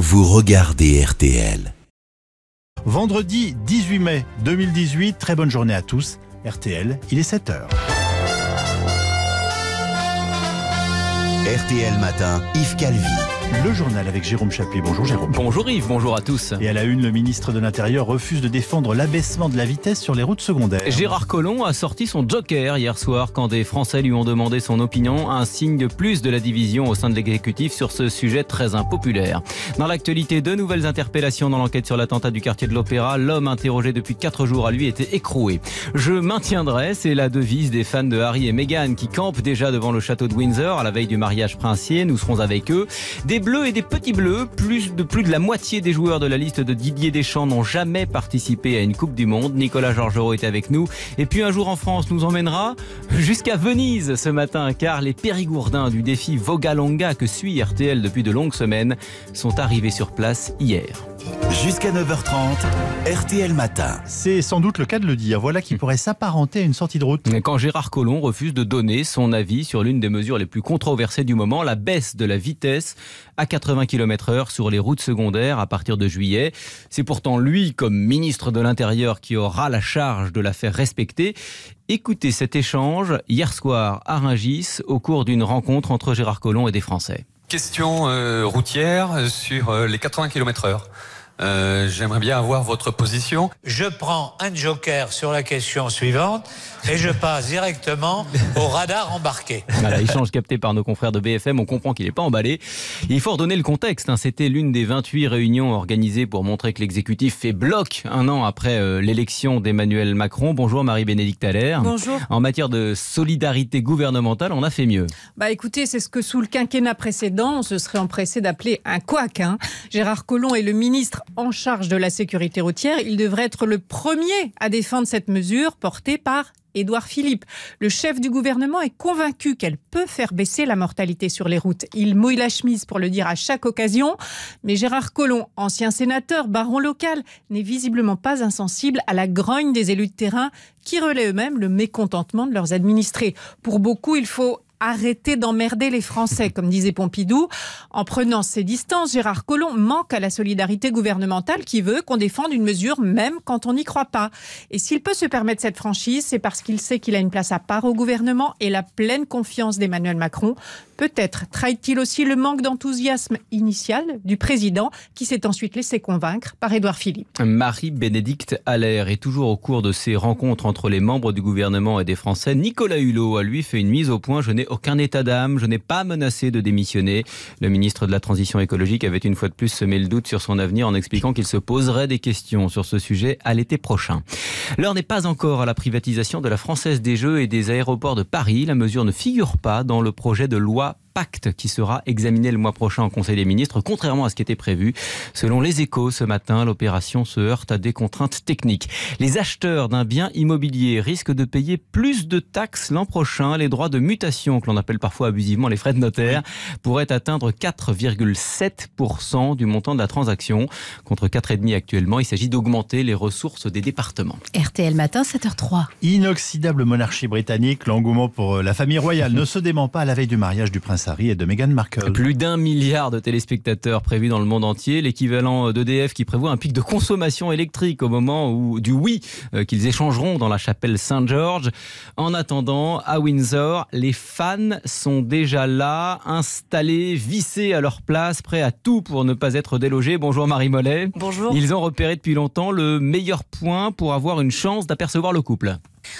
vous regardez RTL. Vendredi 18 mai 2018, très bonne journée à tous. RTL, il est 7h. RTL Matin, Yves Calvi. Le journal avec Jérôme Chapuis. Bonjour Jérôme. Bonjour Yves, bonjour à tous. Et à la une, le ministre de l'Intérieur refuse de défendre l'abaissement de la vitesse sur les routes secondaires. Gérard Collomb a sorti son joker hier soir quand des Français lui ont demandé son opinion, un signe de plus de la division au sein de l'exécutif sur ce sujet très impopulaire. Dans l'actualité, deux nouvelles interpellations dans l'enquête sur l'attentat du quartier de l'Opéra. L'homme interrogé depuis quatre jours a lui été écroué. Je maintiendrai, c'est la devise des fans de Harry et Meghan qui campent déjà devant le château de Windsor à la veille du mariage princier. Nous serons avec eux. Des bleus et des petits bleus, plus de plus de la moitié des joueurs de la liste de Didier Deschamps n'ont jamais participé à une Coupe du Monde. Nicolas Georgerot est avec nous. Et puis un jour en France nous emmènera jusqu'à Venise ce matin, car les périgourdins du défi Vogalonga que suit RTL depuis de longues semaines sont arrivés sur place hier. Jusqu'à 9h30, RTL Matin. C'est sans doute le cas de le dire. Voilà qui pourrait s'apparenter à une sortie de route. Quand Gérard Collomb refuse de donner son avis sur l'une des mesures les plus controversées du moment, la baisse de la vitesse à 80 km/h sur les routes secondaires à partir de juillet. C'est pourtant lui, comme ministre de l'Intérieur, qui aura la charge de la faire respecter. Écoutez cet échange hier soir à Rungis au cours d'une rencontre entre Gérard Collomb et des Français. Question euh, routière sur euh, les 80 km/h. Euh, J'aimerais bien avoir votre position. Je prends un joker sur la question suivante et je passe directement au radar embarqué. Voilà, échange capté par nos confrères de BFM, on comprend qu'il n'est pas emballé. Il faut redonner le contexte, hein. c'était l'une des 28 réunions organisées pour montrer que l'exécutif fait bloc un an après euh, l'élection d'Emmanuel Macron. Bonjour Marie-Bénédicte Allaire. Bonjour. En matière de solidarité gouvernementale, on a fait mieux. Bah écoutez, c'est ce que sous le quinquennat précédent, on se serait empressé d'appeler un couac. Hein. Gérard Collomb est le ministre en charge de la sécurité routière. Il devrait être le premier à défendre cette mesure portée par Édouard Philippe. Le chef du gouvernement est convaincu qu'elle peut faire baisser la mortalité sur les routes. Il mouille la chemise pour le dire à chaque occasion. Mais Gérard Collomb, ancien sénateur, baron local, n'est visiblement pas insensible à la grogne des élus de terrain qui relaient eux-mêmes le mécontentement de leurs administrés. Pour beaucoup, il faut arrêter d'emmerder les Français, comme disait Pompidou. En prenant ses distances, Gérard Collomb manque à la solidarité gouvernementale qui veut qu'on défende une mesure même quand on n'y croit pas. Et s'il peut se permettre cette franchise, c'est parce qu'il sait qu'il a une place à part au gouvernement et la pleine confiance d'Emmanuel Macron. Peut-être trahit-il aussi le manque d'enthousiasme initial du président qui s'est ensuite laissé convaincre par Édouard Philippe. Marie-Bénédicte Allaire est toujours au cours de ces rencontres entre les membres du gouvernement et des Français. Nicolas Hulot a lui fait une mise au point. Je n'ai aucun état d'âme, je n'ai pas menacé de démissionner. Le ministre de la Transition écologique avait une fois de plus semé le doute sur son avenir en expliquant qu'il se poserait des questions sur ce sujet à l'été prochain. L'heure n'est pas encore à la privatisation de la Française des Jeux et des aéroports de Paris. La mesure ne figure pas dans le projet de loi pacte qui sera examiné le mois prochain au Conseil des ministres, contrairement à ce qui était prévu. Selon les échos ce matin, l'opération se heurte à des contraintes techniques. Les acheteurs d'un bien immobilier risquent de payer plus de taxes l'an prochain. Les droits de mutation, que l'on appelle parfois abusivement les frais de notaire, pourraient atteindre 4,7% du montant de la transaction, contre 4,5% actuellement. Il s'agit d'augmenter les ressources des départements. RTL Matin, 7h03. Inoxydable monarchie britannique, l'engouement pour la famille royale ne se dément pas à la veille du mariage du prince Harry et de Meghan Markle. Plus d'un milliard de téléspectateurs prévus dans le monde entier, l'équivalent d'EDF qui prévoit un pic de consommation électrique au moment où, du oui euh, qu'ils échangeront dans la chapelle Saint-Georges. En attendant, à Windsor, les fans sont déjà là, installés, vissés à leur place, prêts à tout pour ne pas être délogés. Bonjour Marie Mollet. Bonjour. Ils ont repéré depuis longtemps le meilleur point pour avoir une chance d'apercevoir le couple.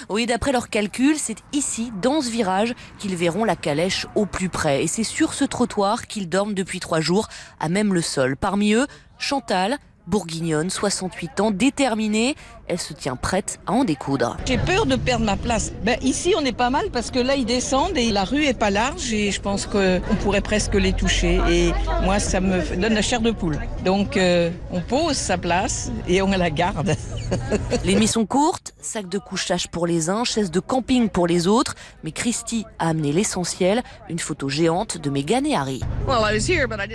Oui, d'après leurs calculs, c'est ici, dans ce virage, qu'ils verront la calèche au plus près. Et c'est sur ce trottoir qu'ils dorment depuis trois jours, à même le sol. Parmi eux, Chantal, bourguignonne, 68 ans, déterminée. Elle se tient prête à en découdre. J'ai peur de perdre ma place. Ben, ici, on est pas mal parce que là, ils descendent et la rue est pas large et je pense qu'on pourrait presque les toucher. Et moi, ça me donne la chair de poule. Donc, euh, on pose sa place et on la garde. Les nuits sont courtes, sac de couchage pour les uns, chaise de camping pour les autres. Mais Christy a amené l'essentiel, une photo géante de Meghan et Harry.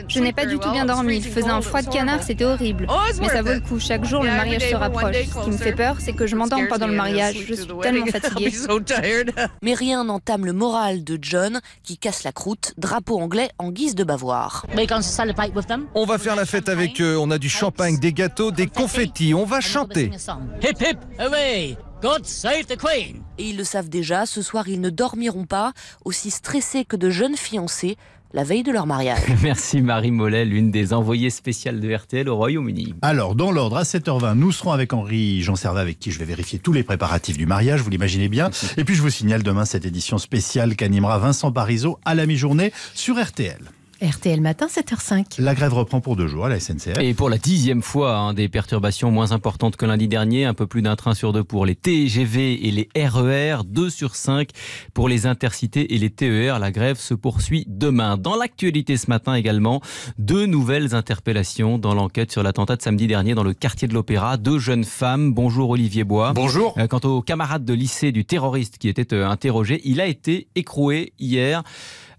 Je n'ai pas du tout bien dormi. Il faisait un froid de canard, c'était horrible. Mais ça vaut le coup. Chaque jour, le mariage se rapproche. Ce qui me fait peur, c'est que je m'endorme pendant le mariage. Je suis tellement fatiguée. Mais rien n'entame le moral de John qui casse la croûte, drapeau anglais en guise de bavoir. On va faire la fête avec eux. On a du champagne, des gâteaux, des confettis. On va chanter. Hip hip, hooray! God save the Queen! Et ils le savent déjà, ce soir ils ne dormiront pas, aussi stressés que de jeunes fiancés la veille de leur mariage. Merci Marie Mollet, l'une des envoyées spéciales de RTL au Royaume-Uni. Alors, dans l'ordre, à 7h20, nous serons avec Henri Jean Servat, avec qui je vais vérifier tous les préparatifs du mariage, vous l'imaginez bien. Et puis, je vous signale demain cette édition spéciale qu'animera Vincent Parisot à la mi-journée sur RTL. RTL matin, 7h05. La grève reprend pour deux jours à la SNCF. Et pour la dixième fois, hein, des perturbations moins importantes que lundi dernier, un peu plus d'un train sur deux pour les TGV et les RER, deux sur cinq pour les intercités et les TER. La grève se poursuit demain. Dans l'actualité ce matin également, deux nouvelles interpellations dans l'enquête sur l'attentat de samedi dernier dans le quartier de l'Opéra. Deux jeunes femmes. Bonjour Olivier Bois. Bonjour. Euh, Quant au camarade de lycée du terroriste qui était euh, interrogé, il a été écroué hier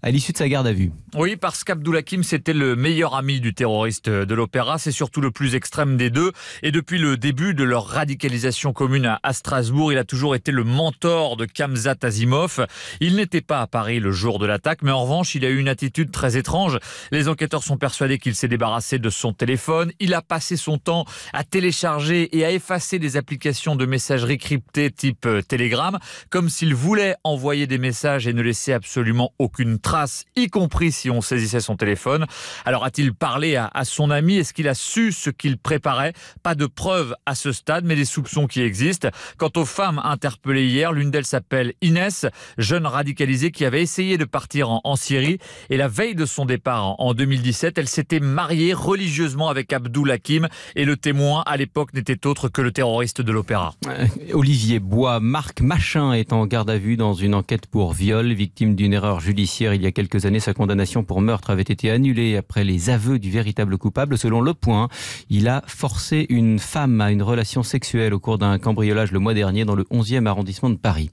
à l'issue de sa garde à vue. Oui, parce qu'Abdoulakim, c'était le meilleur ami du terroriste de l'opéra. C'est surtout le plus extrême des deux. Et depuis le début de leur radicalisation commune à, Strasbourg, il a toujours été le mentor de Kamzat Asimov. Il n'était pas à Paris le jour de l'attaque, mais en revanche, il a eu une attitude très étrange. Les enquêteurs sont persuadés qu'il s'est débarrassé de son téléphone. Il a passé son temps à télécharger et à effacer des applications de messagerie cryptées type Telegram, comme s'il voulait envoyer des messages et ne laisser absolument aucune trace, y compris si on saisissait son téléphone. Alors a-t-il parlé à, son ami? Est-ce qu'il a su ce qu'il préparait? Pas de preuves à ce stade, mais des soupçons qui existent. Quant aux femmes interpellées hier, l'une d'elles s'appelle Inès, jeune radicalisée qui avait essayé de partir en, Syrie. Et la veille de son départ en, en 2017, elle s'était mariée religieusement avec Abdul Hakim. Et le témoin, à l'époque, n'était autre que le terroriste de l'opéra. Euh, Olivier Bois, Marc Machin est en garde à vue dans une enquête pour viol, victime d'une erreur judiciaire il y a quelques années. Sa condamnation pour meurtre avait été annulée après les aveux du véritable coupable. Selon Le Point, il a forcé une femme à une relation sexuelle au cours d'un cambriolage le mois dernier dans le 11e arrondissement de Paris.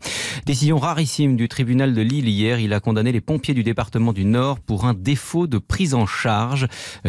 Décision rarissime du tribunal de Lille hier. Il a condamné les pompiers du département du Nord pour un défaut de prise en charge.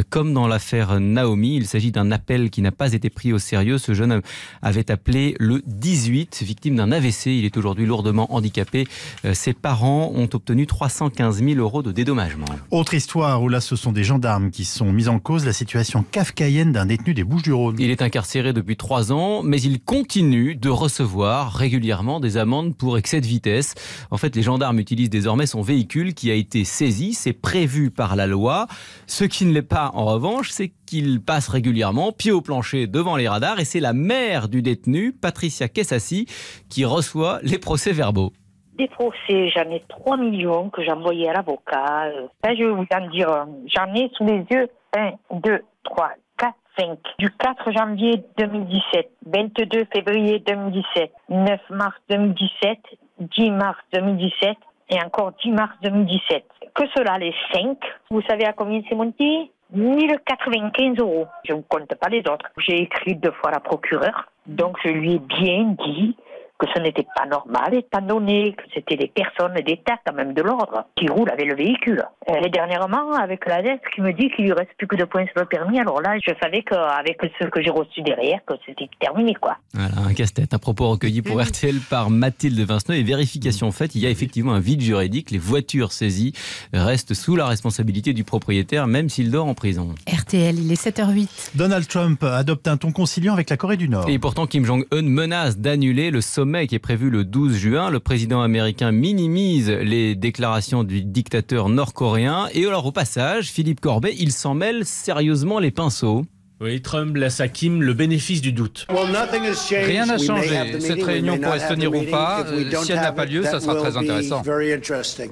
Comme dans l'affaire Naomi, il s'agit d'un appel qui n'a pas été pris au sérieux. Ce jeune homme avait appelé le 18, victime d'un AVC. Il est aujourd'hui lourdement handicapé. Euh, Ses parents ont obtenu 315 000 euros de dédommagement. Autre histoire où là, ce sont des gendarmes qui sont mis en cause, la situation kafkaïenne d'un détenu des Bouches-du-Rhône. Il est incarcéré depuis trois ans, mais il continue de recevoir régulièrement des amendes pour excès de vitesse. En fait, les gendarmes utilisent désormais son véhicule qui a été saisi. C'est prévu par la loi. Ce qui ne l'est pas, en revanche, c'est qu'il passe régulièrement pied au plancher devant les radars et c'est la mère du détenu, Patricia Kessassi, qui reçoit les procès-verbaux. Des procès, j'en ai 3 millions que j'ai envoyés à l'avocat. Ça, je vais vous en dire, j'en ai sous les yeux 1, 2, 3, 4, 5. Du 4 janvier 2017, 22 février 2017, 9 mars 2017, 10 mars 2017 et encore 10 mars 2017. Que cela, les 5, vous savez à combien c'est monté? 1095 euros. Je ne compte pas les autres. J'ai écrit deux fois à la procureure, donc je lui ai bien dit que ce n'était pas normal, étant donné que c'était des personnes d'État, quand même de l'ordre, qui roulent avec le véhicule. Et dernièrement, avec la lettre qui me dit qu'il lui reste plus que deux points sur le permis, alors là, je savais qu'avec ce que j'ai reçu derrière, que c'était terminé, quoi. Voilà, un casse-tête. Un propos recueilli pour RTL par Mathilde Vinceneux et vérification faite. Il y a effectivement un vide juridique. Les voitures saisies restent sous la responsabilité du propriétaire, même s'il dort en prison. RTL, il est 7h08. Donald Trump adopte un ton conciliant avec la Corée du Nord. Et pourtant, Kim Jong-un menace d'annuler le sommet qui est prévu le 12 juin. Le président américain minimise les déclarations du dictateur nord-coréen. Et alors, au passage, Philippe Corbet, il s'en mêle sérieusement les pinceaux. Oui, Trump laisse à Kim le bénéfice du doute. Rien n'a changé. Cette réunion pourrait se tenir ou pas. Si elle n'a pas lieu, ça sera très intéressant.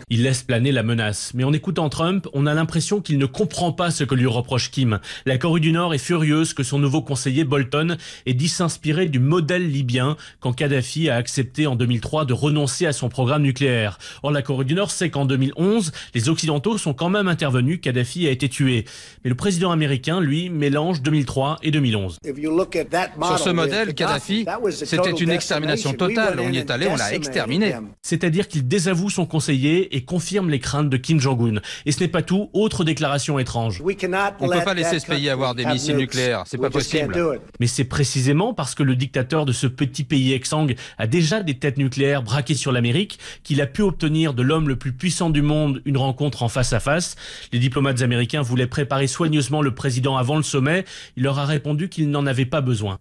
Il laisse planer la menace. Mais en écoutant Trump, on a l'impression qu'il ne comprend pas ce que lui reproche Kim. La Corée du Nord est furieuse que son nouveau conseiller Bolton ait dit s'inspirer du modèle libyen quand Kadhafi a accepté en 2003 de renoncer à son programme nucléaire. Or, la Corée du Nord sait qu'en 2011, les Occidentaux sont quand même intervenus, Kadhafi a été tué. Mais le président américain, lui, mélange 2003 2003 et 2011. Sur ce modèle, Kadhafi, c'était une extermination totale. On y est allé, on l'a exterminé. C'est-à-dire qu'il désavoue son conseiller et confirme les craintes de Kim Jong-un. Et ce n'est pas tout, autre déclaration étrange. On ne peut pas laisser ce pays avoir des missiles nucléaires, c'est pas possible. Mais c'est précisément parce que le dictateur de ce petit pays exsangue a déjà des têtes nucléaires braquées sur l'Amérique qu'il a pu obtenir de l'homme le plus puissant du monde une rencontre en face à face. Les diplomates américains voulaient préparer soigneusement le président avant le sommet. Il leur a répondu qu'il n'en avait pas besoin.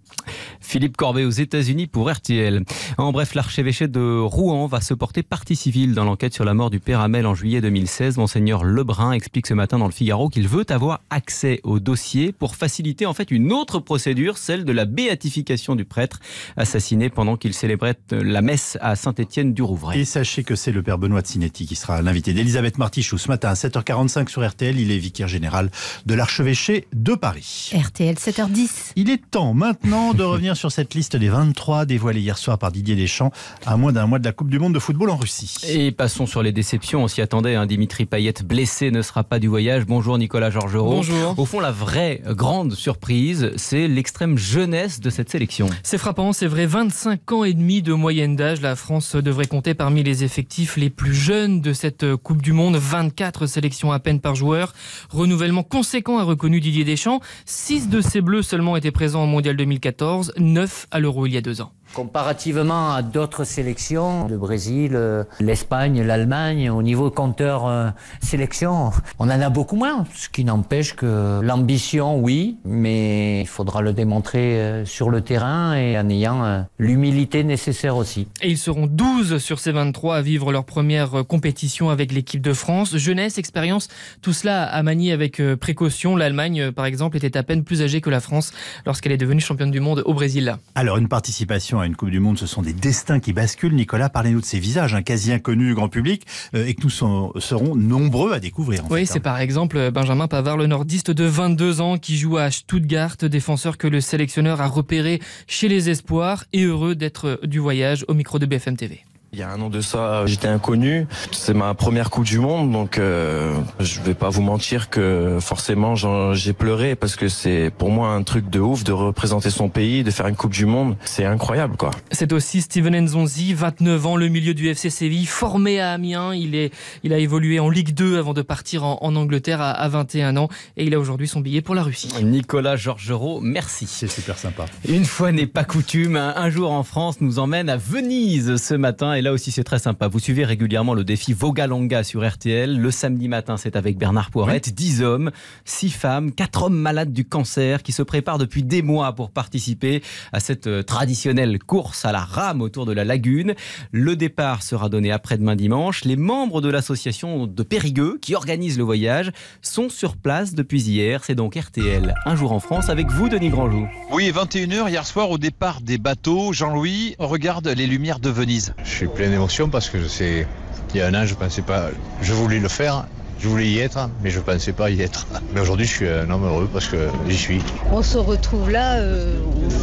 Philippe Corbet aux États-Unis pour RTL. En bref, l'archevêché de Rouen va se porter partie civile dans l'enquête sur la mort du père Hamel en juillet 2016. Monseigneur Lebrun explique ce matin dans le Figaro qu'il veut avoir accès au dossier pour faciliter en fait une autre procédure, celle de la béatification du prêtre assassiné pendant qu'il célébrait la messe à Saint-Étienne du Rouvray. Et sachez que c'est le père Benoît de Sinetti qui sera l'invité d'Elisabeth Martichoux ce matin à 7h45 sur RTL. Il est vicaire général de l'archevêché de Paris. RTL 7h10. Il est temps maintenant de revenir sur cette liste des 23 dévoilée hier soir par Didier Deschamps à moins d'un mois de la Coupe du Monde de football en Russie. Et passons sur les déceptions. On s'y attendait. Un Dimitri Payet blessé ne sera pas du voyage. Bonjour Nicolas Georgerot. Bonjour. Au fond, la vraie grande surprise, c'est l'extrême jeunesse de cette sélection. C'est frappant, c'est vrai. 25 ans et demi de moyenne d'âge. La France devrait compter parmi les effectifs les plus jeunes de cette Coupe du Monde. 24 sélections à peine par joueur. Renouvellement conséquent a reconnu Didier Deschamps. 6 de ces bleus seulement étaient présents au Mondial 2014, 9 à l'Euro il y a deux ans. Comparativement à d'autres sélections, le Brésil, euh, l'Espagne, l'Allemagne, au niveau compteur euh, sélection, on en a beaucoup moins. Ce qui n'empêche que l'ambition, oui, mais il faudra le démontrer euh, sur le terrain et en ayant l'humilité nécessaire aussi. Et ils seront 12 sur ces 23 à vivre leur première compétition avec l'équipe de France. Jeunesse, expérience, tout cela à manier avec précaution. L'Allemagne, par exemple, était à peine plus âgée que la France lorsqu'elle est devenue championne du monde au Brésil. Alors, une participation à une Coupe du Monde, ce sont des destins qui basculent. Nicolas, parlez-nous de ces visages, hein, quasi inconnus du grand public, euh, et que nous sont, serons nombreux à découvrir. oui, fait, c'est hein. par exemple Benjamin Pavard, le nordiste de 22 ans, qui joue à Stuttgart, défenseur que le sélectionneur a repéré chez les Espoirs, et heureux d'être du voyage au micro de BFM TV. Il y a un an de ça, j'étais inconnu. C'est ma première Coupe du Monde, donc euh, je vais pas vous mentir que forcément j'ai pleuré parce que c'est pour moi un truc de ouf de représenter son pays, de faire une Coupe du Monde. C'est incroyable, quoi. C'est aussi Steven Nzonzi, 29 ans, le milieu du FC Séville, formé à Amiens. Il est, il a évolué en Ligue 2 avant de partir en, en Angleterre à, à, 21 ans et il a aujourd'hui son billet pour la Russie. Nicolas Georgerot, merci. C'est super sympa. Une fois n'est pas coutume, un, un jour en France nous emmène à Venise ce matin. Et là aussi, c'est très sympa. Vous suivez régulièrement le défi Vogalanga sur RTL. Le samedi matin, c'est avec Bernard Poirette. Oui. 10 hommes, 6 femmes, 4 hommes malades du cancer qui se préparent depuis des mois pour participer à cette euh, traditionnelle course à la rame autour de la lagune. Le départ sera donné après-demain dimanche. Les membres de l'association de Périgueux qui organise le voyage sont sur place depuis hier. C'est donc RTL. Un jour en France avec vous, Denis Grandjou. Oui, 21h hier soir au départ des bateaux. Jean-Louis regarde les lumières de Venise. Je suis plein d'émotion parce que c'est il y a un an je pensais pas je voulais le faire je voulais y être mais je pensais pas y être. Mais aujourd'hui je suis un homme heureux parce que j'y suis. On se retrouve là euh,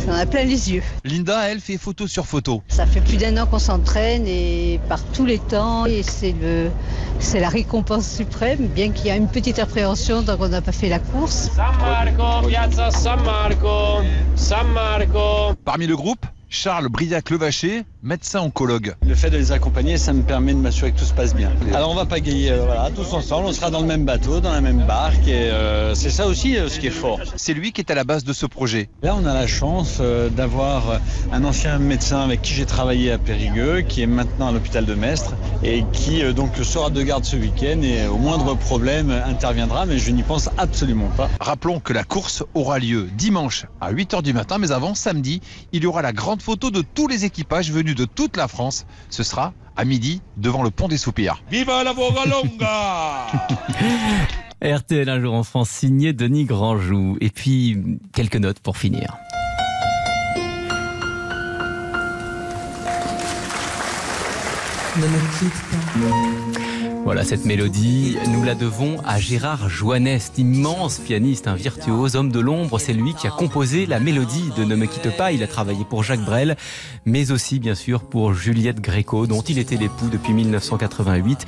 on a plein les yeux. Linda elle fait photo sur photo. Ça fait plus d'un an qu'on s'entraîne et par tous les temps et c'est le c'est la récompense suprême bien qu'il y a une petite appréhension donc on n'a pas fait la course. San Marco, Piazza San Marco, San Marco. parmi le groupe Charles Briac-Levaché, médecin oncologue. Le fait de les accompagner, ça me permet de m'assurer que tout se passe bien. Alors on va pas gagner, euh, voilà, tous ensemble, on sera dans le même bateau, dans la même barque, et euh, c'est ça aussi euh, ce qui est fort. C'est lui qui est à la base de ce projet. Là, on a la chance euh, d'avoir un ancien médecin avec qui j'ai travaillé à Périgueux, qui est maintenant à l'hôpital de Mestre, et qui donc sera de garde ce week-end, et au moindre problème interviendra, mais je n'y pense absolument pas. Rappelons que la course aura lieu dimanche à 8h du matin, mais avant samedi, il y aura la grande photo de tous les équipages venus de toute la France. Ce sera à midi devant le pont des Soupirs. Viva la Vogalonga RTL un jour en France signé Denis Grandjou. Et puis quelques notes pour finir. Ne me quitte pas. Voilà, cette mélodie, nous la devons à Gérard Joannest, immense pianiste, un virtuose, homme de l'ombre. C'est lui qui a composé la mélodie de Ne me quitte pas. Il a travaillé pour Jacques Brel, mais aussi, bien sûr, pour Juliette Gréco, dont il était l'époux depuis 1988.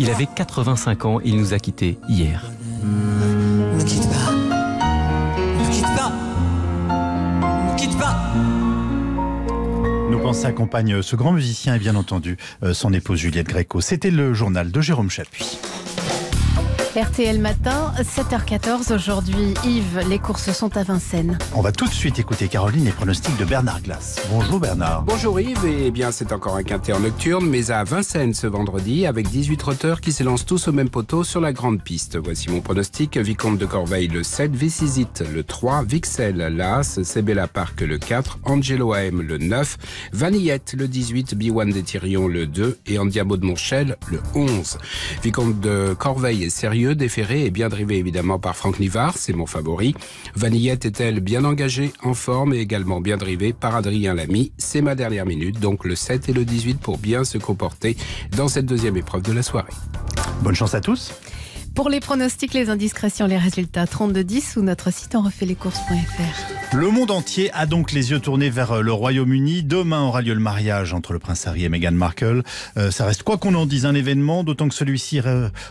Il avait 85 ans, il nous a quittés hier. Ne me quitte pas. Devant sa compagne, ce grand musicien et bien entendu euh, son épouse Juliette Gréco. C'était le journal de Jérôme Chapuis. RTL Matin, 7h14 aujourd'hui. Yves, les courses sont à Vincennes. On va tout de suite écouter Caroline les pronostics de Bernard Glass. Bonjour Bernard. Bonjour Yves, et eh bien c'est encore un quintet en nocturne, mais à Vincennes ce vendredi, avec 18 trotteurs qui s'élancent tous au même poteau sur la grande piste. Voici mon pronostic. Vicomte de Corveil le 7, Vécisite le 3, Vixel l'As, Sebella Park le 4, Angelo AM le 9, Vanillette le 18, Biwan des Tyrions le 2 et Andiamo de Montchel le 11. Vicomte de Corveil est sérieux déféré et bien drivé évidemment par Franck Nivard, c'est mon favori. Vanillette est-elle bien engagée, en forme et également bien drivée par Adrien Lamy? C'est ma dernière minute, donc le 7 et le 18 pour bien se comporter dans cette deuxième épreuve de la soirée. Bonne chance à tous. Pour les pronostics, les indiscrétions, les résultats 32-10 ou notre site en refait lescourses.fr. Le monde entier a donc les yeux tournés vers euh, le Royaume-Uni. Demain aura lieu le mariage entre le prince Harry et Meghan Markle. Euh, ça reste quoi qu'on en dise un événement, d'autant que celui-ci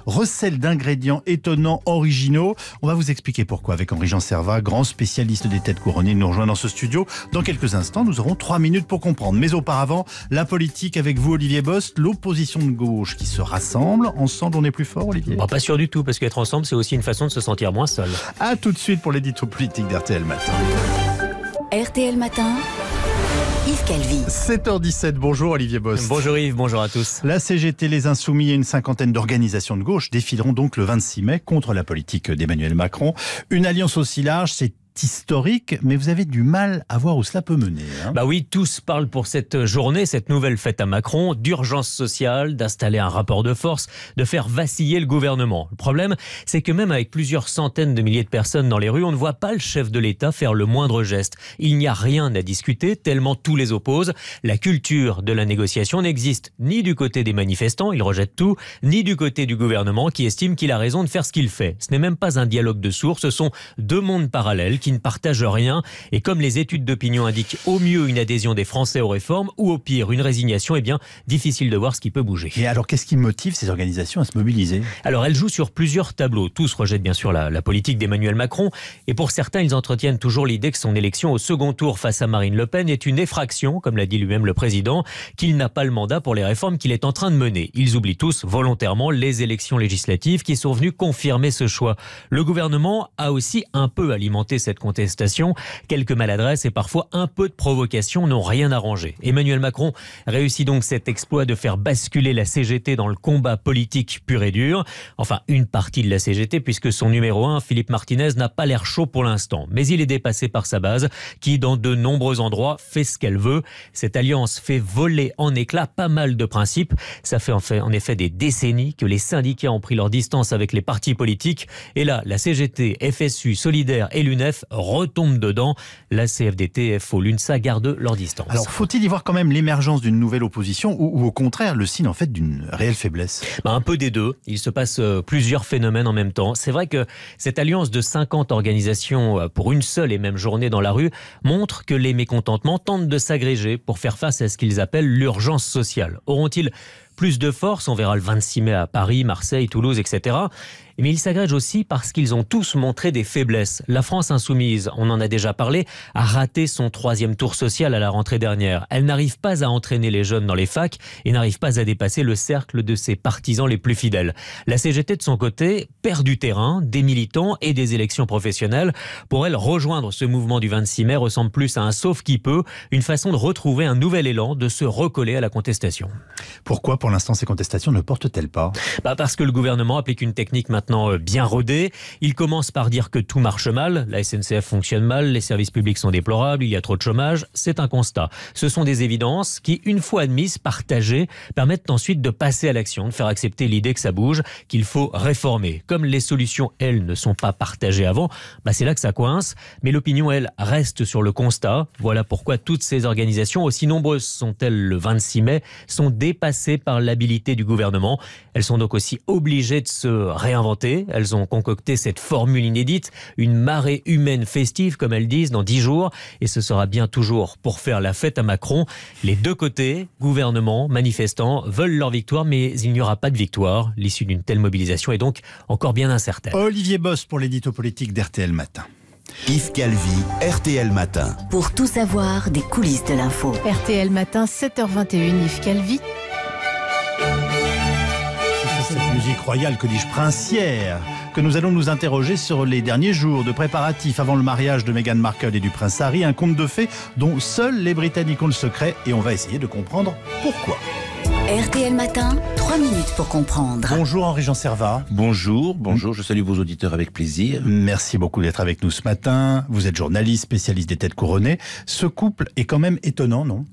recèle d'ingrédients étonnants, originaux. On va vous expliquer pourquoi avec Henri-Jean Servat, grand spécialiste des têtes couronnées, nous rejoint dans ce studio. Dans quelques instants, nous aurons trois minutes pour comprendre. Mais auparavant, la politique avec vous, Olivier Bost, l'opposition de gauche qui se rassemble. Ensemble, on est plus fort, Olivier? Bah, Pas sûr du tout, parce qu'être ensemble, c'est aussi une façon de se sentir moins seul. A tout de suite pour l'édito politique d'RTL Matin. RTL Matin. Yves Calvi. 7h17, bonjour Olivier Boss. Bonjour Yves, bonjour à tous. La CGT, les Insoumis et une cinquantaine d'organisations de gauche défileront donc le 26 mai contre la politique d'Emmanuel Macron. Une alliance aussi large, c'est historique, mais vous avez du mal à voir où cela peut mener. Hein. bah oui, tous parlent pour cette journée, cette nouvelle fête à Macron, d'urgence sociale, d'installer un rapport de force, de faire vaciller le gouvernement. Le problème, c'est que même avec plusieurs centaines de milliers de personnes dans les rues, on ne voit pas le chef de l'État faire le moindre geste. Il n'y a rien à discuter, tellement tous les opposent. La culture de la négociation n'existe ni du côté des manifestants, ils rejettent tout, ni du côté du gouvernement qui estime qu'il a raison de faire ce qu'il fait. Ce n'est même pas un dialogue de sourds, ce sont deux mondes parallèles qui ne partagent rien. Et comme les études d'opinion indiquent au mieux une adhésion des Français aux réformes ou au pire une résignation, eh bien, difficile de voir ce qui peut bouger. Et alors, qu'est-ce qui motive ces organisations à se mobiliser? Alors, elles jouent sur plusieurs tableaux. Tous rejettent bien sûr la, la politique d'Emmanuel Macron. Et pour certains, ils entretiennent toujours l'idée que son élection au second tour face à Marine Le Pen est une effraction, comme l'a dit lui-même le président, qu'il n'a pas le mandat pour les réformes qu'il est en train de mener. Ils oublient tous volontairement les élections législatives qui sont venues confirmer ce choix. Le gouvernement a aussi un peu alimenté cette contestation. Quelques maladresses et parfois un peu de provocation n'ont rien arrangé. Emmanuel Macron réussit donc cet exploit de faire basculer la CGT dans le combat politique pur et dur. Enfin, une partie de la CGT, puisque son numéro 1, Philippe Martinez, n'a pas l'air chaud pour l'instant. Mais il est dépassé par sa base, qui, dans de nombreux endroits, fait ce qu'elle veut. Cette alliance fait voler en éclats pas mal de principes. Ça fait en effet des décennies que les syndicats ont pris leur distance avec les partis politiques. Et là, la CGT, FSU, Solidaire et l'UNEF retombe dedans. La CFDT FO, l'UNSA gardent leur distance. Alors, faut-il y voir quand même l'émergence d'une nouvelle opposition ou, au contraire le signe en fait d'une réelle faiblesse? Bah, Un peu des deux. Il se passe euh, plusieurs phénomènes en même temps. C'est vrai que cette alliance de 50 organisations euh, pour une seule et même journée dans la rue montre que les mécontentements tentent de s'agréger pour faire face à ce qu'ils appellent l'urgence sociale. Auront-ils plus de force? On verra le 26 mai à Paris, Marseille, Toulouse, etc mais ils s'agrègent aussi parce qu'ils ont tous montré des faiblesses. La France insoumise, on en a déjà parlé, a raté son troisième tour social à la rentrée dernière. Elle n'arrive pas à entraîner les jeunes dans les facs et n'arrive pas à dépasser le cercle de ses partisans les plus fidèles. La CGT, de son côté, perd du terrain, des militants et des élections professionnelles. Pour elle, rejoindre ce mouvement du 26 mai ressemble plus à un sauf qui peut, une façon de retrouver un nouvel élan, de se recoller à la contestation. Pourquoi, pour l'instant, ces contestations ne portent-elles pas? Bah Parce que le gouvernement applique une technique maintenant euh, bien rodé. Il commence par dire que tout marche mal, la SNCF fonctionne mal, les services publics sont déplorables, il y a trop de chômage. C'est un constat. Ce sont des évidences qui, une fois admises, partagées, permettent ensuite de passer à l'action, de faire accepter l'idée que ça bouge, qu'il faut réformer. Comme les solutions, elles, ne sont pas partagées avant, bah c'est là que ça coince. Mais l'opinion, elle, reste sur le constat. Voilà pourquoi toutes ces organisations, aussi nombreuses sont-elles le 26 mai, sont dépassées par l'habilité du gouvernement. Elles sont donc aussi obligées de se réinventer elles ont concocté cette formule inédite, une marée humaine festive, comme elles disent, dans dix jours. Et ce sera bien toujours pour faire la fête à Macron. Les deux côtés, gouvernement, manifestants, veulent leur victoire, mais il n'y aura pas de victoire. L'issue d'une telle mobilisation est donc encore bien incertaine. Olivier Boss pour l'édito politique d'RTL Matin. Yves Calvi, RTL Matin. Pour tout savoir des coulisses de l'info. RTL Matin, 7h21, Yves Calvi. Musique royale, que dis-je, princière, que nous allons nous interroger sur les derniers jours de préparatifs avant le mariage de Meghan Markle et du prince Harry, un conte de fées dont seuls les Britanniques ont le secret et on va essayer de comprendre pourquoi. RTL Matin, 3 minutes pour comprendre. Bonjour Henri-Jean Servat. Bonjour, bonjour, je salue vos auditeurs avec plaisir. Merci beaucoup d'être avec nous ce matin. Vous êtes journaliste, spécialiste des têtes couronnées. Ce couple est quand même étonnant, non?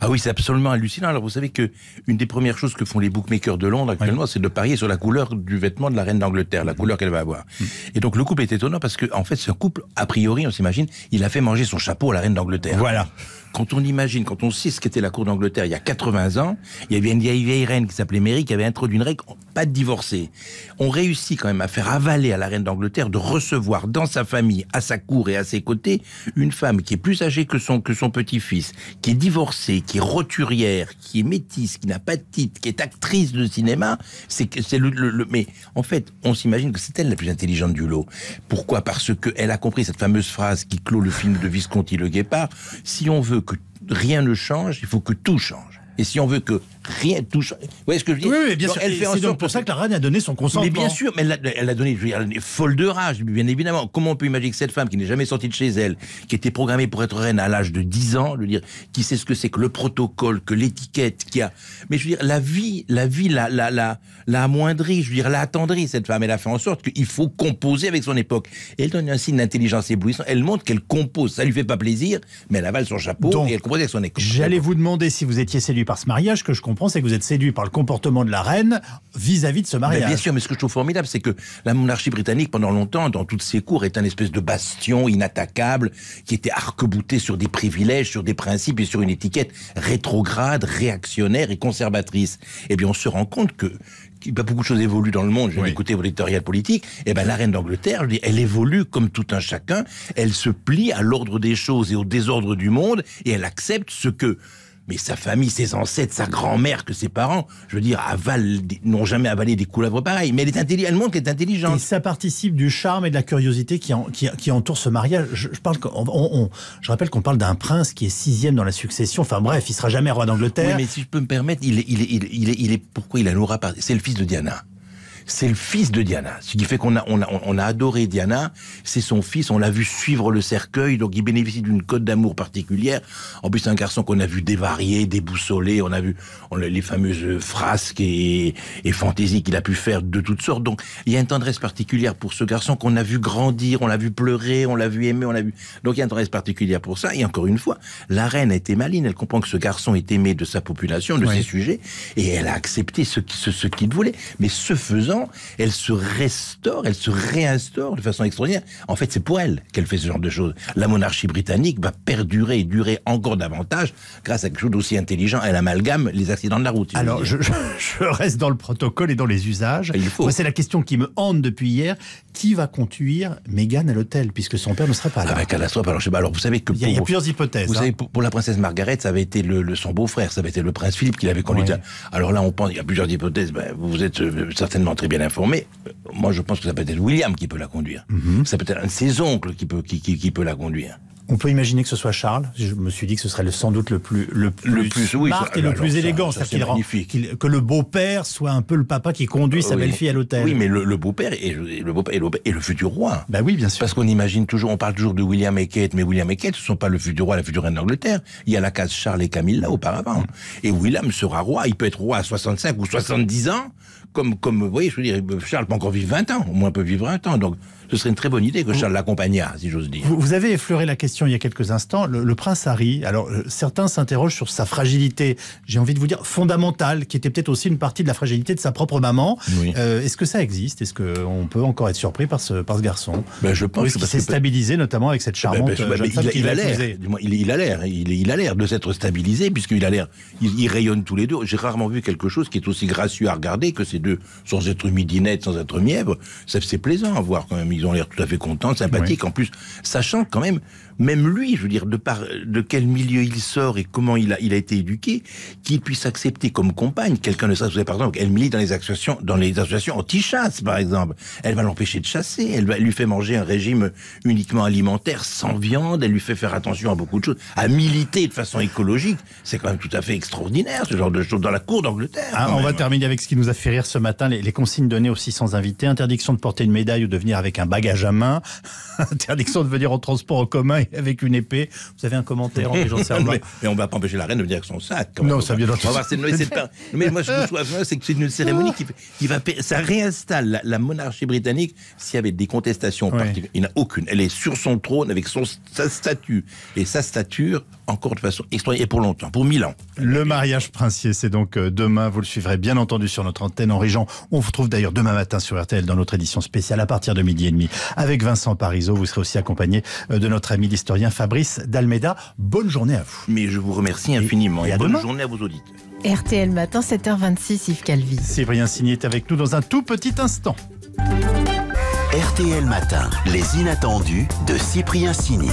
Ah oui, c'est absolument hallucinant. Alors vous savez que une des premières choses que font les bookmakers de Londres actuellement, c'est de parier sur la couleur du vêtement de la reine d'Angleterre, la couleur qu'elle va avoir. Mm. Et donc le couple est étonnant parce que en fait, un couple a priori, on s'imagine, il a fait manger son chapeau à la reine d'Angleterre. Voilà. Quand on imagine, quand on sait ce qu'était la cour d'Angleterre il y a 80 ans, il y avait une vieille, reine qui s'appelait Mary qui avait introduit une règle, pas de divorcer. On réussit quand même à faire avaler à la reine d'Angleterre de recevoir dans sa famille, à sa cour et à ses côtés, une femme qui est plus âgée que son, que son petit-fils, qui est divorcée, qui est roturière, qui est métisse, qui n'a pas de titre, qui est actrice de cinéma. C'est c'est le- mais en fait, on s'imagine que c'est elle la plus intelligente du lot. Pourquoi? Parce que elle a compris cette fameuse phrase qui clôt le film de Visconti le Guépard. Si on veut que rien ne change, il faut que tout change. Et si on veut que rien tout change, vous voyez ce que je dis Oui, oui, bien Donc, sûr. Elle fait en c'est donc sorte pour ça que la reine a donné son consentement. mais bien sûr, mais elle a, elle a donné, je veux dire, elle est folle de rage, bien évidemment. Comment on peut imaginer que cette femme qui n'est jamais sortie de chez elle, qui était programmée pour être reine à l'âge de 10 ans, je veux dire, qui sait ce que c'est que le protocole, que l'étiquette, qui a, mais je veux dire, la vie, la vie, la, la, la, la amoindrie, je veux dire, l'a attendrie, cette femme. Elle a fait en sorte qu'il faut composer avec son époque. Et elle donne un signe d'intelligence éblouissant. Elle montre qu'elle compose. Ça lui fait pas plaisir, mais elle avale son chapeau Donc, et elle compose avec son époque. J'allais vous demander si vous étiez séduit par ce mariage. Que je comprends, c'est que vous êtes séduit par le comportement de la reine vis-à-vis de ce Mais mariage. bien sûr, mais ce que je trouve formidable, c'est que la monarchie britannique, pendant longtemps, dans toutes ses cours, est un espèce de bastion inattaquable, qui était arc-bouté sur des privilèges, sur des principes et sur une étiquette rétrograde, réactionnaire et conservatrice. Eh bien, on se rend compte que a beaucoup de choses évoluent dans le monde. Je vais écouter vos éditoriales politiques. Eh ben, la reine d'Angleterre, elle évolue comme tout un chacun. Elle se plie à l'ordre des choses et au désordre du monde et elle accepte ce que mais sa famille, ses ancêtres, sa grand-mère, que ses parents, je veux dire, n'ont jamais avalé des couleuvres pareilles. Mais elle est intelligente, elle montre qu'elle est intelligente. Et ça participe du charme et de la curiosité qui, en- qui, qui entoure ce mariage. Je, je parle, on- on- je rappelle qu'on parle d'un prince qui est sixième dans la succession. Enfin bref, il sera jamais roi Oui, d'Angleterre. mais si je peux me permettre, il est, il est, il est, il pourquoi il a l'aura C'est le fils de Diana. C'est le fils de Diana. Ce qui fait qu'on a, on a, on a adoré Diana. C'est son fils. On l'a vu suivre le cercueil. Donc, il bénéficie d'une cote d'amour particulière. En plus, c'est un garçon qu'on a vu dévarier, déboussoler. On a vu on a les fameuses frasques et, et fantaisies qu'il a pu faire de toutes sortes. Donc, il y a une tendresse particulière pour ce garçon qu'on a vu grandir, on l'a vu pleurer, on l'a vu aimer, on l'a vu. Donc, il y a une tendresse particulière pour ça. Et encore une fois, la reine a été maline. Elle comprend que ce garçon est aimé de sa population, de Oui. ses sujets, et elle a accepté ce, ce qu'il voulait. Mais ce faisant, elle se restaure, elle se réinstaure de façon extraordinaire. En fait, c'est pour elle qu'elle fait ce genre de choses. La monarchie britannique va perdurer et durer encore davantage grâce à quelque chose d'aussi intelligent. Elle amalgame les accidents de la route. Alors, je, dire. je- je reste dans le protocole et dans les usages. Il faut. C'est la question qui me hante depuis hier. Qui va conduire Meghan à l'hôtel, puisque son père ne sera pas là? Ah ben, catastrophe. Alors, je sais pas. Alors, vous savez que Il y a- il y a pour- plusieurs hypothèses, Vous hein. savez, pour, pour la princesse Margaret, ça avait été le, le- son beau-frère, ça avait été le prince Philippe qui l'avait conduit. Ouais. à- Alors là, on pense, il y a plusieurs hypothèses. Ben, vous êtes euh, certainement très bien informé. Moi, je pense que ça peut être William qui peut la conduire. Mhm. Ça peut être un de ses oncles qui peut, qui, qui- qui peut la conduire. On peut imaginer que ce soit Charles. Je me suis dit que ce serait le, sans doute le plus, le plus, Le plus, oui, smart ça- et le plus ça- élégant. ça, qu'il rend- que le beau-père soit un peu le papa qui conduit sa Oui, belle-fille à l'hôtel. Oui, mais le, le beau-père et, le beau-père et, et le futur roi. Bah oui, bien sûr. Parce qu'on imagine toujours, on parle toujours de William et Kate, mais William et Kate, ce ne sont pas le futur roi, la future reine d'Angleterre. Il y a la case Charles et Camilla auparavant. Et William sera roi. Il peut être roi à 65 ou 70 ans. Comme, vous voyez, je veux dire, Charles peut encore vivre 20 ans. Au moins, peut vivre 20 ans. Donc, ce serait une très bonne idée que Charles l'accompagnât, si j'ose dire. Vous, vous avez effleuré la question il y a quelques instants. Le, le prince Harry, alors euh, certains s'interrogent sur sa fragilité, j'ai envie de vous dire fondamentale, qui était peut-être aussi une partie de la fragilité de sa propre maman. Oui. Euh, Est-ce que ça existe? Est-ce qu'on peut encore être surpris par ce, par ce garçon? Ben, je pense qu'il s'est stabilisé, notamment avec cette charmante Ben, ben, jeune il, femme a- il l'air, il, il a l'air, il, il a l'air de s'être stabilisé puisqu'il a l'air, il, il rayonne tous les deux. J'ai rarement vu quelque chose qui est aussi gracieux à regarder que ces deux sans être midinette, sans être mièvre, c'est plaisant à voir quand même. Ils ont l'air tout à fait contents, sympathiques. En plus, sachant quand même, même lui, je veux dire, de par de quel milieu il sort et comment il a, il a été éduqué, qu'il puisse accepter comme compagne quelqu'un de ça. Par exemple, elle milite dans les associations, dans les associations anti-chasse, par exemple. Elle va l'empêcher de chasser. Elle, va, elle lui fait manger un régime uniquement alimentaire, sans viande. Elle lui fait faire attention à beaucoup de choses. À militer de façon écologique, c'est quand même tout à fait extraordinaire, ce genre de choses dans la cour d'Angleterre. Ah, on va terminer avec ce qui nous a fait rire ce matin, les, les consignes données aussi sans invité, interdiction de porter une médaille ou de venir avec un bagage à main, interdiction de venir en transport en commun avec une épée. Vous avez un commentaire, Servat mais, mais on va pas empêcher la reine de venir avec son sac. quand Non, ça vient On va d'entendre. voir, c'est- mais c'est pas- Mais moi, je me souviens, c'est que c'est une cérémonie qui, va, ça réinstalle la, la monarchie britannique. S'il y avait des contestations particulières, il n'y en a aucune. Elle est sur son trône avec son, sa statue et sa stature encore de façon extraordinaire et pour longtemps, pour mille ans. Le mariage princier, c'est donc euh, demain. Vous le suivrez bien entendu sur notre antenne. Henri Jean, on vous retrouve d'ailleurs demain matin sur RTL dans notre édition spéciale à partir de midi et demi avec Vincent Parisot. Vous serez aussi accompagné euh, de notre ami l'historien Fabrice Dalmeda. Bonne journée à vous. Mais je vous remercie infiniment et, et à bonne demain. journée à vos auditeurs. RTL Matin, 7h26, Yves Calvi. Cyprien Signé est avec nous dans un tout petit instant. RTL Matin, les inattendus de Cyprien Signy.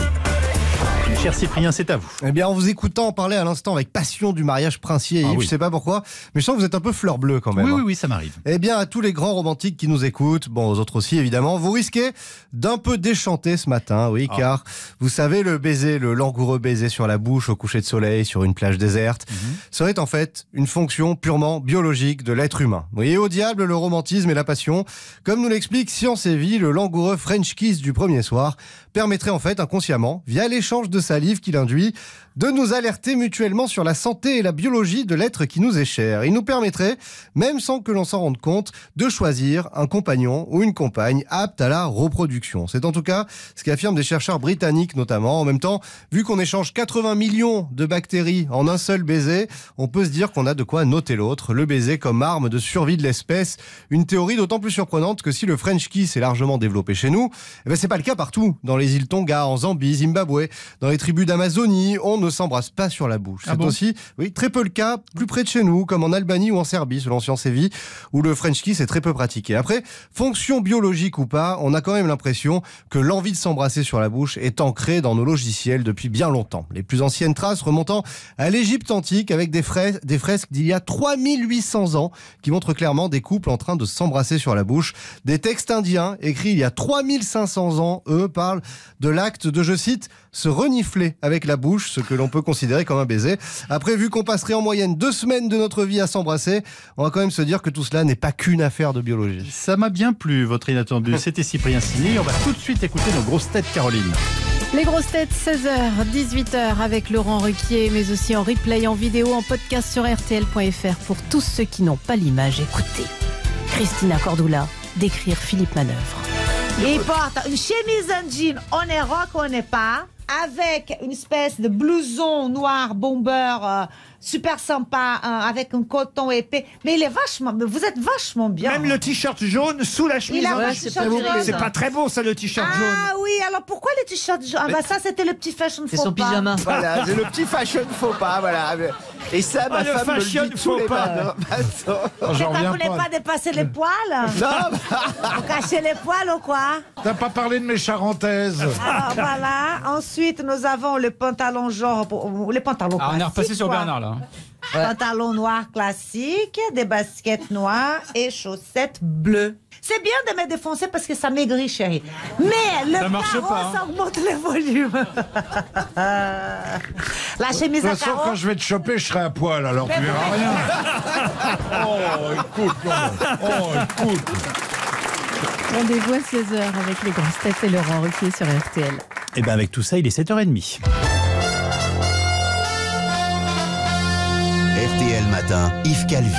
Cher Cyprien, c'est à vous. Eh bien, en vous écoutant parler à l'instant avec passion du mariage princier, Ah Yves, oui. je sais pas pourquoi, mais je sens que vous êtes un peu fleur bleue quand même. Oui, hein. oui, oui, ça m'arrive. Eh bien, à tous les grands romantiques qui nous écoutent, bon, aux autres aussi évidemment, vous risquez d'un peu déchanter ce matin, oui, Ah. car vous savez, le baiser, le langoureux baiser sur la bouche au coucher de soleil, sur une plage déserte, Mhm. serait en fait une fonction purement biologique de l'être humain. Vous voyez, au diable, le romantisme et la passion. Comme nous l'explique Science et Vie, le langoureux French kiss du premier soir permettrait en fait inconsciemment, via l'échange de salive qu'il induit, de nous alerter mutuellement sur la santé et la biologie de l'être qui nous est cher. Il nous permettrait, même sans que l'on s'en rende compte, de choisir un compagnon ou une compagne apte à la reproduction. C'est en tout cas ce qu'affirment des chercheurs britanniques notamment. En même temps, vu qu'on échange 80 millions de bactéries en un seul baiser, on peut se dire qu'on a de quoi noter l'autre. Le baiser comme arme de survie de l'espèce. Une théorie d'autant plus surprenante que si le French kiss est largement développé chez nous, eh ben c'est pas le cas partout. Dans les îles Tonga, en Zambie, Zimbabwe, dans les tribus d'Amazonie, on s'embrasse pas sur la bouche. Ah c'est bon aussi, oui, très peu le cas plus près de chez nous, comme en Albanie ou en Serbie, selon Science et Vie, où le French kiss est très peu pratiqué. Après, fonction biologique ou pas, on a quand même l'impression que l'envie de s'embrasser sur la bouche est ancrée dans nos logiciels depuis bien longtemps. Les plus anciennes traces remontant à l'Égypte antique avec des, fres- des fresques d'il y a 3800 ans qui montrent clairement des couples en train de s'embrasser sur la bouche. Des textes indiens écrits il y a 3500 ans, eux, parlent de l'acte de, je cite, se renifler avec la bouche, ce que l'on peut considérer comme un baiser. Après, vu qu'on passerait en moyenne deux semaines de notre vie à s'embrasser, on va quand même se dire que tout cela n'est pas qu'une affaire de biologie. Ça m'a bien plu, votre inattendu. C'était Cyprien Signé. On va tout de suite écouter nos grosses têtes, Caroline. Les grosses têtes, 16h, 18h avec Laurent Ruquier, mais aussi en replay, en vidéo, en podcast sur RTL.fr pour tous ceux qui n'ont pas l'image. Écoutez, Christina Cordula décrire Philippe Manœuvre. Il porte une chemise en jean, on est rock, on n'est pas, avec une espèce de blouson noir bomber euh, super sympa, hein, avec un coton épais. Mais il est vachement, mais vous êtes vachement bien. Même le t-shirt jaune sous la chemise. Il a en un jean. t-shirt jaune. C'est pas très beau ça le t-shirt jaune. Ah oui, alors pourquoi le t-shirt jaune? Ah bah ça c'était le petit fashion C'est faux son pas. pyjama. Voilà, c'est le petit fashion faux pas, voilà. Et ça, ma Ah, le femme me le fashion dit tous faux les pas. matins. Attends. C'est pas vous voulez pas dépasser les poils? Non. Vous cachez les poils ou quoi? T'as pas parlé de mes charentaises. Alors voilà, ensuite nous avons le pantalon genre, les pantalons Ah, on est classiques, repassé sur quoi? Bernard là. Pantalon noir classique, des baskets noires et chaussettes bleues. C'est bien de me défoncer parce que ça maigrit, chérie. Mais le Ça marche carreau, pas, hein. ça augmente le volume. La De chemise toute à façon, quand je vais te choper, je serai à poil, alors tu verras rien. Oh, écoute, oh, écoute. Rendez-vous à 16h avec les grosses têtes et Laurent Ruquier sur RTL. Et bien avec tout ça, il est 7h30. RTL Matin, Yves Calvi.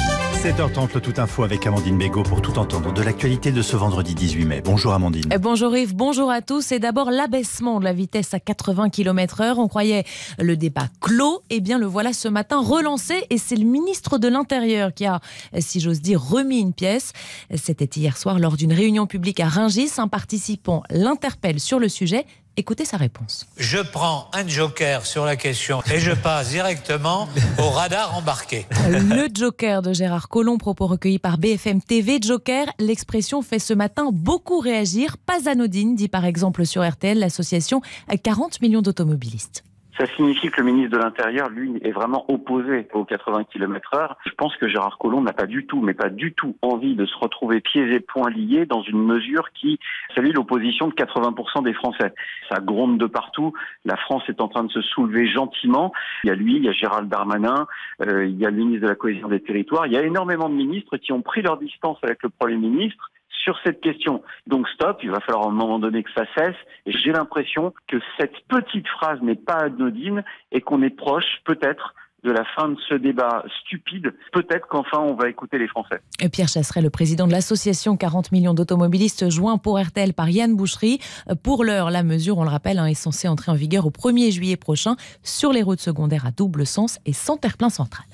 7h30, le tout info avec Amandine Bégaud pour tout entendre de l'actualité de ce vendredi 18 mai. Bonjour Amandine. Eh, Bonjour Yves, bonjour à tous. Et d'abord l'abaissement de la vitesse à 80 km heure. On croyait le débat clos. Eh bien le voilà ce matin relancé et c'est le ministre de l'Intérieur qui a, si j'ose dire, remis une pièce. C'était hier soir lors d'une réunion publique à Rungis. Un participant l'interpelle sur le sujet. Écoutez sa réponse. Je prends un joker sur la question et je passe directement au radar embarqué. Le Joker de Gérard Collomb, propos recueillis par BFM TV. Joker, l'expression fait ce matin beaucoup réagir. Pas anodine, dit par exemple sur RTL l'association 40 millions d'automobilistes. Ça signifie que le ministre de l'Intérieur, lui, est vraiment opposé aux 80 km heure. Je pense que Gérard Collomb n'a pas du tout, mais pas du tout envie de se retrouver pieds et poings liés dans une mesure qui salue l'opposition de 80% des Français. Ça gronde de partout. La France est en train de se soulever gentiment. Il y a lui, il y a Gérald Darmanin, euh, il y a le ministre de la Cohésion des Territoires. Il y a énormément de ministres qui ont pris leur distance avec le Premier ministre sur cette question. Donc stop, il va falloir à un moment donné que ça cesse. J'ai l'impression que cette petite phrase n'est pas anodine et qu'on est proche, peut-être, de la fin de ce débat stupide. Peut-être qu'enfin on va écouter les Français. Pierre Chasseret, le président de l'association 40 millions d'automobilistes, joint pour RTL par Yann Boucherie. Pour l'heure, la mesure, on le rappelle, hein, est censée entrer en vigueur au 1er juillet prochain sur les routes secondaires à double sens et sans terre-plein central.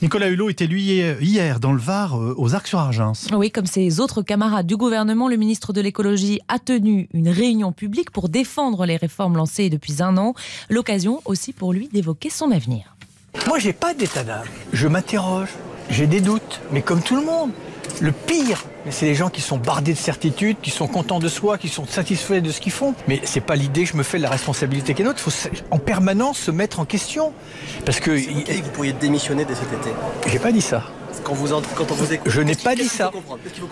Nicolas Hulot était lui hier dans le Var euh, aux Arcs-sur-Argens. Oui, comme ses autres camarades du gouvernement, le ministre de l'écologie a tenu une réunion publique pour défendre les réformes lancées depuis un an. L'occasion aussi pour lui d'évoquer son avenir. Moi, j'ai pas d'état d'âme. Je m'interroge, j'ai des doutes, mais comme tout le monde. Le pire, c'est les gens qui sont bardés de certitudes, qui sont contents de soi, qui sont satisfaits de ce qu'ils font. Mais c'est pas l'idée que je me fais de la responsabilité qui est nôtre. Il faut en permanence se mettre en question. Parce que. Vous, vous pourriez démissionner dès cet été? J'ai pas dit ça. Quand, vous, quand on vous écoute. Je n'ai pas dit ça.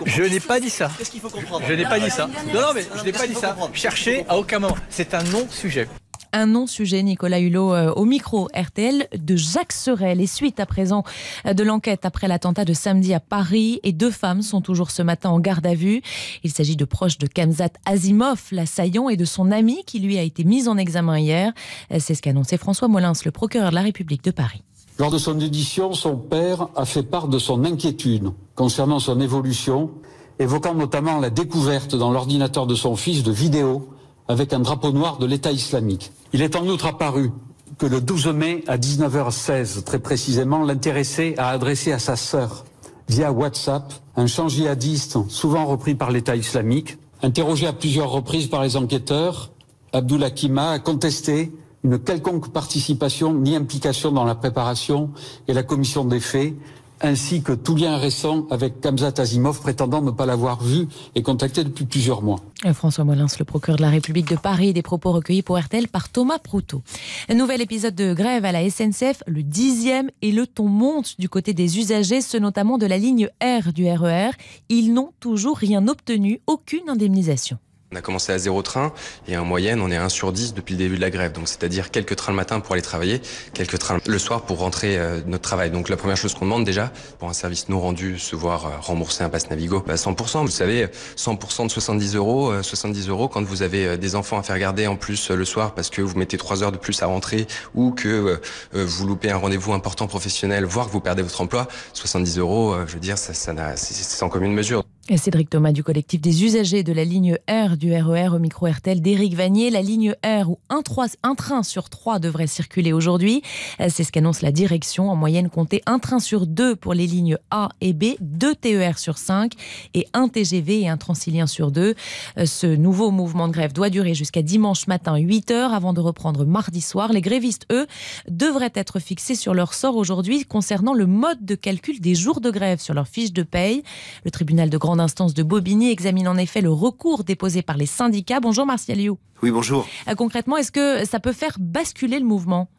Je n'ai pas dit ça. Qu'est-ce qu'il faut comprendre? Je n'ai pas dit ça. Non, non, mais je n'ai pas dit ça. Cherchez à aucun moment. C'est un non-sujet un non-sujet, Nicolas Hulot, euh, au micro RTL de Jacques Serel. Et suite à présent euh, de l'enquête après l'attentat de samedi à Paris, et deux femmes sont toujours ce matin en garde à vue. Il s'agit de proches de Kamzat Asimov, l'assaillant, et de son ami qui lui a été mis en examen hier. Euh, c'est ce qu'a annoncé François Molins, le procureur de la République de Paris. Lors de son audition, son père a fait part de son inquiétude concernant son évolution, évoquant notamment la découverte dans l'ordinateur de son fils de vidéos avec un drapeau noir de l'État islamique. Il est en outre apparu que le 12 mai à 19h16, très précisément, l'intéressé a adressé à sa sœur, via WhatsApp, un chant djihadiste souvent repris par l'État islamique. Interrogé à plusieurs reprises par les enquêteurs, Abdullah Kima a contesté une quelconque participation ni implication dans la préparation et la commission des faits, ainsi que tout lien récent avec Kamzat Asimov prétendant ne pas l'avoir vu et contacté depuis plusieurs mois. François Molins, le procureur de la République de Paris, des propos recueillis pour RTL par Thomas Proutot. Un nouvel épisode de grève à la SNCF, le dixième, et le ton monte du côté des usagers, ceux notamment de la ligne R du RER. E Ils n'ont toujours rien obtenu, aucune indemnisation. On a commencé à zéro train et en moyenne on est 1 sur 10 depuis le début de la grève. Donc c'est-à-dire quelques trains le matin pour aller travailler, quelques trains le soir pour rentrer euh, notre travail. Donc la première chose qu'on demande déjà pour un service non rendu, se voir euh, rembourser un pass Navigo, bah 100%. Vous savez, 100% de 70 euros, 70 euh, euros quand vous avez des enfants à faire garder en plus le soir parce que vous mettez 3 heures de plus à rentrer ou que vous loupez un rendez-vous important professionnel, voire que vous perdez votre emploi, 70 euros, je veux dire, ça, ça c'est sans commune mesure. Cédric Thomas du collectif des usagers de la ligne R du RER e au micro RTL d'Éric Vanier. La ligne R où un, train sur trois devrait circuler aujourd'hui. C'est ce qu'annonce la direction. En moyenne, compter un train sur deux pour les lignes A et B, deux TER sur cinq et un TGV et un Transilien sur deux. Ce nouveau mouvement de grève doit durer jusqu'à dimanche matin 8 heures avant de reprendre mardi soir. Les grévistes, eux, devraient être fixés sur leur sort aujourd'hui concernant le mode de calcul des jours de grève sur leur fiche de paye. Le tribunal de grande instance de Bobigny examine en effet le recours déposé par les syndicats. Bonjour Martial You. Oui, bonjour. Euh, concrètement, est-ce que ça peut faire basculer le mouvement?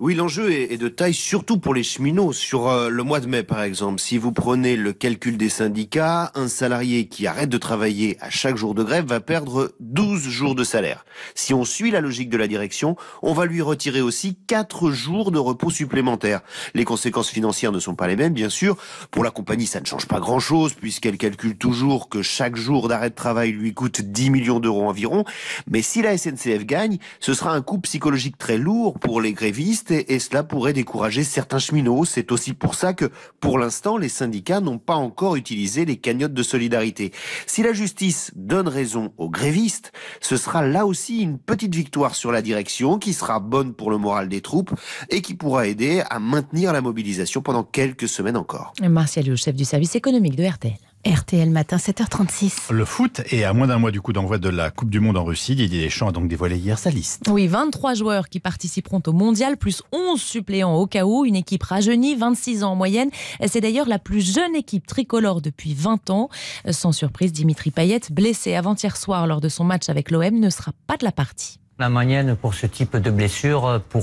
Oui, l'enjeu est de taille surtout pour les cheminots. Sur euh, le mois de mai, par exemple, si vous prenez le calcul des syndicats, un salarié qui arrête de travailler à chaque jour de grève va perdre 12 jours de salaire. Si on suit la logique de la direction, on va lui retirer aussi 4 jours de repos supplémentaires. Les conséquences financières ne sont pas les mêmes, bien sûr. Pour la compagnie, ça ne change pas grand-chose, puisqu'elle calcule toujours que chaque jour d'arrêt de travail lui coûte 10 millions d'euros environ. Mais si la SNCF gagne, ce sera un coût psychologique très lourd pour les grévistes et, cela pourrait décourager certains cheminots. C'est aussi pour ça que, pour l'instant, les syndicats n'ont pas encore utilisé les cagnottes de solidarité. Si la justice donne raison aux grévistes, ce sera là aussi une petite victoire sur la direction qui sera bonne pour le moral des troupes et qui pourra aider à maintenir la mobilisation pendant quelques semaines encore. Martial, chef du service économique de RTL. RTL matin, 7h36. Le foot est à moins d'un mois du coup d'envoi de la Coupe du Monde en Russie. Didier Deschamps a donc dévoilé hier sa liste. Oui, 23 joueurs qui participeront au mondial, plus 11 suppléants au cas où. Une équipe rajeunie, 26 ans en moyenne. C'est d'ailleurs la plus jeune équipe tricolore depuis 20 ans. Sans surprise, Dimitri Payet, blessé avant-hier soir lors de son match avec l'OM, ne sera pas de la partie. La moyenne pour ce type de blessure, pour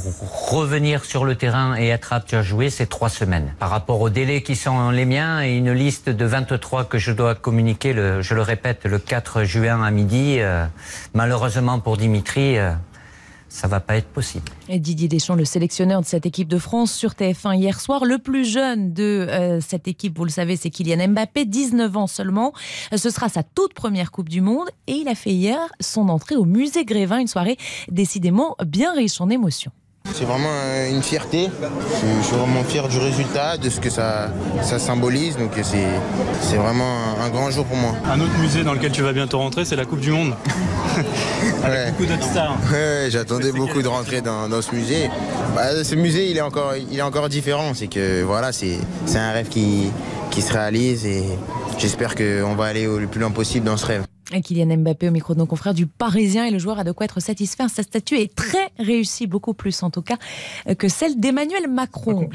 revenir sur le terrain et être apte à jouer, c'est trois semaines. Par rapport aux délais qui sont les miens et une liste de 23 que je dois communiquer, je le répète, le 4 juin à midi, euh, malheureusement pour Dimitri, euh, ça va pas être possible. Et Didier Deschamps, le sélectionneur de cette équipe de France sur TF1 hier soir, le plus jeune de euh, cette équipe, vous le savez, c'est Kylian Mbappé, 19 ans seulement. Euh, Ce sera sa toute première Coupe du Monde et il a fait hier son entrée au musée Grévin, une soirée décidément bien riche en émotions. C'est vraiment une fierté. Je, suis vraiment fier du résultat, de ce que ça, ça symbolise. Donc c'est c'est vraiment un, grand jour pour moi. Un autre musée dans lequel tu vas bientôt rentrer, c'est la Coupe du Monde. Ouais. Beaucoup d'autres stars. Ouais, J'attendais beaucoup de rentrer dans, dans ce musée. Bah, ce musée, il est encore, il est encore différent. C'est que voilà, c'est c'est un rêve qui, qui se réalise et j'espère qu'on va aller au- le plus loin possible dans ce rêve. Et Kylian Mbappé au micro de nos confrères du Parisien et le joueur a de quoi être satisfait. Sa statue est très réussie, beaucoup plus en tout cas euh, que celle d'Emmanuel Macron.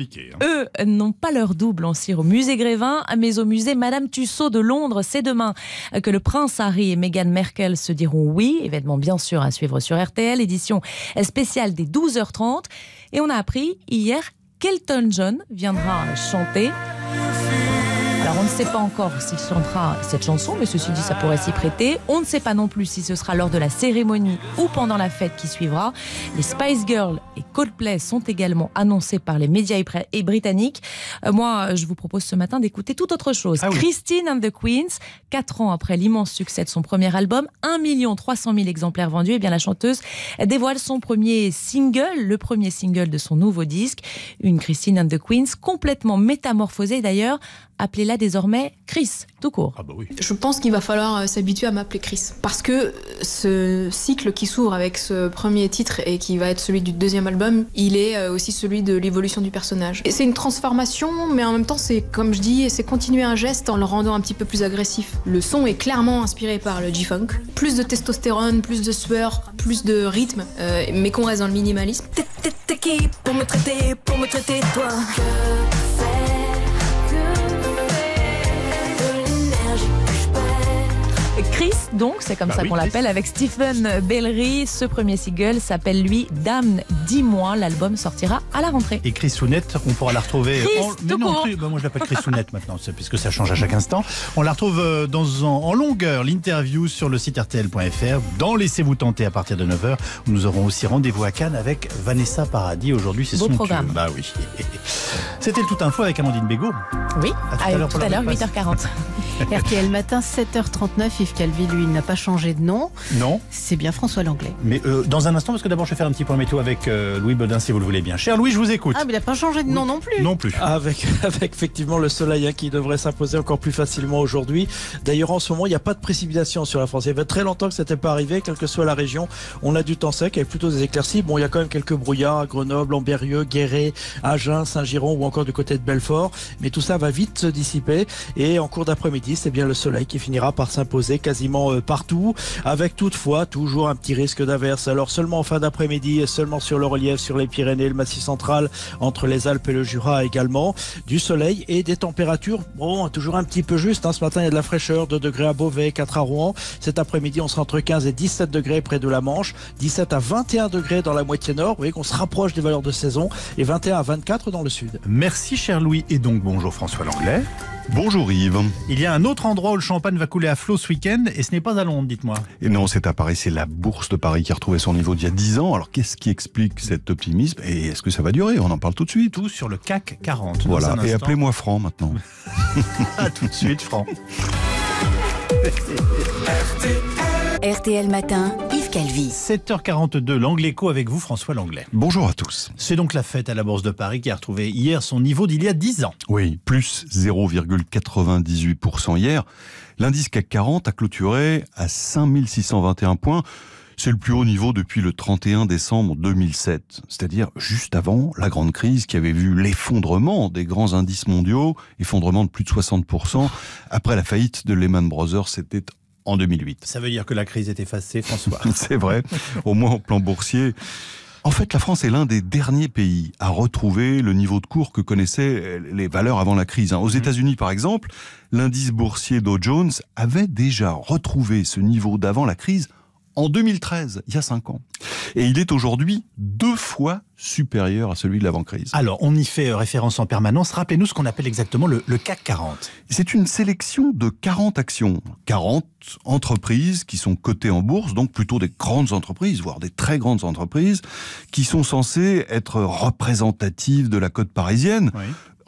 Eux n'ont pas leur double en cire au musée Grévin, mais au musée Madame Tussaud de Londres. C'est demain que le prince Harry et Meghan Merkel se diront oui. Événement bien sûr à suivre sur RTL, édition spéciale des 12h30. Et on a appris hier qu'Elton John viendra chanter. Alors on ne sait pas encore s'il chantera cette chanson, mais ceci dit, ça pourrait s'y prêter. On ne sait pas non plus si ce sera lors de la cérémonie ou pendant la fête qui suivra. Les Spice Girls et Coldplay sont également annoncés par les médias et britanniques. Euh, moi, je vous propose ce matin d'écouter tout autre chose. Christine and the Queens, quatre ans après l'immense succès de son premier album, 1 300 000 exemplaires vendus, et bien la chanteuse dévoile son premier single, le premier single de son nouveau disque, une Christine and the Queens complètement métamorphosée d'ailleurs. Appelez-la désormais Chris, tout court. Je pense qu'il va falloir euh, s'habituer à m'appeler Chris. Parce que ce cycle qui s'ouvre avec ce premier titre et qui va être celui du deuxième album, il est euh, aussi celui de l'évolution du personnage. Et c'est une transformation, mais en même temps, c'est comme je dis, c'est continuer un geste en le rendant un petit peu plus agressif. Le son est clairement inspiré par le G-Funk. Plus de testostérone, plus de sueur, plus de rythme, euh, mais qu'on reste dans le minimalisme. T'es qui pour me traiter, pour me traiter toi? Chris, donc, c'est comme Bah ça oui, qu'on l'appelle, avec Stephen Bellery. Ce premier single s'appelle, lui, Dame, dis-moi. L'album sortira à la rentrée. Et Chris Sounette, on pourra la retrouver. Chris, en- tout court. Chris- bah, moi je l'appelle Chris Sounette maintenant, puisque ça change à chaque instant. On la retrouve euh, dans, en, en longueur, l'interview sur le site RTL.fr, dans Laissez-vous tenter à partir de 9h. Nous aurons aussi rendez-vous à Cannes avec Vanessa Paradis. Aujourd'hui, c'est Beau son programme. Bah oui. C'était le tout info avec Amandine Bégaud. Oui, À tout à à l'heure tout pour à la l'heure, revue de 8h40. RTL matin, 7h39. Yves Calvi, lui, n'a pas changé de nom. Non. C'est bien François Langlais. Mais euh, dans un instant, parce que d'abord je vais faire un petit point météo avec euh, Louis Bodin, si vous le voulez bien. Cher Louis, je vous écoute. Ah, mais il n'a pas changé de nom non plus. Non plus. Avec, avec effectivement le soleil hein, qui devrait s'imposer encore plus facilement aujourd'hui. D'ailleurs, en ce moment, il n'y a pas de précipitation sur la France. Il y avait très longtemps que ça n'était pas arrivé, quelle que soit la région. On a du temps sec avec plutôt des éclaircies. Bon, il y a quand même quelques brouillards à Grenoble, Ambérieux, Guéret, Agen, Saint-Giron ou encore du côté de Belfort. Mais tout ça va vite se dissiper. Et en cours d'après-midi, c'est bien le soleil qui finira par s'imposer quasiment euh, partout, avec toutefois toujours un petit risque d'averse. Alors seulement en fin d'après-midi, et seulement sur le relief, sur les Pyrénées, le Massif central, entre les Alpes et le Jura également, du soleil et des températures, bon, toujours un petit peu juste. hein. Ce matin, il y a de la fraîcheur, 2 degrés à Beauvais, 4 à Rouen. Cet après-midi, on sera entre 15 et 17 degrés près de la Manche, 17 à 21 degrés dans la moitié nord. Vous voyez qu'on se rapproche des valeurs de saison et 21 à 24 dans le sud. Merci cher Louis et donc bonjour François Langlais. Bonjour Yves. Il y a un autre endroit où le champagne va couler à flot ce week-end et ce n'est pas à Londres, dites-moi. Et non, c'est à Paris, c'est la bourse de Paris qui a retrouvé son niveau d'il y a 10 ans. Alors qu'est-ce qui explique cet optimisme et est-ce que ça va durer? On en parle tout de suite. Tout sur le CAC 40. dans Voilà, un et appelez-moi Franc maintenant. À tout de suite, Franck. RTL Matin, Yves Calvi. 7h42, l'Angléco avec vous, François Langlais. Bonjour à tous. C'est donc la fête à la Bourse de Paris qui a retrouvé hier son niveau d'il y a 10 ans. Oui, plus 0,98% hier. L'indice CAC 40 a clôturé à 5621 points. C'est le plus haut niveau depuis le 31 décembre 2007, c'est-à-dire juste avant la grande crise qui avait vu l'effondrement des grands indices mondiaux, effondrement de plus de 60%. Après la faillite de Lehman Brothers, c'était en 2008. Ça veut dire que la crise est effacée, François. C'est vrai, au moins au plan boursier. En fait, la France est l'un des derniers pays à retrouver le niveau de cours que connaissaient les valeurs avant la crise. hein. Aux États-Unis, par exemple, l'indice boursier Dow Jones avait déjà retrouvé ce niveau d'avant la crise en 2013, il y a cinq ans. Et il est aujourd'hui deux fois supérieur à celui de l'avant-crise. Alors, on y fait euh, référence en permanence. Rappelez-nous ce qu'on appelle exactement le, le CAC 40. C'est une sélection de 40 actions, 40 entreprises qui sont cotées en bourse, donc plutôt des grandes entreprises, voire des très grandes entreprises, qui sont censées être représentatives de la cote parisienne.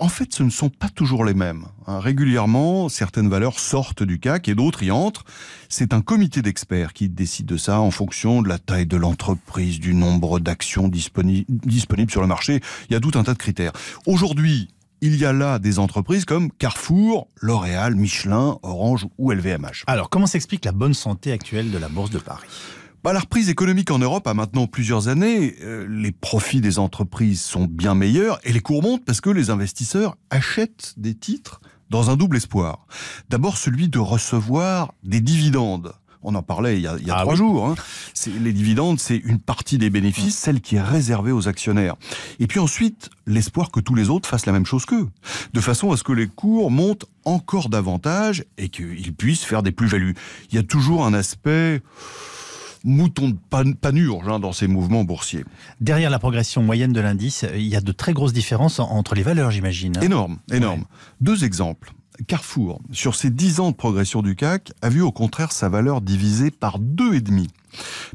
En fait, ce ne sont pas toujours les mêmes. hein. Régulièrement, certaines valeurs sortent du CAC et d'autres y entrent. C'est un comité d'experts qui décide de ça en fonction de la taille de l'entreprise, du nombre d'actions disponi- disponibles sur le marché. Il y a tout un tas de critères. Aujourd'hui, il y a là des entreprises comme Carrefour, L'Oréal, Michelin, Orange ou LVMH. Alors, comment s'explique la bonne santé actuelle de la Bourse de Paris? Bah, la reprise économique en Europe a maintenant plusieurs années. Euh, les profits des entreprises sont bien meilleurs et les cours montent parce que les investisseurs achètent des titres dans un double espoir. D'abord celui de recevoir des dividendes. On en parlait il y a, il y a Ah trois oui. jours. hein. C'est- Les dividendes, c'est une partie des bénéfices, celle qui est réservée aux actionnaires. Et puis ensuite, l'espoir que tous les autres fassent la même chose qu'eux, de façon à ce que les cours montent encore davantage et qu'ils puissent faire des plus-values. Il y a toujours un aspect mouton de pan- panurge hein, dans ces mouvements boursiers. Derrière la progression moyenne de l'indice, il y a de très grosses différences en- entre les valeurs, j'imagine. hein Énorme, énorme. Deux exemples. Carrefour, sur ses 10 ans de progression du CAC, a vu au contraire sa valeur divisée par deux et demi.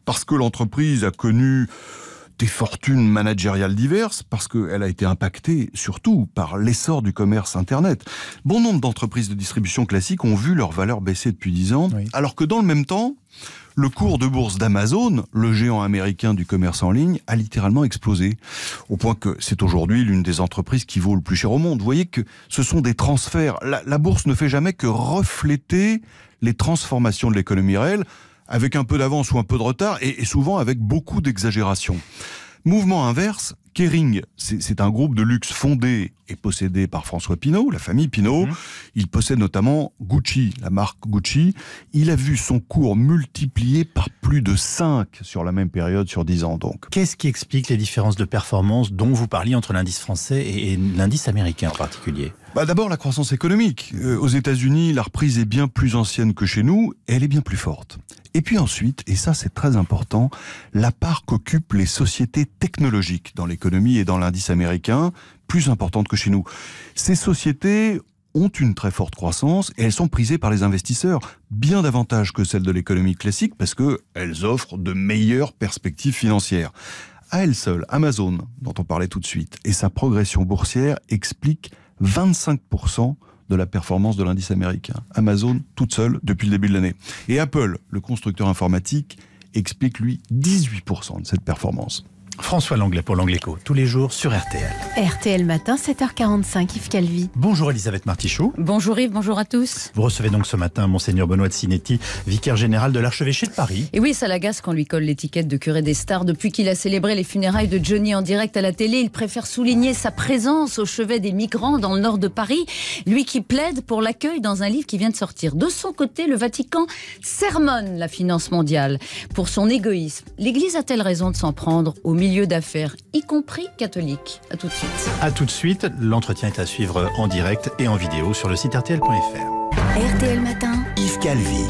Parce que l'entreprise a connu des fortunes managériales diverses, parce qu'elle a été impactée surtout par l'essor du commerce Internet. Bon nombre d'entreprises de distribution classiques ont vu leur valeur baisser depuis 10 ans, alors que dans le même temps, le cours de bourse d'Amazon, le géant américain du commerce en ligne, a littéralement explosé. Au point que c'est aujourd'hui l'une des entreprises qui vaut le plus cher au monde. Vous voyez que ce sont des transferts. La, bourse ne fait jamais que refléter les transformations de l'économie réelle, avec un peu d'avance ou un peu de retard, et, et souvent avec beaucoup d'exagération. Mouvement inverse, Kering, c'est un groupe de luxe fondé et possédé par François Pinault, la famille Pinault. Il possède notamment Gucci, la marque Gucci. Il a vu son cours multiplié par plus de 5 sur la même période, sur 10 ans donc. Qu'est-ce qui explique les différences de performance dont vous parliez entre l'indice français et, et l'indice américain en particulier? Bah D'abord la croissance économique. Euh, aux États-Unis, la reprise est bien plus ancienne que chez nous et elle est bien plus forte. Et puis ensuite, et ça c'est très important, la part qu'occupent les sociétés technologiques dans l'économie et dans l'indice américain, plus importante que chez nous. Ces sociétés ont une très forte croissance et elles sont prisées par les investisseurs bien davantage que celles de l'économie classique parce qu'elles offrent de meilleures perspectives financières. À elle seule, Amazon, dont on parlait tout de suite, et sa progression boursière explique 25% de la performance de l'indice américain. Amazon, toute seule, depuis le début de l'année. Et Apple, le constructeur informatique, explique, lui, 18% de cette performance. François Langlais pour l'Angléco, tous les jours sur RTL. RTL matin, 7h45, Yves Calvi. Bonjour Elisabeth Martichoux. Bonjour Yves, bonjour à tous. Vous recevez donc ce matin Monseigneur Benoît de Sinetti, vicaire général de l'archevêché de Paris. Et oui, ça l'agace qu'on lui colle l'étiquette de curé des stars. Depuis qu'il a célébré les funérailles de Johnny en direct à la télé, il préfère souligner sa présence au chevet des migrants dans le nord de Paris. Lui qui plaide pour l'accueil dans un livre qui vient de sortir. De son côté, le Vatican sermonne la finance mondiale pour son égoïsme. L'Église a-t-elle raison de s'en prendre au milieu d'affaires, y compris catholiques À tout de suite. A tout de suite, l'entretien est à suivre en direct et en vidéo sur le site rtl.fr. RTL Matin. Yves Calvi.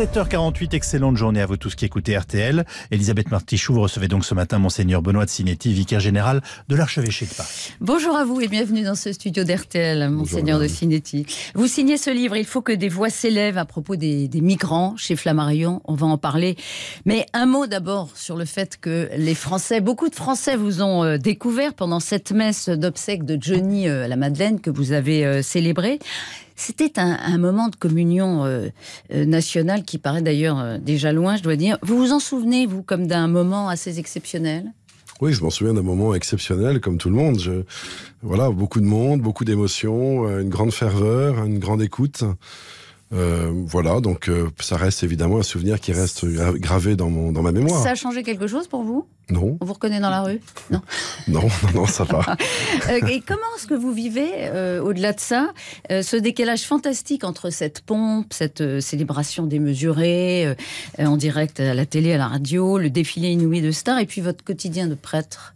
7h48, excellente journée à vous tous qui écoutez RTL. Elisabeth Martichoux, vous recevez donc ce matin Monseigneur Benoît de Sinetti, vicaire général de l'archevêché de Paris. Bonjour à vous et bienvenue dans ce studio d'RTL, Monseigneur de Cinetti. Vous signez ce livre, il faut que des voix s'élèvent à propos des, des migrants chez Flammarion, on va en parler. Mais un mot d'abord sur le fait que les Français, beaucoup de Français vous ont euh, découvert pendant cette messe d'obsèques de Johnny euh, à la Madeleine que vous avez euh, célébrée. C'était un, moment de communion euh, euh, nationale qui paraît d'ailleurs euh, déjà loin, je dois dire. Vous vous en souvenez, vous, comme d'un moment assez exceptionnel? Oui, je m'en souviens d'un moment exceptionnel, comme tout le monde. Voilà, beaucoup de monde, beaucoup d'émotions, une grande ferveur, une grande écoute. Euh, voilà, donc euh, ça reste évidemment un souvenir qui reste gra- gravé dans, mon, dans ma mémoire. Ça a changé quelque chose pour vous? Non, On vous reconnaît dans la rue? Non. non, non, non, ça va. Euh, et comment est-ce que vous vivez, euh, au-delà de ça, ce décalage fantastique entre cette pompe, cette célébration démesurée, en direct à la télé, à la radio, le défilé inouï de stars, et puis votre quotidien de prêtre?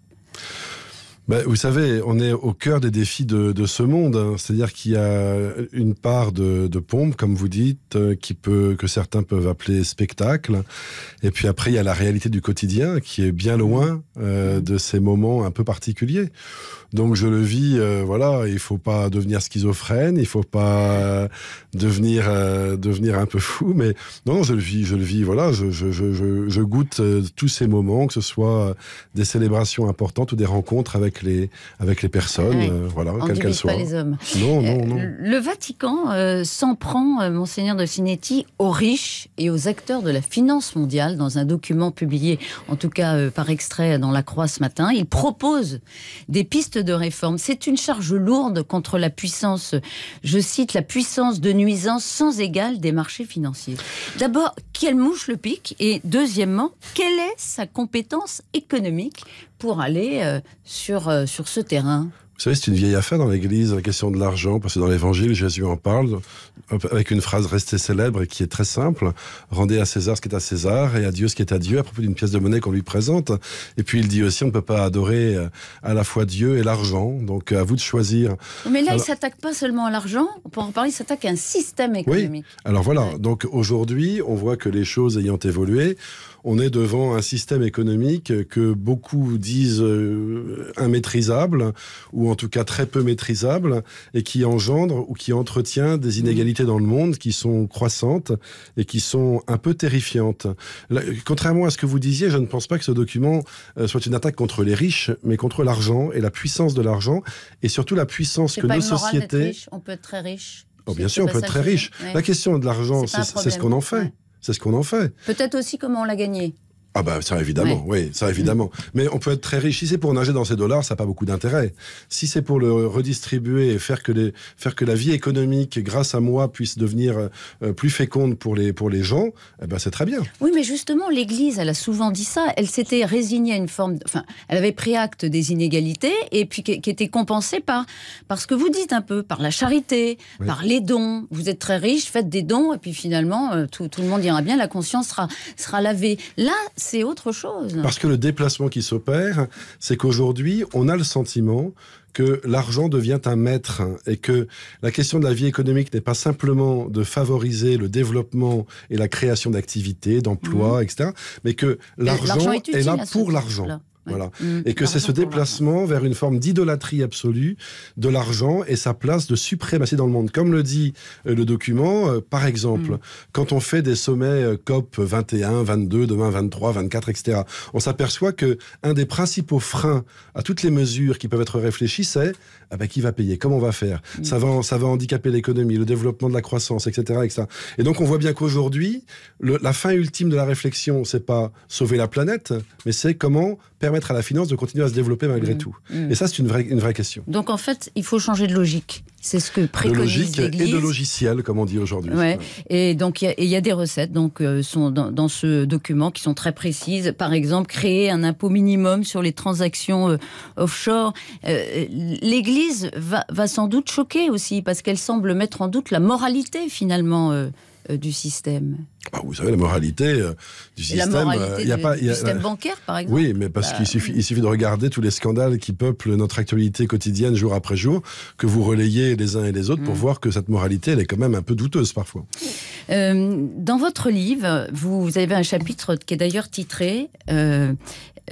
Ben, vous savez, on est au cœur des défis de, de ce monde. hein. C'est-à-dire qu'il y a une part de, de pompe, comme vous dites, euh, qui peut, que certains peuvent appeler spectacle. Et puis après, il y a la réalité du quotidien qui est bien loin euh, de ces moments un peu particuliers. Donc je le vis, euh, voilà, il faut pas devenir schizophrène, il faut pas devenir euh, devenir un peu fou, mais non, je le vis, je le vis, voilà, je, je, je, je, je goûte euh, tous ces moments, que ce soit euh, des célébrations importantes ou des rencontres avec les avec les personnes, Ouais. euh, voilà, quelles qu'elles soient. pas les hommes. Non, non, non. Le Vatican euh, s'en prend, euh, monseigneur de Cinetti, aux riches et aux acteurs de la finance mondiale dans un document publié, en tout cas euh, par extrait dans La Croix ce matin. Il propose des pistes C'est une charge lourde contre la puissance, je cite, la puissance de nuisance sans égale des marchés financiers. D'abord, quelle mouche le pique? Et deuxièmement, quelle est sa compétence économique pour aller euh, euh, sur ce terrain? Vous savez, c'est une vieille affaire dans l'Église, la question de l'argent, parce que dans l'Évangile, Jésus en parle avec une phrase restée célèbre et qui est très simple rendez à César ce qui est à César et à Dieu ce qui est à Dieu, à propos d'une pièce de monnaie qu'on lui présente. Et puis il dit aussi, on ne peut pas adorer euh, à la fois Dieu et l'argent, donc à vous de choisir. Mais là, il Alors- s'attaque pas seulement à l'argent, pour en parler, il s'attaque à un système économique. Alors voilà, donc aujourd'hui, on voit que les choses ayant évolué, on est devant un système économique que beaucoup disent euh, immaîtrisable, ou en tout cas très peu maîtrisable, et qui engendre ou qui entretient des inégalités dans le monde qui sont croissantes et qui sont un peu terrifiantes. Là, contrairement à ce que vous disiez, je ne pense pas que ce document euh, soit une attaque contre les riches, mais contre l'argent et la puissance de l'argent, et surtout la puissance que nos sociétés... riche, on peut être très riche. Oh, bien sûr, on peut être très riche. Ouais. La question de l'argent, C'est ce qu'on en fait. Ouais. C'est ce qu'on en fait. Peut-être aussi comment on l'a gagné. Ah bah ça évidemment, oui, ça évidemment. Mais on peut être très riche. Si c'est pour nager dans ces dollars, ça n'a pas beaucoup d'intérêt. Si c'est pour le redistribuer et faire que, les, faire que la vie économique, grâce à moi, puisse devenir euh, plus féconde pour les, pour les gens, eh ben c'est très bien. Oui, mais justement, l'Église, elle a souvent dit ça. Elle s'était résignée à une forme. Enfin, elle avait pris acte des inégalités et puis qui, qui était compensée par, par ce que vous dites un peu, par la charité, Oui. par les dons. Vous êtes très riche, faites des dons et puis finalement, euh, tout, tout le monde ira bien, la conscience sera, sera lavée. Là, c'est autre chose. Parce que le déplacement qui s'opère, c'est qu'aujourd'hui, on a le sentiment que l'argent devient un maître et que la question de la vie économique n'est pas simplement de favoriser le développement et la création d'activités, d'emplois, etc., mais que l'argent est, là pour l'argent. Voilà. Mm, Et que c'est ce déplacement vers une forme d'idolâtrie absolue de l'argent et sa place de suprématie dans le monde. Comme le dit euh, le document, euh, par exemple, Mm. quand on fait des sommets euh, COP 21, 22, demain 23, 24, etc., on s'aperçoit que un des principaux freins à toutes les mesures qui peuvent être réfléchies, c'est ah ben, qui va payer, comment on va faire? Mm. Ça, va, ça va handicaper l'économie, le développement de la croissance, etc. etc. Et donc on voit bien qu'aujourd'hui, la fin ultime de la réflexion, c'est pas sauver la planète, mais c'est comment permettre à la finance de continuer à se développer malgré tout. mm. Et ça, c'est une vraie, une vraie question. Donc en fait, il faut changer de logique. C'est ce que De préconise logique et l'Église. de logiciel, comme on dit aujourd'hui. Ouais. Et donc il y a- y, des recettes donc euh, sont dans, dans ce document qui sont très précises. Par exemple, créer un impôt minimum sur les transactions euh, offshore. Euh, L'Église va, va sans doute choquer aussi parce qu'elle semble mettre en doute la moralité finalement du système. Bah, vous savez, la moralité euh, du Et système. la euh, moralité il y a pas, il y a- du système bancaire, par exemple. Oui, mais parce Bah, qu'il suffit, il suffit de regarder tous les scandales qui peuplent notre actualité quotidienne jour après jour, que vous relayez les uns et les autres Mm. pour voir que cette moralité, elle est quand même un peu douteuse parfois. Euh, dans votre livre, vous, vous avez un chapitre qui est d'ailleurs titré euh,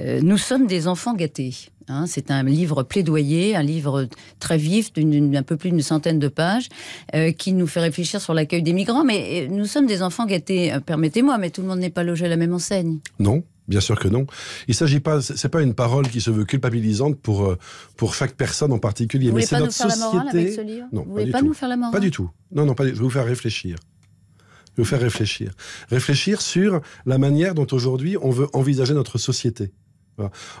euh, Nous sommes des enfants gâtés. Hein, c'est un livre plaidoyer, un livre très vif, d'une- d'une- un peu plus d'une centaine de pages, euh, qui nous fait réfléchir sur l'accueil des migrants. Mais euh, nous sommes des enfants gâtés, euh, permettez-moi, mais tout le monde n'est pas logé à la même enseigne. Non, bien sûr que non. Il s'agit pas, c'est pas une parole qui se veut culpabilisante pour euh, pour chaque personne en particulier, Vous mais voulez c'est pas nous notre faire la morale société. avec ce livre Non, Vous voulez pas nous faire la morale Pas du tout. Non, non, pas du- Je vais vous faire réfléchir. Je vais vous faire réfléchir. Réfléchir sur la manière dont aujourd'hui on veut envisager notre société.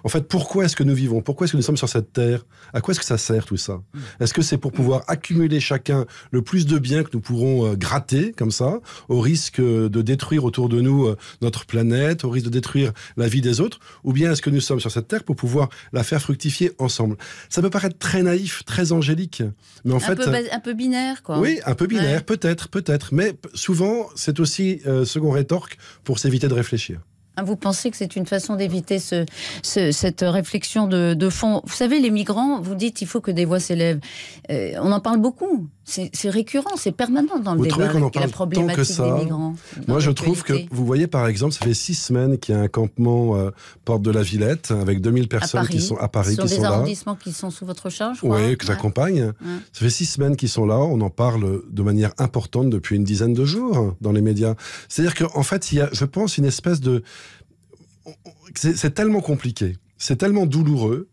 En fait, pourquoi est-ce que nous vivons? Pourquoi est-ce que nous sommes sur cette terre? À quoi est-ce que ça sert tout ça? Est-ce que c'est pour pouvoir accumuler chacun le plus de biens que nous pourrons euh, gratter comme ça, au risque euh, de détruire autour de nous euh, notre planète, au risque de détruire la vie des autres? Ou bien est-ce que nous sommes sur cette terre pour pouvoir la faire fructifier ensemble? Ça peut paraître très naïf, très angélique, mais en un, fait, peu, un peu binaire, quoi. oui, un peu binaire, Ouais. peut-être, peut-être, mais souvent c'est aussi euh, ce qu'on rétorque pour s'éviter de réfléchir. Ah, Vous pensez que c'est une façon d'éviter ce, ce- cette réflexion de, de fond Vous savez, les migrants, vous dites il faut que des voix s'élèvent. Euh, on en parle beaucoup. C'est récurrent, c'est permanent dans le Vous débat. trouvez qu'on en avec la parle tant problématique que ça des migrants. Moi, je trouve que, vous voyez, par exemple, ça fait six semaines qu'il y a un campement euh, Porte de la Villette avec 2000 à personnes Paris, qui sont à Paris, ce sont qui des sont là. arrondissements qui sont sous votre charge. Oui, que j'accompagne. Ça fait six semaines qu'ils sont là. On en parle de manière importante depuis une dizaine de jours dans les médias. C'est-à-dire qu'en fait, il y a, je pense, une espèce de. C'est tellement compliqué, c'est tellement douloureux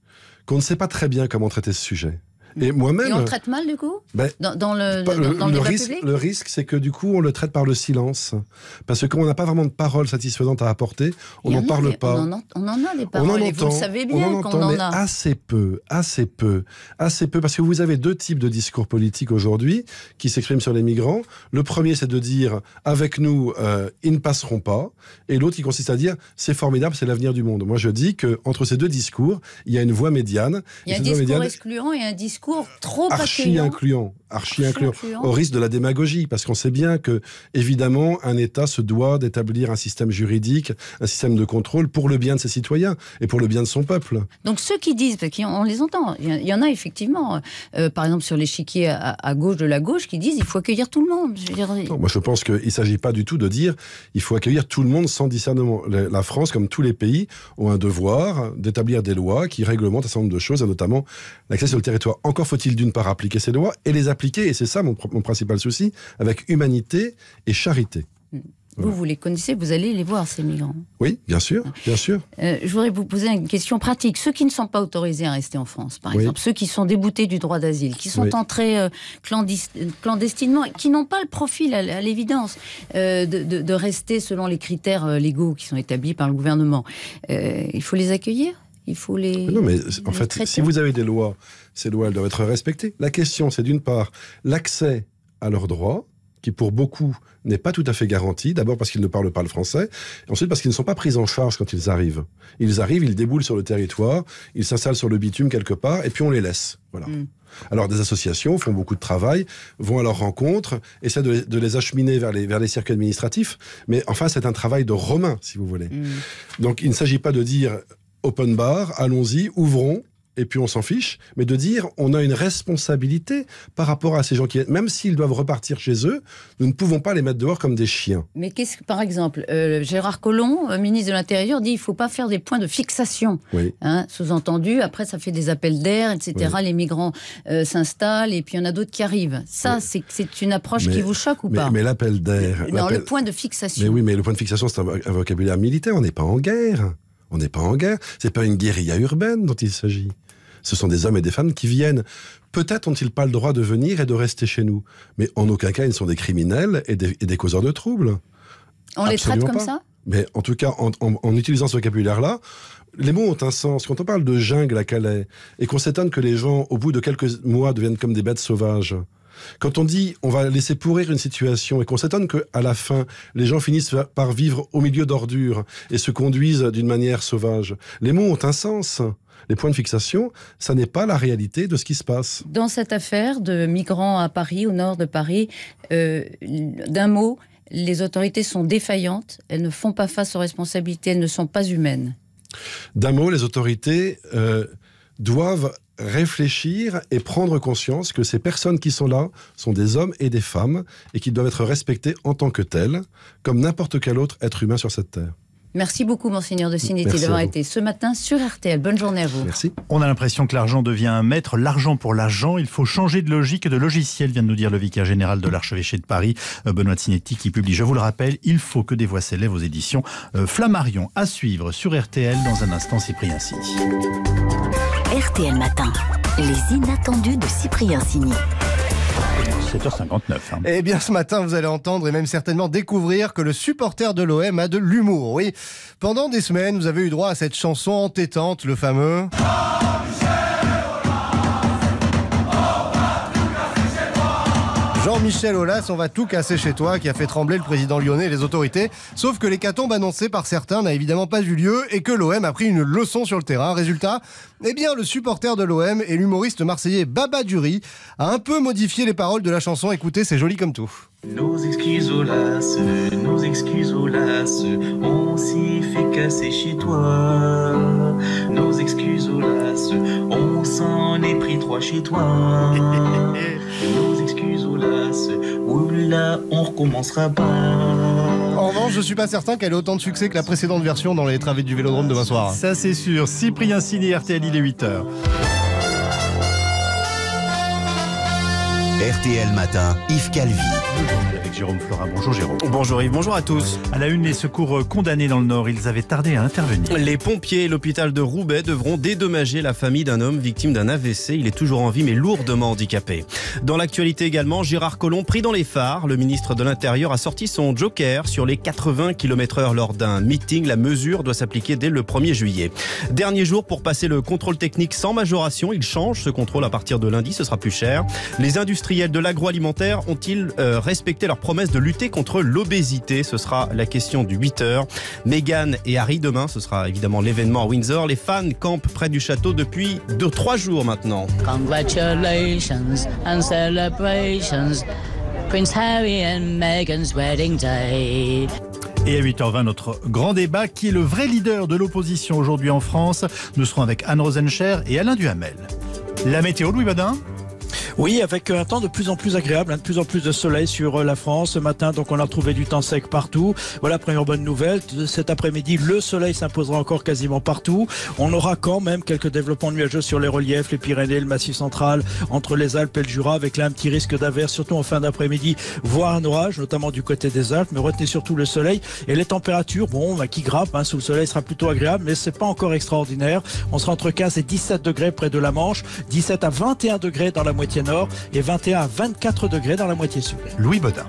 qu'on ne sait pas très bien comment traiter ce sujet. Et moi-même. Et on le traite mal, du coup Ben, dans, dans le, Pas- dans, le, dans le le débat risque, public le risque, c'est que du coup, on le traite par le silence. Parce que comme on n'a pas vraiment de paroles satisfaisantes à apporter, on n'en en parle pas. On en, en- on en a des On paroles, en et vous entend, le savez on bien en qu'on entend, en mais a. assez peu, assez peu, assez peu, parce que vous avez deux types de discours politiques aujourd'hui qui s'expriment sur les migrants. Le premier, c'est de dire avec nous, euh, ils ne passeront pas, et l'autre qui consiste à dire c'est formidable, c'est l'avenir du monde. Moi, je dis que entre ces deux discours, il y a une voie médiane. Il y a un discours médiane excluant et un discours trop archi accueillant. incluant, archi incluant. au risque de la démagogie, parce qu'on sait bien que, évidemment, un État se doit d'établir un système juridique, un système de contrôle pour le bien de ses citoyens et pour le bien de son peuple. Donc ceux qui disent, parce qu'on les entend, il y en- a effectivement, euh, par exemple sur l'échiquier à, à gauche de la gauche, qui disent il faut accueillir tout le monde. Je veux dire, Non, moi, je pense qu'il ne s'agit pas du tout de dire il faut accueillir tout le monde sans discernement. La la France, comme tous les pays, ont un devoir d'établir des lois qui réglementent un certain nombre de choses, et notamment l'accès sur le territoire. Encore faut-il d'une part appliquer ces lois et les appliquer, et c'est ça mon, mon principal souci, avec humanité et charité. vous, vous les connaissez, vous allez les voir, ces migrants. Oui, bien sûr, bien sûr. Euh, je voudrais vous poser une question pratique. Ceux qui ne sont pas autorisés à rester en France, par Oui. exemple, ceux qui sont déboutés du droit d'asile, qui sont Oui. entrés euh, clandestinement, qui n'ont pas le profil, à, l'évidence, euh, de, de- de rester selon les critères légaux qui sont établis par le gouvernement, il faut les accueillir? Il faut les. Non, mais en les fait, traiter? si vous avez des lois, ces lois, elles doivent être respectées. La question, c'est d'une part l'accès à leurs droits, qui pour beaucoup n'est pas tout à fait garanti. D'abord parce qu'ils ne parlent pas le français, et ensuite parce qu'ils ne sont pas pris en charge quand ils arrivent. Ils arrivent, ils déboulent sur le territoire, ils s'installent sur le bitume quelque part, et puis on les laisse. Voilà. Mm. Alors des associations font beaucoup de travail, vont à leur rencontre, essaient de les, de les acheminer vers les, vers les circuits administratifs, mais enfin c'est un travail de romain, si vous voulez. Mm. Donc il ne s'agit pas de dire open bar, allons-y, ouvrons, et puis on s'en fiche, mais de dire on a une responsabilité par rapport à ces gens qui, même s'ils doivent repartir chez eux, nous ne pouvons pas les mettre dehors comme des chiens. Mais qu'est-ce que, par exemple, euh, Gérard Collomb, euh, ministre de l'Intérieur, dit il ne faut pas faire des points de fixation. Oui. Hein, Sous-entendu, après, ça fait des appels d'air, etc. Les migrants euh, s'installent et puis il y en a d'autres qui arrivent. Ça, c'est c'est une approche qui vous choque ou mais, pas mais l'appel d'air. Non, le point de fixation. Mais oui, mais le point de fixation, c'est un, un vocabulaire militaire. On n'est pas en guerre. On n'est pas en guerre. C'est pas une guérilla urbaine dont il s'agit. Ce sont des hommes et des femmes qui viennent. Peut-être ont-ils pas le droit de venir et de rester chez nous, mais en aucun cas ils ne sont des criminels et des, et des causeurs de troubles. On les traite comme pas. ça? Mais en tout cas, en, en- en utilisant ce vocabulaire-là, les mots ont un sens. Quand on parle de jungle à Calais et qu'on s'étonne que les gens, au bout de quelques mois, deviennent comme des bêtes sauvages. Quand on dit on va laisser pourrir une situation et qu'on s'étonne qu'à la fin, les gens finissent par vivre au milieu d'ordures et se conduisent d'une manière sauvage, les mots ont un sens. Les points de fixation, ça n'est pas la réalité de ce qui se passe. Dans cette affaire de migrants à Paris, au nord de Paris, euh, d'un mot, les autorités sont défaillantes, elles ne font pas face aux responsabilités, elles ne sont pas humaines. D'un mot, les autorités euh, doivent réfléchir et prendre conscience que ces personnes qui sont là sont des hommes et des femmes et qui doivent être respectés en tant que tels, comme n'importe quel autre être humain sur cette terre. Merci beaucoup, Monseigneur de Sinetti, d'avoir été ce matin sur RTL. Bonne journée à vous. Merci. On a l'impression que l'argent devient un maître, l'argent pour l'argent. Il faut changer de logique, de logiciel, vient de nous dire le vicaire général de l'archevêché de Paris, euh, Benoît de Sinetti, qui publie, je vous le rappelle, Il faut que des voix s'élèvent aux éditions euh, Flammarion. À suivre sur RTL dans un instant, Cyprien Sini. RTL Matin, les inattendus de Cyprien Signy. 7h59. hein. Eh bien, ce matin, vous allez entendre et même certainement découvrir que le supporter de l'OM a de l'humour. Oui, pendant des semaines, vous avez eu droit à cette chanson entêtante, le fameux. Jean-Michel Aulas, on va tout casser chez toi, qui a fait trembler le président lyonnais et les autorités. Sauf que l'hécatombe annoncée par certains n'a évidemment pas eu lieu et que l'OM a pris une leçon sur le terrain. Résultat, eh bien, le supporter de l'OM et l'humoriste marseillais Baba Duri a un peu modifié les paroles de la chanson. Écoutez, c'est joli comme tout. Nos excuses au las, nos excuses au las, on s'y fait casser chez toi. Nos excuses au las, on s'en est pris trois chez toi. Nos excuses oula, on recommencera pas. En revanche, je suis pas certain qu'elle ait autant de succès que la précédente version dans les travées du Vélodrome demain soir. Ça, c'est sûr. Cyprien Ciné, RTL, il est 8h. RTL Matin, Yves Calvi. Jérôme Florin. Bonjour Jérôme. Bonjour Yves, bonjour à tous. À la une, les secours condamnés dans le Nord, ils avaient tardé à intervenir. Les pompiers et l'hôpital de Roubaix devront dédommager la famille d'un homme victime d'un AVC. Il est toujours en vie mais lourdement handicapé. Dans l'actualité également, Gérard Collomb pris dans les phares. Le ministre de l'Intérieur a sorti son joker sur les 80 km heure lors d'un meeting. La mesure doit s'appliquer dès le 1er juillet. Dernier jour pour passer le contrôle technique sans majoration. Il change ce contrôle à partir de lundi, ce sera plus cher. Les industriels de l'agroalimentaire ont-ils euh, respecté leur promesse de lutter contre l'obésité Ce sera la question du 8 heures. Meghan et Harry demain, ce sera évidemment l'événement à Windsor. Les fans campent près du château depuis deux, trois jours maintenant. Congratulations and celebrations. Prince Harry and Meghan's wedding day. Et à 8h20, notre grand débat, qui est le vrai leader de l'opposition aujourd'hui en France? Nous serons avec Anne Rosencher et Alain Duhamel. La météo, Louis Badin Oui, avec un temps de plus en plus agréable, hein, de plus en plus de soleil sur euh, la France. Ce matin, donc, on a retrouvé du temps sec partout. Voilà, première bonne nouvelle. Cet après-midi, le soleil s'imposera encore quasiment partout. On aura quand même quelques développements nuageux sur les reliefs, les Pyrénées, le Massif central, entre les Alpes et le Jura, avec là un petit risque d'averse, surtout en fin d'après-midi, voire un orage, notamment du côté des Alpes. Mais retenez surtout le soleil et les températures, bon, bah, qui grimpent hein, sous le soleil sera plutôt agréable, mais c'est pas encore extraordinaire. On sera entre 15 et 17 degrés près de la Manche, 17 à 21 degrés dans la moitié nord et 21 à 24 degrés dans la moitié sud. Louis Baudin.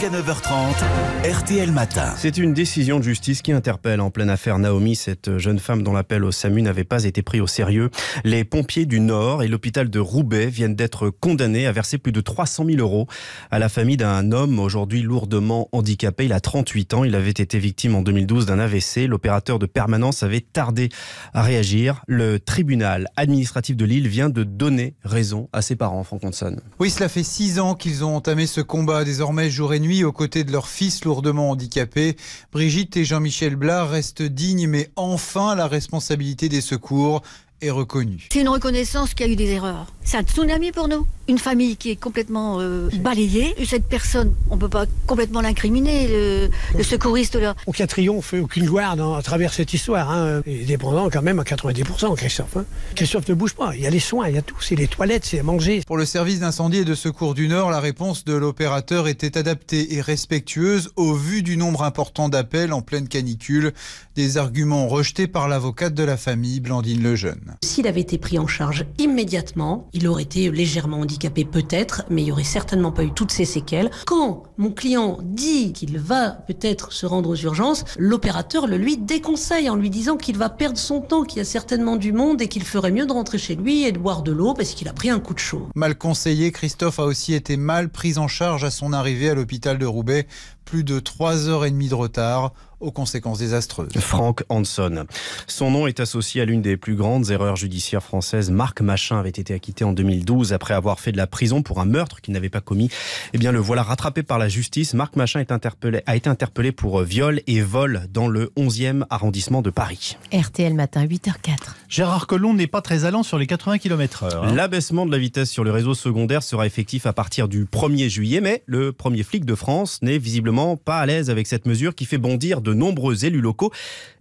Jusqu'à 9h30, RTL Matin. C'est une décision de justice qui interpelle en pleine affaire Naomi, cette jeune femme dont l'appel au SAMU n'avait pas été pris au sérieux. Les pompiers du Nord et l'hôpital de Roubaix viennent d'être condamnés à verser plus de 300 000 euros à la famille d'un homme aujourd'hui lourdement handicapé. Il a 38 ans, il avait été victime en 2012 d'un AVC. L'opérateur de permanence avait tardé à réagir. Le tribunal administratif de Lille vient de donner raison à ses parents, Franck Hanson. Oui, cela fait six ans qu'ils ont entamé ce combat, désormais jour et nuit, aux côtés de leur fils lourdement handicapé. Brigitte et Jean-Michel Blard restent dignes, mais enfin la responsabilité des secours est reconnue. C'est une reconnaissance qu'il y a eu des erreurs. C'est un tsunami pour nous. Une famille qui est complètement euh, balayée. Et cette personne, on ne peut pas complètement l'incriminer, le, le secouriste là. Aucun triomphe, aucune gloire dans, à travers cette histoire. Hein. Il est dépendant quand même à 90%, Christophe. hein. Christophe ne bouge pas. Il y a les soins, il y a tout. C'est les toilettes, c'est à manger. Pour le service d'incendie et de secours du Nord, la réponse de l'opérateur était adaptée et respectueuse au vu du nombre important d'appels en pleine canicule. Des arguments rejetés par l'avocate de la famille, Blandine Lejeune. S'il avait été pris en charge immédiatement, il aurait été légèrement handicapé peut-être, mais il n'y aurait certainement pas eu toutes ces séquelles. Quand mon client dit qu'il va peut-être se rendre aux urgences, l'opérateur le lui déconseille en lui disant qu'il va perdre son temps, qu'il y a certainement du monde et qu'il ferait mieux de rentrer chez lui et de boire de l'eau parce qu'il a pris un coup de chaud. Mal conseillé, Christophe a aussi été mal pris en charge à son arrivée à l'hôpital de Roubaix. Plus de 3 heures et demie de retard aux conséquences désastreuses. Franck Hanson. Son nom est associé à l'une des plus grandes erreurs judiciaires françaises. Marc Machin avait été acquitté en 2012 après avoir fait de la prison pour un meurtre qu'il n'avait pas commis. Eh bien, le voilà rattrapé par la justice. Marc Machin est interpellé, a été interpellé pour viol et vol dans le 11e arrondissement de Paris. RTL matin, 8h04. Gérard Collomb n'est pas très allant sur les 80 km h L'abaissement de la vitesse sur le réseau secondaire sera effectif à partir du 1er juillet, mais le premier flic de France n'est visiblement pas à l'aise avec cette mesure qui fait bondir de nombreux élus locaux.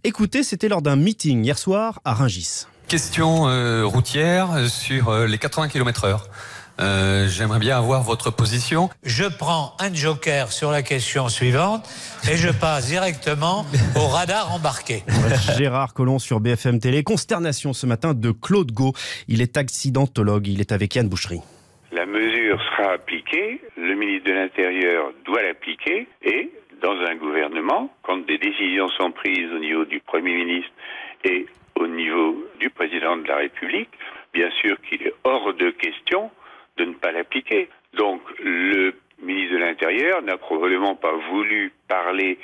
Écoutez, c'était lors d'un meeting hier soir à Rungis. Question euh, routière sur euh, les 80 km/h. Euh, J'aimerais bien avoir votre position. Je prends un joker sur la question suivante et je passe directement au radar embarqué. Gérard Collomb sur BFM Télé. Consternation ce matin de Claude Gau. Il est accidentologue. Il est avec Yann Boucherie. La mesure sera appliquée, le ministre de l'Intérieur doit l'appliquer et dans un gouvernement, quand des décisions sont prises au niveau du Premier ministre et au niveau du Président de la République, bien sûr qu'il est hors de question de ne pas l'appliquer. Donc le ministre de l'Intérieur n'a probablement pas voulu parler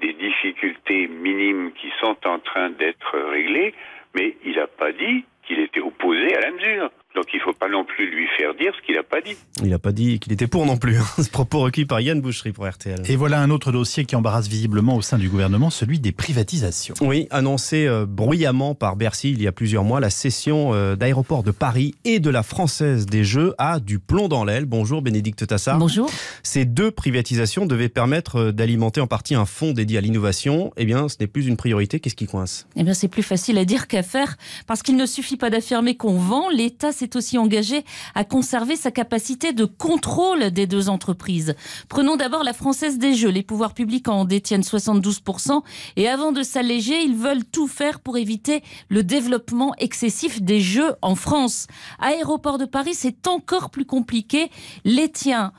des difficultés minimes qui sont en train d'être réglées, mais il n'a pas dit qu'il était opposé à la mesure. Donc il ne faut pas non plus lui faire dire ce qu'il n'a pas dit. Il n'a pas dit qu'il était pour non plus. hein. Ce propos recueilli par Yann Boucherie pour RTL. Et voilà un autre dossier qui embarrasse visiblement au sein du gouvernement, celui des privatisations. Oui, annoncé euh, bruyamment par Bercy il y a plusieurs mois, la cession euh, d'aéroports de Paris et de la Française des Jeux a du plomb dans l'aile. Bonjour Bénédicte Tassard. Bonjour. Ces deux privatisations devaient permettre euh, d'alimenter en partie un fonds dédié à l'innovation. Eh bien, ce n'est plus une priorité. Qu'est-ce qui coince? Eh bien, c'est plus facile à dire qu'à faire, parce qu'il ne suffit pas d'affirmer qu'on vend. L'État aussi engagé à conserver sa capacité de contrôle des deux entreprises. Prenons d'abord la Française des Jeux. Les pouvoirs publics en détiennent 72%. Et avant de s'alléger, ils veulent tout faire pour éviter le développement excessif des Jeux en France. Aéroport de Paris, c'est encore plus compliqué. L'État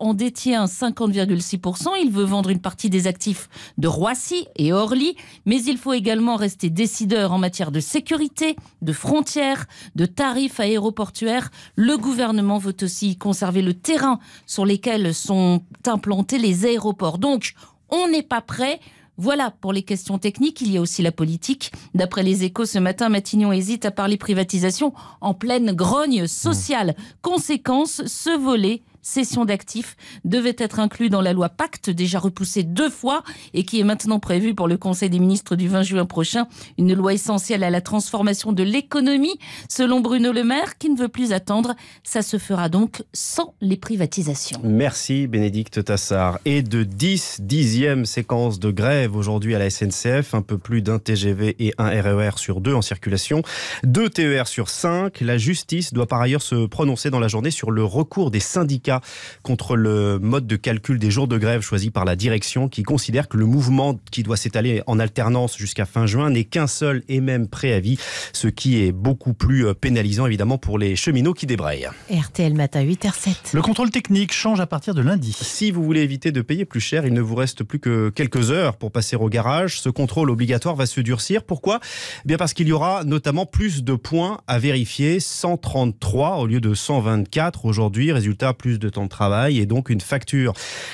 en détient 50,6%. Il veut vendre une partie des actifs de Roissy et Orly. Mais il faut également rester décideur en matière de sécurité, de frontières, de tarifs aéroportuaires. Le gouvernement veut aussi conserver le terrain sur lesquels sont implantés les aéroports. Donc, on n'est pas prêt. Voilà pour les questions techniques. Il y a aussi la politique. D'après les échos, ce matin, Matignon hésite à parler privatisation en pleine grogne sociale. Conséquence, ce volet cession d'actifs devait être inclus dans la loi Pacte, déjà repoussée deux fois et qui est maintenant prévue pour le Conseil des ministres du 20 juin prochain. Une loi essentielle à la transformation de l'économie, selon Bruno Le Maire, qui ne veut plus attendre. Ça se fera donc sans les privatisations. Merci Bénédicte Tassard. Et de 10 dixièmes séquences de grève aujourd'hui à la SNCF, un peu plus d'un TGV et un RER sur deux en circulation, deux TER sur cinq. La justice doit par ailleurs se prononcer dans la journée sur le recours des syndicats contre le mode de calcul des jours de grève choisi par la direction qui considère que le mouvement qui doit s'étaler en alternance jusqu'à fin juin n'est qu'un seul et même préavis, ce qui est beaucoup plus euh, pénalisant évidemment pour les cheminots qui débrayent. RTL matin 8h07. Le contrôle technique change à partir de lundi. Si vous voulez éviter de payer plus cher, il ne vous reste plus que quelques heures pour passer au garage. Ce contrôle obligatoire va se durcir. Pourquoi? Eh Bien parce qu'il y aura notamment plus de points à vérifier, 133 au lieu de 124 aujourd'hui. Résultat, plus de temps de travail et donc une facture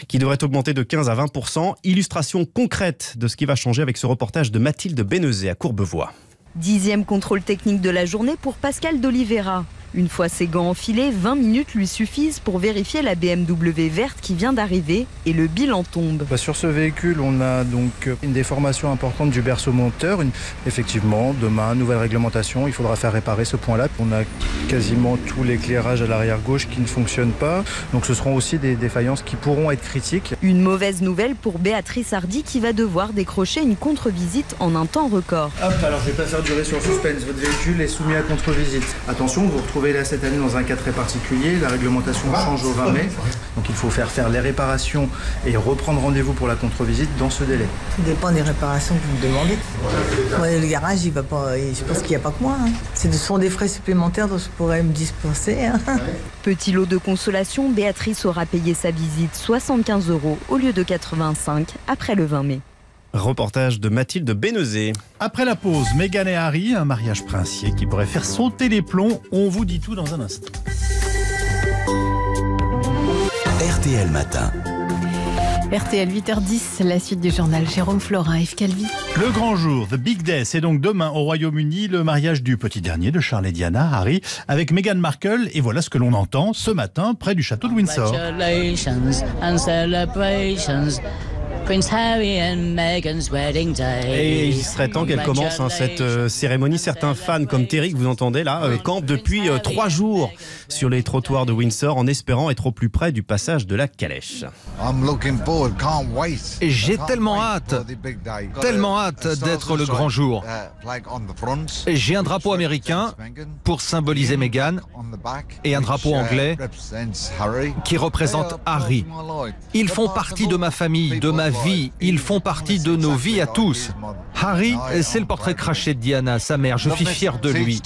qui devrait augmenter de 15 à 20% Illustration concrète de ce qui va changer avec ce reportage de Mathilde Bénezet à Courbevoie. Dixième contrôle technique de la journée pour Pascal d'Oliveira. Une fois ses gants enfilés, 20 minutes lui suffisent pour vérifier la BMW verte qui vient d'arriver et le bilan tombe. Bah, sur ce véhicule, on a donc une déformation importante du berceau monteur. Une- Effectivement, demain, nouvelle réglementation, il faudra faire réparer ce point-là. On a quasiment tout l'éclairage à l'arrière gauche qui ne fonctionne pas. Donc ce seront aussi des défaillances qui pourront être critiques. Une mauvaise nouvelle pour Béatrice Hardy qui va devoir décrocher une contre-visite en un temps record. Hop, alors je vais pas faire durer sur le suspense. Votre véhicule est soumis à contre-visite. Attention, vous vous retrouvez là cette année dans un cas très particulier. La réglementation change au 20 mai. Donc il faut faire faire les réparations et reprendre rendez-vous pour la contre-visite dans ce délai. Ça dépend des réparations que vous me demandez. Ouais, le garage, il va pas, je pense qu'il n'y a pas que moi. hein. Ce sont des frais supplémentaires dont je pourrais me dispenser. hein. Petit lot de consolation, Béatrice aura payé sa visite 75 euros au lieu de 85 après le 20 mai. Reportage de Mathilde Bénezet. Après la pause, Meghan et Harry, un mariage princier qui pourrait faire sauter les plombs. On vous dit tout dans un instant. RTL Matin. RTL 8h10, la suite du journal Jérôme Florin, Yves Calvi. Le grand jour, The Big Day, c'est donc demain au Royaume-Uni le mariage du petit dernier de Charles et Diana, Harry, avec Meghan Markle. Et voilà ce que l'on entend ce matin près du château de Windsor. Congratulations and celebrations. Prince Harry and Meghan's wedding day. Et il serait temps qu'elle commence hein, cette euh, cérémonie. Certains fans comme Terry que vous entendez là euh, campent depuis euh, trois jours sur les trottoirs de Windsor en espérant être au plus près du passage de la calèche. J'ai tellement hâte, tellement hâte d'être le grand jour. J'ai un drapeau américain pour symboliser Meghan et un drapeau anglais qui représente Harry. Ils font partie de ma famille, de ma vie, ils font partie de nos vies à tous. Harry, c'est le portrait craché de Diana, sa mère, je suis fier de lui.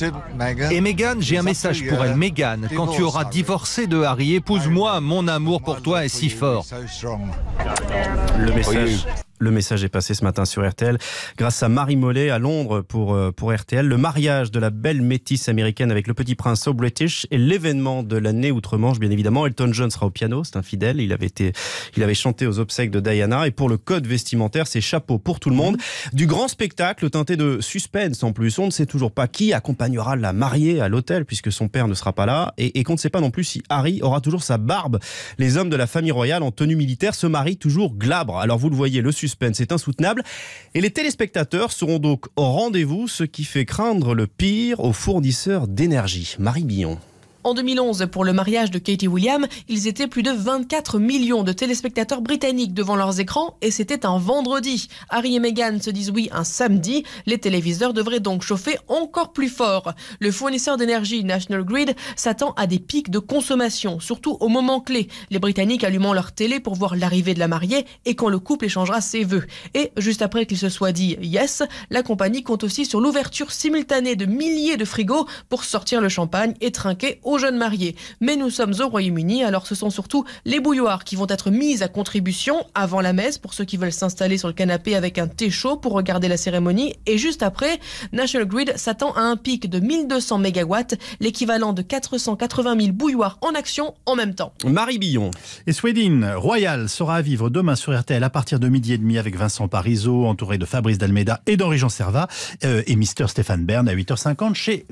Et Meghan, j'ai un message pour elle. Meghan, quand tu auras divorcé de Harry, épouse-moi, mon amour pour toi est si fort. Le message. Le message est passé ce matin sur RTL grâce à Marie Mollet à Londres pour, euh, pour RTL. Le mariage de la belle métisse américaine avec le petit prince au British est l'événement de l'année outre-Manche, bien évidemment. Elton John sera au piano, c'est un fidèle. Il avait, été, il avait chanté aux obsèques de Diana. Et pour le code vestimentaire, c'est chapeau pour tout le monde. Du grand spectacle teinté de suspense en plus. On ne sait toujours pas qui accompagnera la mariée à l'hôtel puisque son père ne sera pas là. Et, et qu'on ne sait pas non plus si Harry aura toujours sa barbe. Les hommes de la famille royale en tenue militaire se marient toujours glabre. Alors vous le voyez, le suspense est insoutenable. Et les téléspectateurs seront donc au rendez-vous, ce qui fait craindre le pire aux fournisseurs d'énergie. Marie Billon. En 2011, pour le mariage de Katie Williams, ils étaient plus de 24 millions de téléspectateurs britanniques devant leurs écrans et c'était un vendredi. Harry et Meghan se disent oui un samedi. Les téléviseurs devraient donc chauffer encore plus fort. Le fournisseur d'énergie National Grid s'attend à des pics de consommation, surtout au moment clé. Les Britanniques allumant leur télé pour voir l'arrivée de la mariée et quand le couple échangera ses vœux. Et juste après qu'il se soit dit yes, la compagnie compte aussi sur l'ouverture simultanée de milliers de frigos pour sortir le champagne et trinquer au jeunes mariés. Mais nous sommes au Royaume-Uni, alors ce sont surtout les bouilloires qui vont être mises à contribution avant la messe pour ceux qui veulent s'installer sur le canapé avec un thé chaud pour regarder la cérémonie. Et juste après, National Grid s'attend à un pic de 1200 mégawatts, l'équivalent de 480 000 bouilloires en action en même temps. Marie Billon. Et Sweden Royal sera à vivre demain sur RTL à partir de midi et demi avec Vincent Parisot, entouré de Fabrice Dalmeda et d'Henri-Jean Servat, euh, et Mister Stéphane Bern à 8h50 chez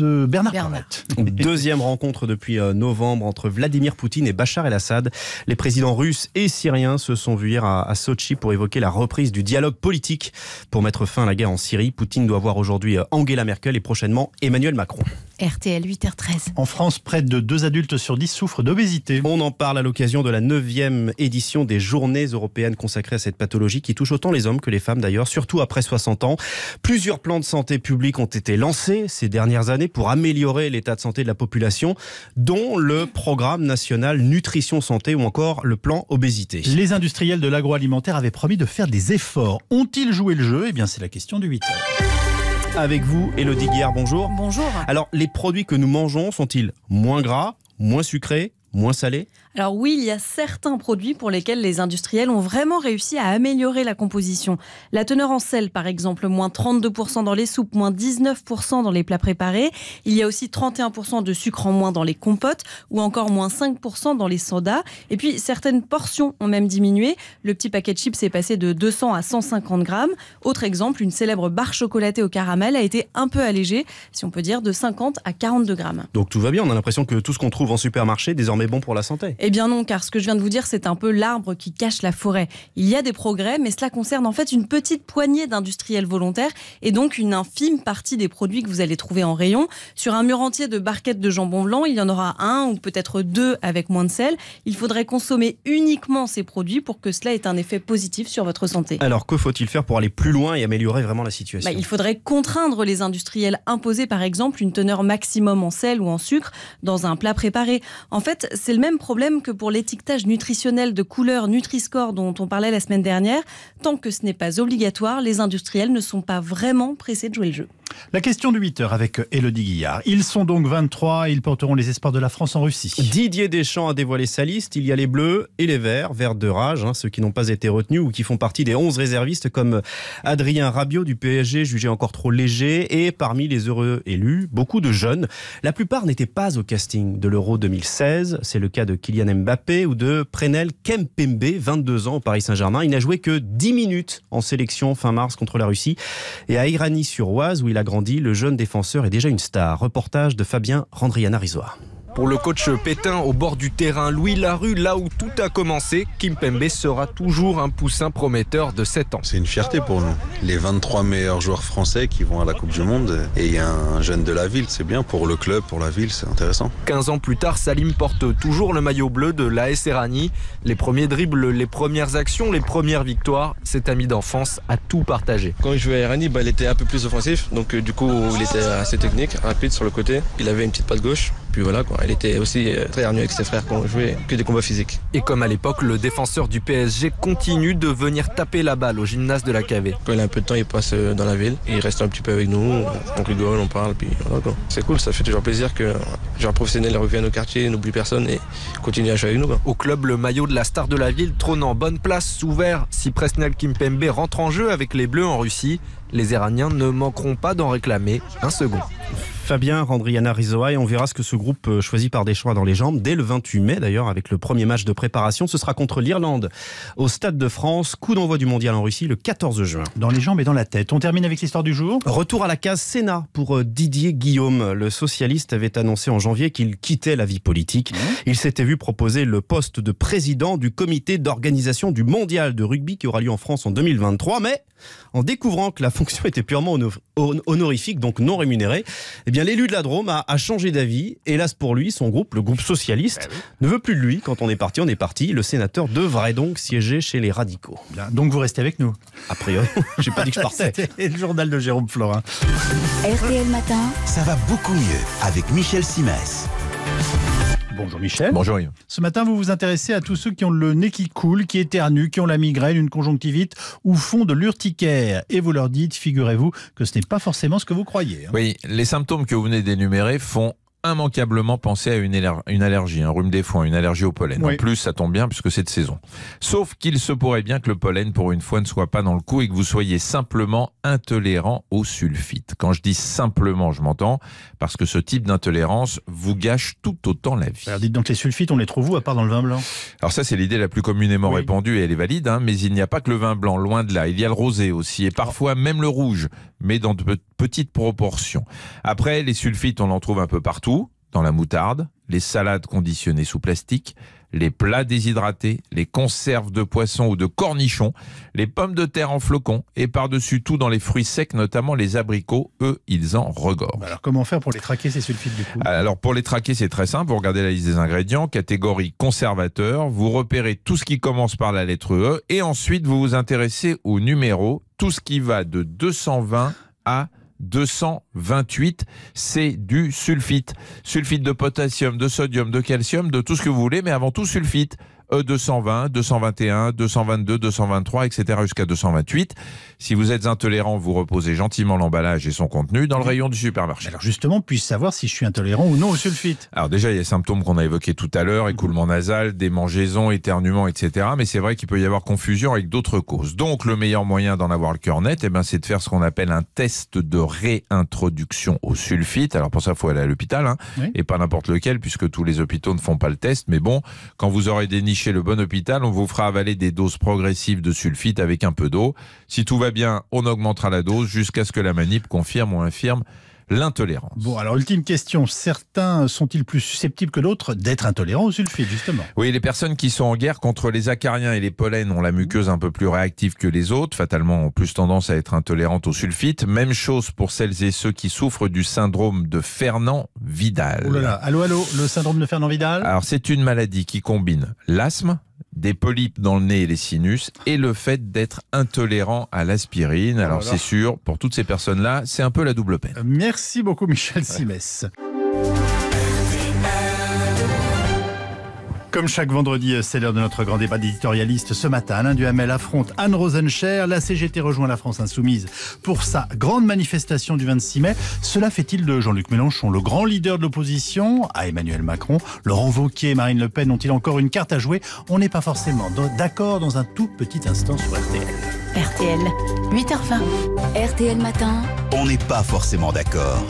euh, Bernard, Bernard. Deuxième rencontre depuis euh, novembre entre Vladimir Poutine et Bachar el-Assad. Les présidents russes et syriens se sont vus hier à, à Sochi pour évoquer la reprise du dialogue politique pour mettre fin à la guerre en Syrie. Poutine doit voir aujourd'hui euh, Angela Merkel et prochainement Emmanuel Macron. RTL 8h13. En France, près de 2 adultes sur 10 souffrent d'obésité. On en parle à l'occasion de la 9e édition des journées européennes consacrées à cette pathologie qui touche autant les hommes que les femmes d'ailleurs, surtout après 60 ans. Plusieurs plans de santé publique ont été lancés ces dernières années pour améliorer l'état de santé de la population, dont le programme national nutrition santé ou encore le plan obésité. Les industriels de l'agroalimentaire avaient promis de faire des efforts. Ont-ils joué le jeu? Eh bien, c'est la question du 8 heures. Avec vous, Elodie Guillard, bonjour. Bonjour. Alors, les produits que nous mangeons sont-ils moins gras, moins sucrés, moins salés? Alors oui, il y a certains produits pour lesquels les industriels ont vraiment réussi à améliorer la composition. La teneur en sel, par exemple, moins 32% dans les soupes, moins 19% dans les plats préparés. Il y a aussi 31% de sucre en moins dans les compotes ou encore moins 5% dans les sodas. Et puis certaines portions ont même diminué. Le petit paquet de chips est passé de 200 à 150 grammes. Autre exemple, une célèbre barre chocolatée au caramel a été un peu allégée, si on peut dire, de 50 à 42 grammes. Donc tout va bien, on a l'impression que tout ce qu'on trouve en supermarché est désormais bon pour la santé. Eh bien non, car ce que je viens de vous dire, c'est un peu l'arbre qui cache la forêt. Il y a des progrès, mais cela concerne en fait une petite poignée d'industriels volontaires et donc une infime partie des produits que vous allez trouver en rayon. Sur un mur entier de barquettes de jambon blanc, il y en aura un ou peut-être deux avec moins de sel. Il faudrait consommer uniquement ces produits pour que cela ait un effet positif sur votre santé. Alors que faut-il faire pour aller plus loin et améliorer vraiment la situation bah, Il faudrait contraindre les industriels, imposer par exemple une teneur maximum en sel ou en sucre dans un plat préparé. En fait, c'est le même problème que pour l'étiquetage nutritionnel de couleur Nutri-Score dont on parlait la semaine dernière. Tant que ce n'est pas obligatoire, les industriels ne sont pas vraiment pressés de jouer le jeu. La question de 8 heures avec Elodie Guillard. Ils sont donc 23, ils porteront les espoirs de la France en Russie. Didier Deschamps a dévoilé sa liste. Il y a les bleus et les verts, verts de rage, hein, ceux qui n'ont pas été retenus ou qui font partie des 11 réservistes comme Adrien Rabiot du PSG, jugé encore trop léger. Et parmi les heureux élus, beaucoup de jeunes. La plupart n'étaient pas au casting de l'Euro 2016. C'est le cas de Kylian Mbappé ou de Prenel Kempembe, 22 ans au Paris Saint-Germain. Il n'a joué que 10 minutes en sélection fin mars contre la Russie. Et à Irani-sur-Oise, où il a le jeune défenseur est déjà une star. Reportage de Fabien Randriana-Rizoire. Pour le coach Pétain, au bord du terrain, Louis Larue, là où tout a commencé, Kimpembe sera toujours un poussin prometteur de 7 ans. C'est une fierté pour nous. Les 23 meilleurs joueurs français qui vont à la Coupe du Monde et il y a un jeune de la ville, c'est bien pour le club, pour la ville, c'est intéressant. 15 ans plus tard, Salim porte toujours le maillot bleu de l'AS Errani. Les premiers dribbles, les premières actions, les premières victoires, cet ami d'enfance a tout partagé. Quand il jouait à Errani, bah, il était un peu plus offensif, donc euh, du coup il était assez technique, rapide sur le côté. Il avait une petite passe gauche, puis voilà quoi. Il était aussi euh, très hargneux avec ses frères quand on jouait que des combats physiques. Et comme à l'époque, le défenseur du PSG continue de venir taper la balle au gymnase de la KV. Quand il a un peu de temps, il passe euh, dans la ville, il reste un petit peu avec nous, on rigole, on parle, puis voilà quoi. C'est cool, ça fait toujours plaisir que genre professionnel revienne au quartier, n'oublie personne et continue à jouer avec nous. Quoi. Au club, le maillot de la star de la ville trône en bonne place sous vert. Si Presnel Kimpembe rentre en jeu avec les Bleus en Russie, les Iraniens ne manqueront pas d'en réclamer un second. Fabien Randriana Rizoa et on verra ce que ce groupe euh, choisit par des choix dans les jambes dès le 28 mai d'ailleurs avec le premier match de préparation. Ce sera contre l'Irlande au Stade de France. Coup d'envoi du mondial en Russie le 14 juin. Dans les jambes et dans la tête. On termine avec l'histoire du jour. Retour à la case Sénat pour euh, Didier Guillaume. Le socialiste avait annoncé en janvier qu'il quittait la vie politique. Il s'était vu proposer le poste de président du comité d'organisation du mondial de rugby qui aura lieu en France en 2023. Mais en découvrant que la fonction était purement honorifique, donc non rémunérée, eh bien l'élu de la Drôme a, changé d'avis. Hélas pour lui, son groupe, le groupe socialiste, ne veut plus de lui. Quand on est parti, on est parti. Le sénateur devrait donc siéger chez les radicaux. donc vous restez avec nous A priori, j'ai pas dit que je partais. C'était le journal de Jérôme Florin. RTL Matin, ça va beaucoup mieux avec Michel Simès. Bonjour Michel. Bonjour. Ce matin, vous vous intéressez à tous ceux qui ont le nez qui coule, qui éternuent, qui ont la migraine, une conjonctivite ou font de l'urticaire. Et vous leur dites, figurez-vous, que ce n'est pas forcément ce que vous croyez. Hein. Oui, les symptômes que vous venez d'énumérer font immanquablement penser à une, une, allergie, un rhume des foins, une allergie au pollen. En plus, ça tombe bien puisque c'est de saison. Sauf qu'il se pourrait bien que le pollen, pour une fois, ne soit pas dans le coup et que vous soyez simplement intolérant au sulfite. Quand je dis simplement, je m'entends, parce que ce type d'intolérance vous gâche tout autant la vie. Alors dites donc les sulfites, on les trouve où à part dans le vin blanc? Alors ça, c'est l'idée la plus communément répandue et elle est valide, hein, mais il n'y a pas que le vin blanc, loin de là. Il y a le rosé aussi et parfois même le rouge, mais dans de petites proportions. Après, les sulfites, on en trouve un peu partout dans la moutarde, les salades conditionnées sous plastique, les plats déshydratés, les conserves de poisson ou de cornichons, les pommes de terre en flocons et par-dessus tout dans les fruits secs, notamment les abricots, eux, ils en regorgent. Alors comment faire pour les traquer ces sulfites du coup? Alors pour les traquer, c'est très simple, vous regardez la liste des ingrédients, catégorie conservateur, vous repérez tout ce qui commence par la lettre E et ensuite vous vous intéressez au numéro, tout ce qui va de 220 à 228, c'est du sulfite. Sulfite de potassium, de sodium, de calcium, de tout ce que vous voulez, mais avant tout sulfite. E220, 221, 222, 223, etc. jusqu'à 228. Si vous êtes intolérant, vous reposez gentiment l'emballage et son contenu dans le rayon du supermarché. Alors justement, puis savoir si je suis intolérant ou non au sulfite. Alors déjà, il y a les symptômes qu'on a évoqués tout à l'heure, écoulement nasal, démangeaisons, éternuement, etc. Mais c'est vrai qu'il peut y avoir confusion avec d'autres causes. Donc le meilleur moyen d'en avoir le cœur net, eh ben, c'est de faire ce qu'on appelle un test de réintroduction au sulfite. Alors pour ça, il faut aller à l'hôpital, hein, et pas n'importe lequel, puisque tous les hôpitaux ne font pas le test. Mais bon, quand vous aurez déniché chez le bon hôpital, on vous fera avaler des doses progressives de sulfite avec un peu d'eau. Si tout va bien, on augmentera la dose jusqu'à ce que la manip confirme ou infirme l'intolérance. Bon, alors ultime question, certains sont-ils plus susceptibles que d'autres d'être intolérants au sulfite, justement? Oui, les personnes qui sont en guerre contre les acariens et les pollens ont la muqueuse un peu plus réactive que les autres, fatalement ont plus tendance à être intolérantes au sulfite. Même chose pour celles et ceux qui souffrent du syndrome de Fernand-Vidal. Oh là là, allô, allô, le syndrome de Fernand-Vidal Alors c'est une maladie qui combine l'asthme, des polypes dans le nez et les sinus et le fait d'être intolérant à l'aspirine. Alors, Alors c'est sûr, pour toutes ces personnes-là, c'est un peu la double peine. Merci beaucoup Michel Simès. Comme chaque vendredi, c'est l'heure de notre grand débat d'éditorialiste. Ce matin, Alain Duhamel affronte Anne Rosencher. La CGT rejoint la France Insoumise pour sa grande manifestation du 26 mai. Cela fait-il de Jean-Luc Mélenchon le grand leader de l'opposition? À Emmanuel Macron Laurent Wauquiez et Marine Le Pen ont-ils encore une carte à jouer? On n'est pas forcément d'accord dans un tout petit instant sur RTL. RTL, 8h20. RTL Matin. On n'est pas forcément d'accord.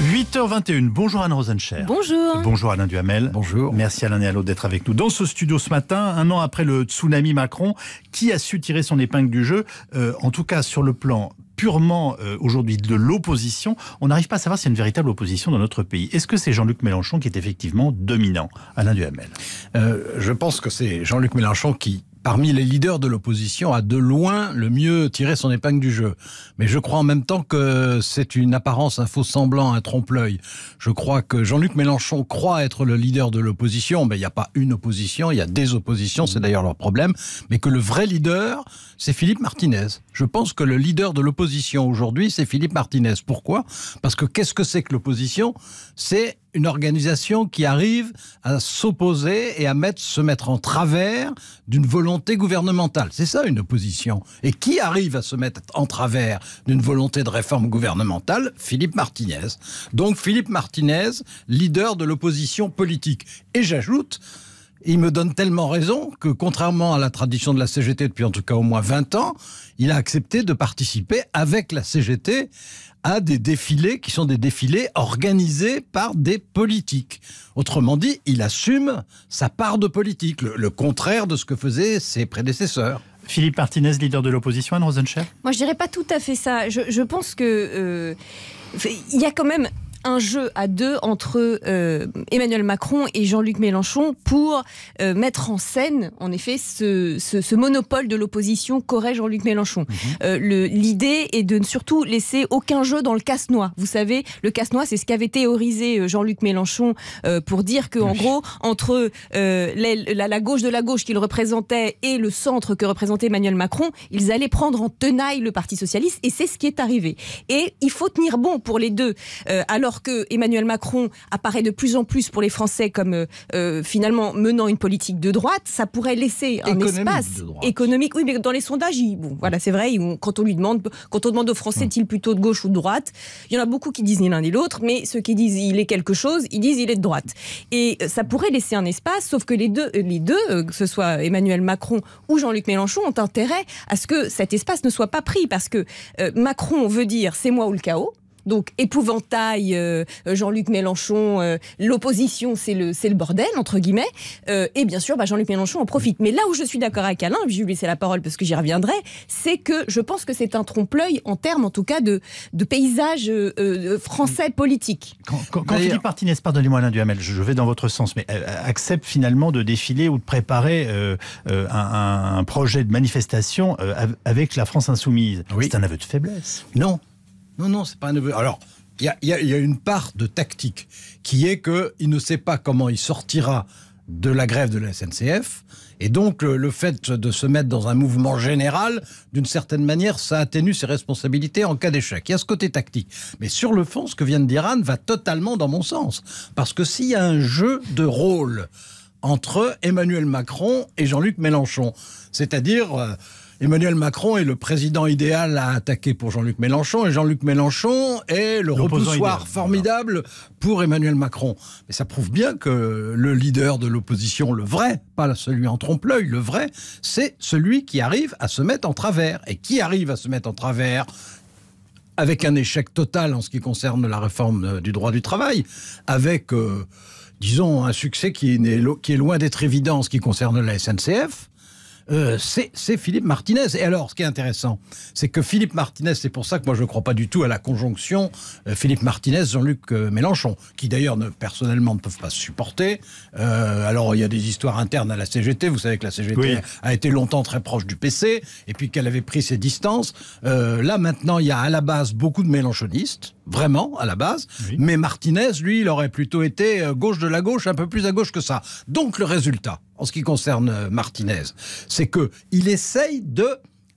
8h21, bonjour Anne Rosencher. Bonjour. Bonjour Alain Duhamel. Bonjour. Merci à l'un et à l'autre d'être avec nous dans ce studio ce matin, un an après le tsunami Macron, qui a su tirer son épingle du jeu, euh, en tout cas sur le plan purement aujourd'hui de l'opposition, on n'arrive pas à savoir s'il y a une véritable opposition dans notre pays. Est-ce que c'est Jean-Luc Mélenchon qui est effectivement dominant? Alain Duhamel. je pense que c'est Jean-Luc Mélenchon qui parmi les leaders de l'opposition, a de loin le mieux tiré son épingle du jeu. Mais je crois en même temps que c'est une apparence, un faux semblant, un trompe-l'œil. Je crois que Jean-Luc Mélenchon croit être le leader de l'opposition, mais il n'y a pas une opposition, il y a des oppositions, c'est d'ailleurs leur problème, mais que le vrai leader, c'est Philippe Martinez. Je pense que le leader de l'opposition aujourd'hui, c'est Philippe Martinez. Pourquoi? Parce que qu'est-ce que c'est que l'opposition? C'est une organisation qui arrive à s'opposer et à se mettre en travers d'une volonté gouvernementale. C'est ça une opposition. Et qui arrive à se mettre en travers d'une volonté de réforme gouvernementale? Philippe Martinez. Donc Philippe Martinez, leader de l'opposition politique. Et j'ajoute, il me donne tellement raison que, contrairement à la tradition de la CGT depuis en tout cas au moins 20 ans, il a accepté de participer avec la CGT à des défilés qui sont des défilés organisés par des politiques. Autrement dit, il assume sa part de politique, le, contraire de ce que faisaient ses prédécesseurs. Philippe Martinez, leader de l'opposition, Anne Rosencher Moi, je dirais pas tout à fait ça. Je, pense que euh, il y a quand même un jeu à deux entre euh, Emmanuel Macron et Jean-Luc Mélenchon pour euh, mettre en scène, en effet, ce, monopole de l'opposition qu'aurait Jean-Luc Mélenchon. Mhm. Euh, l'idée est de ne surtout laisser aucun jeu dans le casse-noix. Vous savez, le casse-noix, c'est ce qu'avait théorisé Jean-Luc Mélenchon pour dire que, en gros, entre la, la, gauche de la gauche qu'il représentait et le centre que représentait Emmanuel Macron, ils allaient prendre en tenaille le Parti socialiste, et c'est ce qui est arrivé. Et il faut tenir bon pour les deux. alors alors que Emmanuel Macron apparaît de plus en plus pour les Français comme euh, euh, finalement menant une politique de droite, ça pourrait laisser un espace économique. Oui, mais dans les sondages, bon, voilà, c'est vrai. quand on lui demande, quand on demande aux Français, est-il plutôt de gauche ou de droite, il y en a beaucoup qui disent ni l'un ni l'autre, mais ceux qui disent il est quelque chose, ils disent il est de droite. Et euh, ça pourrait laisser un espace, sauf que les deux, les deux, que ce soit Emmanuel Macron ou Jean-Luc Mélenchon, ont intérêt à ce que cet espace ne soit pas pris, parce que Macron veut dire c'est moi ou le chaos. Donc épouvantail, euh, Jean-Luc Mélenchon, euh, l'opposition c'est le, c'est le bordel, entre guillemets. Euh, et bien sûr, bah, Jean-Luc Mélenchon en profite. Mais là où je suis d'accord avec Alain, je vais lui laisser la parole parce que j'y reviendrai, c'est que je pense que c'est un trompe-l'œil en termes en tout cas de, de paysage français politique. Quand, Philippe Martinez, pardonnez-moi Alain Duhamel, je vais dans votre sens, mais accepte finalement de défiler ou de préparer un, un, projet de manifestation avec la France insoumise. C'est un aveu de faiblesse. Non, non, non, c'est pas un neveu. Alors, il y, a, une part de tactique qui est qu'il ne sait pas comment il sortira de la grève de la SNCF. Et donc, le, fait de se mettre dans un mouvement général, d'une certaine manière, ça atténue ses responsabilités en cas d'échec. Il y a ce côté tactique. Mais sur le fond, ce que vient de dire Anne va totalement dans mon sens. Parce que s'il y a un jeu de rôle entre Emmanuel Macron et Jean-Luc Mélenchon, c'est-à-dire... Euh, Emmanuel Macron est le président idéal à attaquer pour Jean-Luc Mélenchon et Jean-Luc Mélenchon est le repoussoir formidable pour Emmanuel Macron. Mais ça prouve bien que le leader de l'opposition, le vrai, pas celui en trompe-l'œil, le vrai, c'est celui qui arrive à se mettre en travers. Et qui arrive à se mettre en travers avec un échec total en ce qui concerne la réforme euh, du droit du travail, avec, euh, disons, un succès qui est, qui est loin d'être évident en ce qui concerne la SNCF, euh, c'est Philippe Martinez. Et alors, ce qui est intéressant, c'est que Philippe Martinez, c'est pour ça que moi je ne crois pas du tout à la conjonction euh, Philippe Martinez, Jean-Luc euh, Mélenchon, qui d'ailleurs personnellement ne peuvent pas se supporter. alors, il y a des histoires internes à la CGT. Vous savez que la CGT a été longtemps très proche du PC, et puis qu'elle avait pris ses distances. là, maintenant, il y a à la base beaucoup de mélenchonistes vraiment à la base. Mais Martinez, lui, il aurait plutôt été gauche de la gauche, un peu plus à gauche que ça. Donc le résultat, en ce qui concerne euh, Martinez, c'est que il essaye de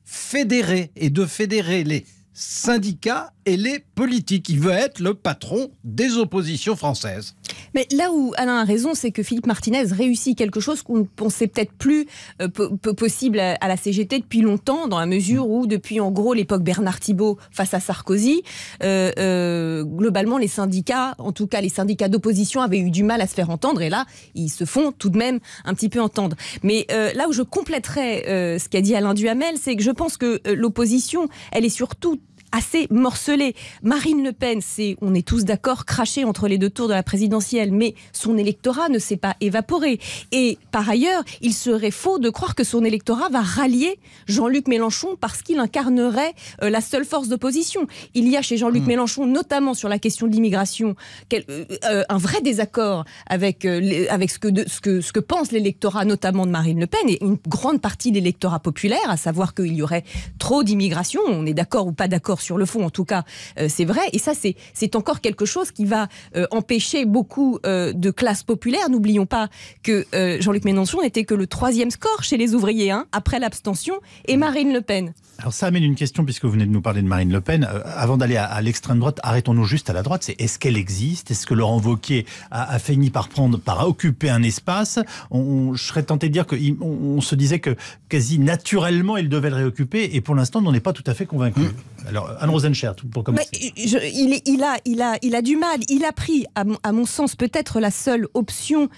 fédérer et de fédérer les syndicats et les politiques. Il veut être le patron des oppositions françaises. Mais là où Alain a raison, c'est que Philippe Martinez réussit quelque chose qu'on ne pensait peut-être plus euh, possible à, la CGT depuis longtemps, dans la mesure où, depuis en gros l'époque Bernard Thibault face à Sarkozy, euh, euh, globalement les syndicats, en tout cas les syndicats d'opposition, avaient eu du mal à se faire entendre, et là, ils se font tout de même un petit peu entendre. Mais là où je compléterais ce qu'a dit Alain Duhamel, c'est que je pense que l'opposition, elle est surtout assez morcelé. Marine Le Pen, c'est, on est tous d'accord, craché entre les deux tours de la présidentielle, mais son électorat ne s'est pas évaporé. Et par ailleurs, il serait faux de croire que son électorat va rallier Jean-Luc Mélenchon parce qu'il incarnerait euh, la seule force d'opposition. Il y a chez Jean-Luc hmm. Mélenchon, notamment sur la question de l'immigration, euh, euh, un vrai désaccord avec, avec ce, que ce, que, ce que pense l'électorat, notamment de Marine Le Pen, et une grande partie de l'électorat populaire, à savoir qu'il y aurait trop d'immigration. On est d'accord ou pas d'accord sur le fond, en tout cas, c'est vrai. Et ça, c'est encore quelque chose qui va empêcher beaucoup de classes populaires. N'oublions pas que Jean-Luc Mélenchon n'était que le troisième score chez les ouvriers, hein, après l'abstention, et Marine Le Pen. Alors ça amène une question, puisque vous venez de nous parler de Marine Le Pen. Euh, avant d'aller à, l'extrême droite, arrêtons-nous juste à la droite. C'est est-ce qu'elle existe? Est-ce que Laurent Wauquiez a, fini par prendre, par occuper un espace? On, Je serais tenté de dire qu'on on se disait que quasi naturellement, il devait le réoccuper, et pour l'instant, on n'en est pas tout à fait convaincu. Mmh. Alors, Anne Rosencher, pour commencer. il, il, a, il, a, il a du mal. Il a pris, à à mon sens, peut-être la seule option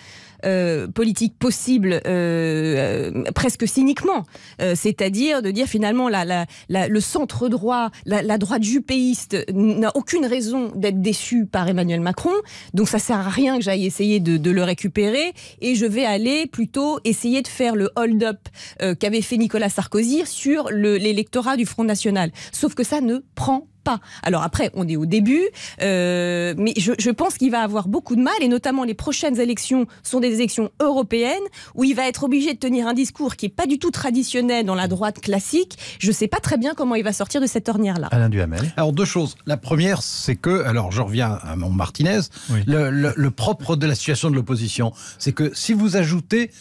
euh, politique possible euh, euh, presque cyniquement. C'est-à-dire de dire finalement le centre droit, la, droite jupéiste n'a aucune raison d'être déçu par Emmanuel Macron. Donc ça sert à rien que j'aille essayer de, le récupérer. Et je vais aller plutôt essayer de faire le hold-up qu'avait fait Nicolas Sarkozy sur l'électorat du Front National. Sauf que ça ne prend alors après, on est au début, euh, mais je, pense qu'il va avoir beaucoup de mal, et notamment les prochaines élections sont des élections européennes, où il va être obligé de tenir un discours qui n'est pas du tout traditionnel dans la droite classique. Je ne sais pas très bien comment il va sortir de cette ornière-là. Alain Duhamel. Alors deux choses. La première, c'est que, alors je reviens à mon Martinez, le, propre de la situation de l'opposition, c'est que si vous ajoutez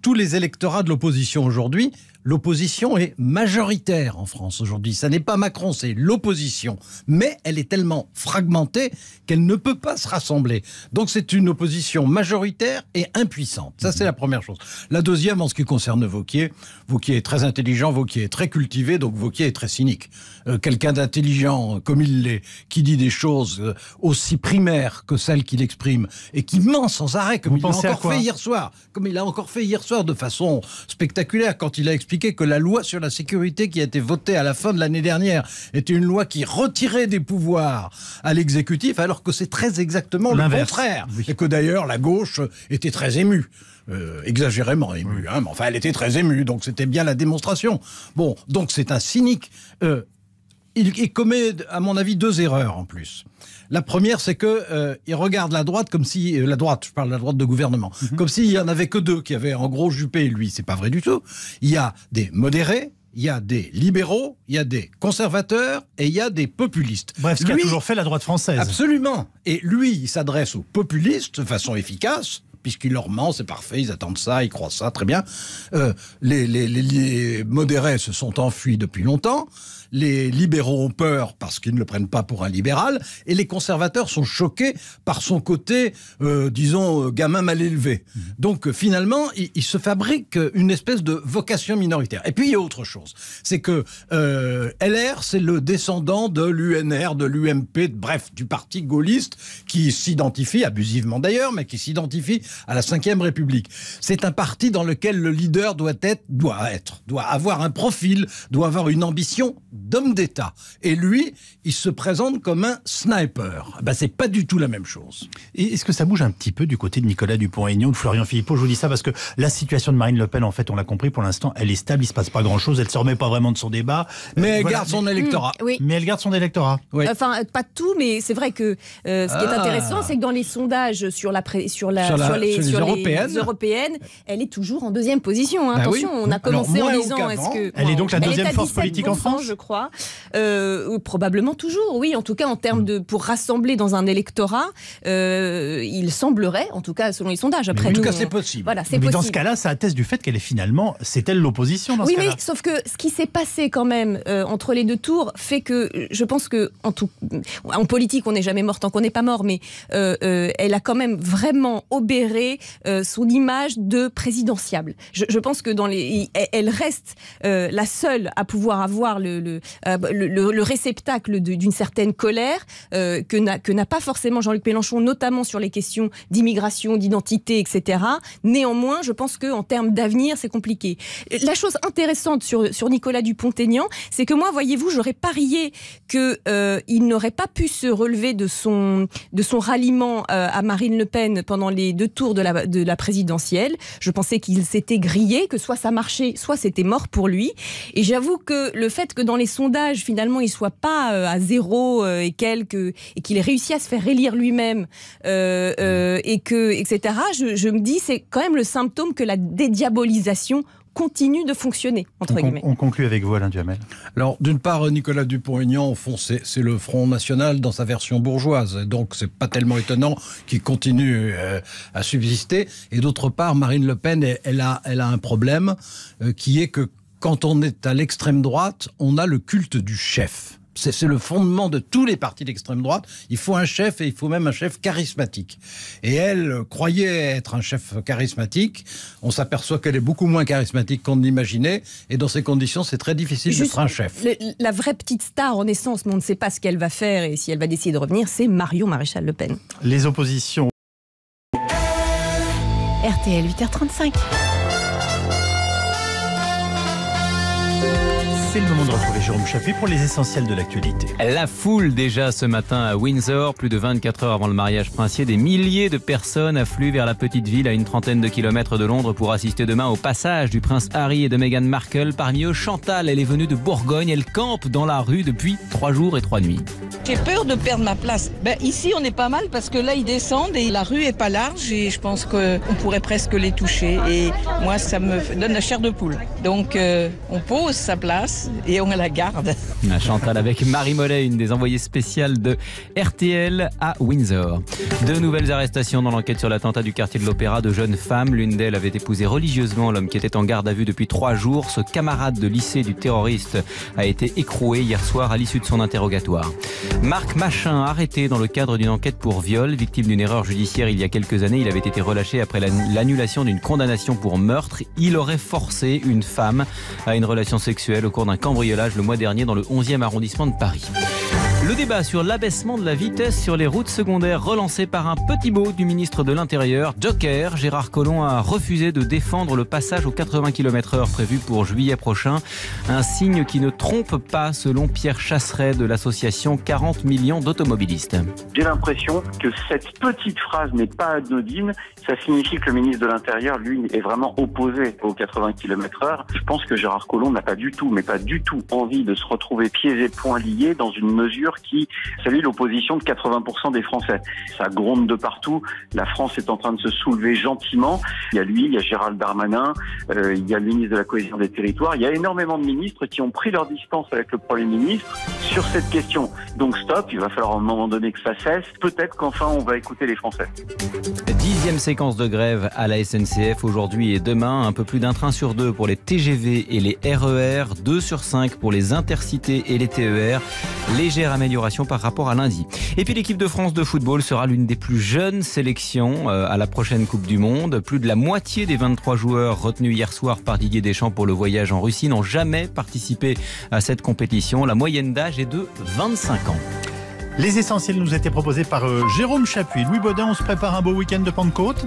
tous les électorats de l'opposition aujourd'hui, l'opposition est majoritaire en France aujourd'hui. Ça n'est pas Macron, c'est l'opposition. Mais elle est tellement fragmentée qu'elle ne peut pas se rassembler. Donc c'est une opposition majoritaire et impuissante. Ça, c'est la première chose. La deuxième, en ce qui concerne Vauquier, Vauquier est très intelligent, Vauquier est très cultivé, donc Vauquier est très cynique. Euh, quelqu'un d'intelligent, comme il l'est, qui dit des choses euh, aussi primaires que celles qu'il exprime et qui ment sans arrêt, comme il l'a encore fait hier soir, comme il a encore fait hier soir de façon spectaculaire quand il a expliqué que la loi sur la sécurité qui a été votée à la fin de l'année dernière était une loi qui retirait des pouvoirs à l'exécutif, alors que c'est très exactement le contraire. Et que d'ailleurs, la gauche était très émue. Euh, exagérément émue, hein, mais enfin elle était très émue, donc c'était bien la démonstration. Bon, donc c'est un cynique. Euh, il, commet, à mon avis, deux erreurs en plus. La première, c'est que euh, il regarde la droite comme si euh, la droite, je parle de la droite de gouvernement, mhm. comme s'il y en avait que deux qui avaient en gros Juppé et lui. C'est pas vrai du tout. Il y a des modérés, il y a des libéraux, il y a des conservateurs et il y a des populistes. Bref, ce qui a toujours fait la droite française. Absolument. Et lui, il s'adresse aux populistes de façon efficace puisqu'il leur ment, c'est parfait, ils attendent ça, ils croient ça, très bien. Euh, les, les, modérés se sont enfuis depuis longtemps les libéraux ont peur parce qu'ils ne le prennent pas pour un libéral, et les conservateurs sont choqués par son côté, euh, disons, euh, gamin mal élevé. Mmh. Donc euh, finalement, il, se fabrique une espèce de vocation minoritaire. Et puis il y a autre chose, c'est que LR, c'est le descendant de l'UNR, de l'UMP, bref, du parti gaulliste qui s'identifie, abusivement d'ailleurs, mais qui s'identifie à la Ve République. C'est un parti dans lequel le leader doit être, doit être, doit avoir un profil, doit avoir une ambition d'homme d'État. Et lui, il se présente comme un sniper. Ben, c'est pas du tout la même chose. Est-ce que ça bouge un petit peu du côté de Nicolas Dupont-Aignan, de Florian Philippot? Je vous dis ça parce que la situation de Marine Le Pen, en fait, on l'a compris, pour l'instant, elle est stable, il se passe pas grand-chose, elle se remet pas vraiment de son débat. Mais elle garde son électorat. Mmh, oui. Mais elle garde son électorat. Oui. Enfin, pas tout, mais c'est vrai que euh, ce qui est ah. intéressant, c'est que dans les sondages sur, la, sur, la, sur, les, sur les, européennes. elle est toujours en deuxième position. Hein. Bah Attention, on a commencé en disant est-ce que. Elle est donc la deuxième force politique en France je crois. Euh, probablement toujours, oui. En tout cas, en termes de pour rassembler dans un électorat, euh, il semblerait, en tout cas selon les sondages. Après, en tout cas, c'est possible. Voilà, c'est mais dans ce cas-là, ça atteste du fait qu'elle est finalement, c'est elle l'opposition. Oui, mais sauf que ce qui s'est passé quand même euh, entre les deux tours fait que je pense que en tout, en politique, on n'est jamais mort tant qu'on n'est pas mort, mais elle a quand même vraiment obéré euh, son image de présidentiable. Je, pense que dans les, elle reste euh, la seule à pouvoir avoir le, le, le, réceptacle d'une certaine colère que n'a que n'a pas forcément Jean-Luc Mélenchon, notamment sur les questions d'immigration, d'identité, etc. Néanmoins, je pense que en termes d'avenir, c'est compliqué. La chose intéressante sur, Nicolas Dupont-Aignan, c'est que moi, voyez-vous, j'aurais parié qu'il euh, n'aurait pas pu se relever de son, ralliement euh, à Marine Le Pen pendant les deux tours de la présidentielle. Je pensais qu'il s'était grillé, que soit ça marchait, soit c'était mort pour lui. Et j'avoue que le fait que dans les sondages, finalement, il soit pas euh, à zéro euh, et quelques, et qu'il ait réussi à se faire élire lui-même, et que, etc., je, je me dis, c'est quand même le symptôme que la dédiabolisation continue de fonctionner, entre on, guillemets. On conclut avec vous, Alain Duhamel. Alors, d'une part, Nicolas Dupont-Aignan, au fond, c'est le Front National dans sa version bourgeoise. Donc, c'est pas tellement étonnant qu'il continue euh, à subsister. Et d'autre part, Marine Le Pen, elle, a, elle a un problème euh, qui est que quand on est à l'extrême droite, on a le culte du chef. C'est le fondement de tous les partis d'extrême droite. Il faut un chef et il faut même un chef charismatique. Et elle croyait être un chef charismatique. On s'aperçoit qu'elle est beaucoup moins charismatique qu'on l'imaginait. Et dans ces conditions, c'est très difficile d'être un chef. la vraie petite star en essence, mais on ne sait pas ce qu'elle va faire et si elle va décider de revenir, c'est Marion Maréchal Le Pen. Les oppositions. RTL 8h35. C'est le moment de retrouver Jérôme Chapuis pour les essentiels de l'actualité. La foule déjà ce matin à Windsor, plus de 24 heures avant le mariage princier, des milliers de personnes affluent vers la petite ville à une trentaine de kilomètres de Londres pour assister demain au passage du prince Harry et de Meghan Markle. Parmi eux, Chantal, elle est venue de Bourgogne, elle campe dans la rue depuis trois jours et trois nuits. J'ai peur de perdre ma place. Ben, ici, on est pas mal parce que là, ils descendent et la rue est pas large et je pense qu'on pourrait presque les toucher. Et moi, ça me donne la chair de poule. Donc, euh, on pose sa place et on la garde. Chantal avec Marie Mollet, une des envoyées spéciales de RTL à Windsor. Deux nouvelles arrestations dans l'enquête sur l'attentat du quartier de l'Opéra de jeunes femmes. L'une d'elles avait épousé religieusement l'homme qui était en garde à vue depuis trois jours. Ce camarade de lycée du terroriste a été écroué hier soir à l'issue de son interrogatoire. Marc Machin, arrêté dans le cadre d'une enquête pour viol, victime d'une erreur judiciaire il y a quelques années, il avait été relâché après l'annulation d'une condamnation pour meurtre. Il aurait forcé une femme à une relation sexuelle au cours d'un cambriolage le mois dernier dans le 11e arrondissement de Paris. Le débat sur l'abaissement de la vitesse sur les routes secondaires relancé par un petit mot du ministre de l'Intérieur, Joker. Gérard Collomb a refusé de défendre le passage aux 80 km/h prévu pour juillet prochain. Un signe qui ne trompe pas selon Pierre Chasseret de l'association 40 millions d'automobilistes. J'ai l'impression que cette petite phrase n'est pas anodine. Ça signifie que le ministre de l'Intérieur, lui, est vraiment opposé aux 80 km/h. Je pense que Gérard Collomb n'a pas du tout, mais pas du tout envie de se retrouver pieds et poings liés dans une mesure qui salue l'opposition de 80% des Français. Ça gronde de partout. La France est en train de se soulever gentiment. Il y a lui, il y a Gérald Darmanin, euh, il y a le ministre de la Cohésion des Territoires. Il y a énormément de ministres qui ont pris leur distance avec le Premier ministre sur cette question. Donc stop, il va falloir à un moment donné que ça cesse. Peut-être qu'enfin on va écouter les Français. Dixième séquence de grève à la SNCF aujourd'hui et demain. Un peu plus d'un train sur deux pour les TGV et les RER, deux sur cinq pour les intercités et les TER. Légère amélioration par rapport à lundi. Et puis l'équipe de France de football sera l'une des plus jeunes sélections euh, à la prochaine Coupe du Monde. Plus de la moitié des 23 joueurs retenus hier soir par Didier Deschamps pour le voyage en Russie n'ont jamais participé à cette compétition. La moyenne d'âge est de 25 ans. Les essentiels nous étaient proposés par euh, Jérôme Chapuis. Louis Baudin, on se prépare un beau week-end de Pentecôte?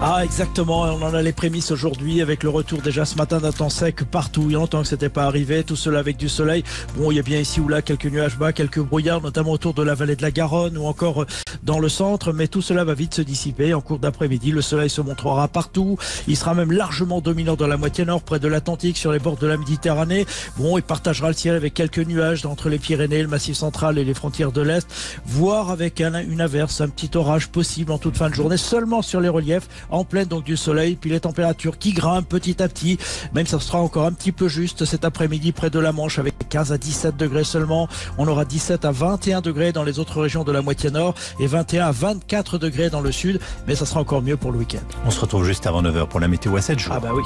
Ah, exactement. On en a les prémices aujourd'hui avec le retour déjà ce matin d'un temps sec partout. Il y a longtemps que c'était pas arrivé. Tout cela avec du soleil. Bon, il y a bien ici ou là quelques nuages bas, quelques brouillards, notamment autour de la vallée de la Garonne ou encore euh, dans le centre. Mais tout cela va vite se dissiper. En cours d'après-midi, le soleil se montrera partout. Il sera même largement dominant dans la moitié nord, près de l'Atlantique, sur les bords de la Méditerranée. Bon, il partagera le ciel avec quelques nuages entre les Pyrénées, le Massif central et les frontières de l'Est, voire avec une averse, un petit orage possible en toute fin de journée, seulement sur les reliefs, en pleine donc du soleil, puis les températures qui grimpent petit à petit, même ça sera encore un petit peu juste cet après-midi près de la Manche avec 15 à 17 degrés seulement. On aura 17 à 21 degrés dans les autres régions de la moitié nord et 21 à 24 degrés dans le sud, mais ça sera encore mieux pour le week-end. On se retrouve juste avant 9h pour la météo à 7 jours. Ah bah oui.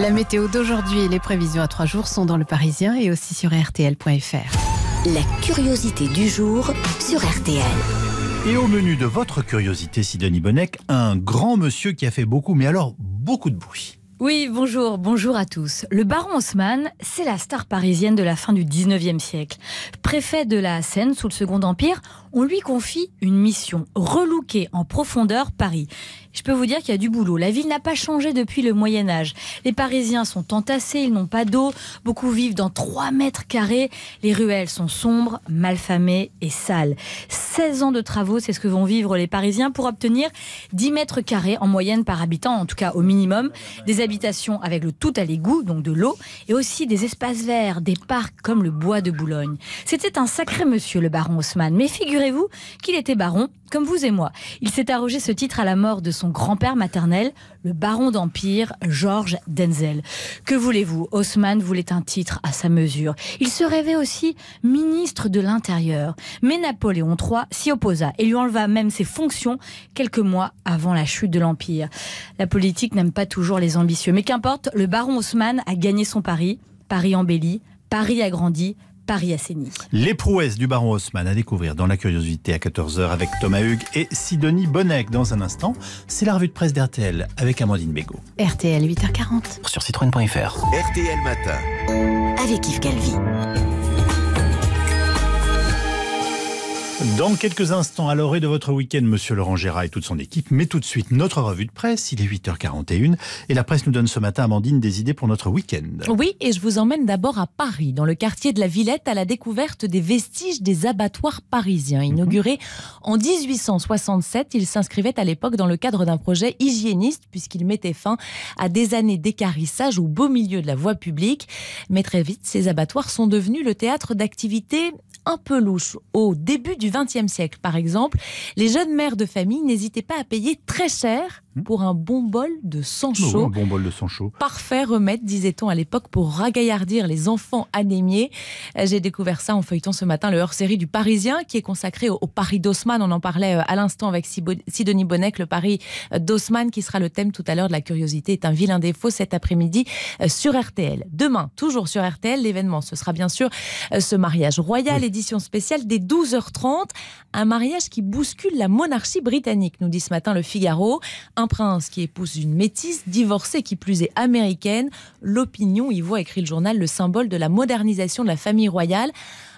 La météo d'aujourd'hui et les prévisions à 3 jours sont dans le Parisien et aussi sur rtl.fr. La curiosité du jour sur RTL. Et au menu de votre curiosité, Sidonie Bonnec, un grand monsieur qui a fait beaucoup, mais alors beaucoup de bruit. Oui, bonjour, bonjour à tous. Le baron Haussmann, c'est la star parisienne de la fin du 19e siècle. Préfet de la Seine sous le Second Empire, on lui confie une mission, relooker en profondeur Paris. Je peux vous dire qu'il y a du boulot. La ville n'a pas changé depuis le Moyen Âge. Les Parisiens sont entassés, ils n'ont pas d'eau, beaucoup vivent dans 3 mètres carrés. Les ruelles sont sombres, malfamées et sales. 16 ans de travaux, c'est ce que vont vivre les Parisiens pour obtenir 10 mètres carrés en moyenne par habitant, en tout cas au minimum. Des habitations avec le tout à l'égout, donc de l'eau, et aussi des espaces verts, des parcs comme le bois de Boulogne. C'était un sacré monsieur, le baron Haussmann. Mais figurez-vous qu'il était baron, comme vous et moi. Il s'est arrogé ce titre à la mort de son grand-père maternel, le baron d'Empire, Georges Denzel. Que voulez-vous Haussmann voulait un titre à sa mesure. Il se rêvait aussi ministre de l'Intérieur. Mais Napoléon III s'y opposa et lui enleva même ses fonctions quelques mois avant la chute de l'Empire. La politique n'aime pas toujours les ambitieux. Mais qu'importe, le baron Haussmann a gagné son pari. Paris embelli, Paris agrandi, Paris Assaini. Les prouesses du baron Haussmann à découvrir dans la curiosité à 14h avec Thomas Hugues et Sidonie Bonnec. Dans un instant, c'est la revue de presse d'RTL avec Amandine Bégaud. RTL 8h40. Sur citroën.fr. RTL Matin. Avec Yves Calvi. Dans quelques instants, à l'orée de votre week-end, Monsieur Laurent Gérard et toute son équipe. Mais tout de suite, notre revue de presse. Il est 8h41 et la presse nous donne ce matin, Amandine, des idées pour notre week-end. Oui, et je vous emmène d'abord à Paris, dans le quartier de la Villette, à la découverte des vestiges des abattoirs parisiens. Inauguré en 1867, il s'inscrivait à l'époque dans le cadre d'un projet hygiéniste, puisqu'il mettait fin à des années d'écarissage au beau milieu de la voie publique. Mais très vite, ces abattoirs sont devenus le théâtre d'activités un peu louches. Au début du XXe siècle, par exemple, les jeunes mères de famille n'hésitaient pas à payer très cher pour un bon bol de sang chaud. un bon bol de sang chaud. Parfait remède, disait-on à l'époque, pour ragaillardir les enfants anémiés. J'ai découvert ça en feuilletant ce matin le hors-série du Parisien, qui est consacré au, Paris d'Haussmann. On en parlait euh, à l'instant avec Sidonie Bonnec, le Paris euh, d'Haussmann, qui sera le thème tout à l'heure de la curiosité, est un vilain défaut cet après-midi euh, sur RTL. Demain, toujours sur RTL, l'événement, ce sera bien sûr ce mariage royal, édition spéciale des 12h30. Un mariage qui bouscule la monarchie britannique, nous dit ce matin le Figaro. Un prince qui épouse une métisse, divorcée qui plus est américaine. L'opinion y voit, écrit le journal, le symbole de la modernisation de la famille royale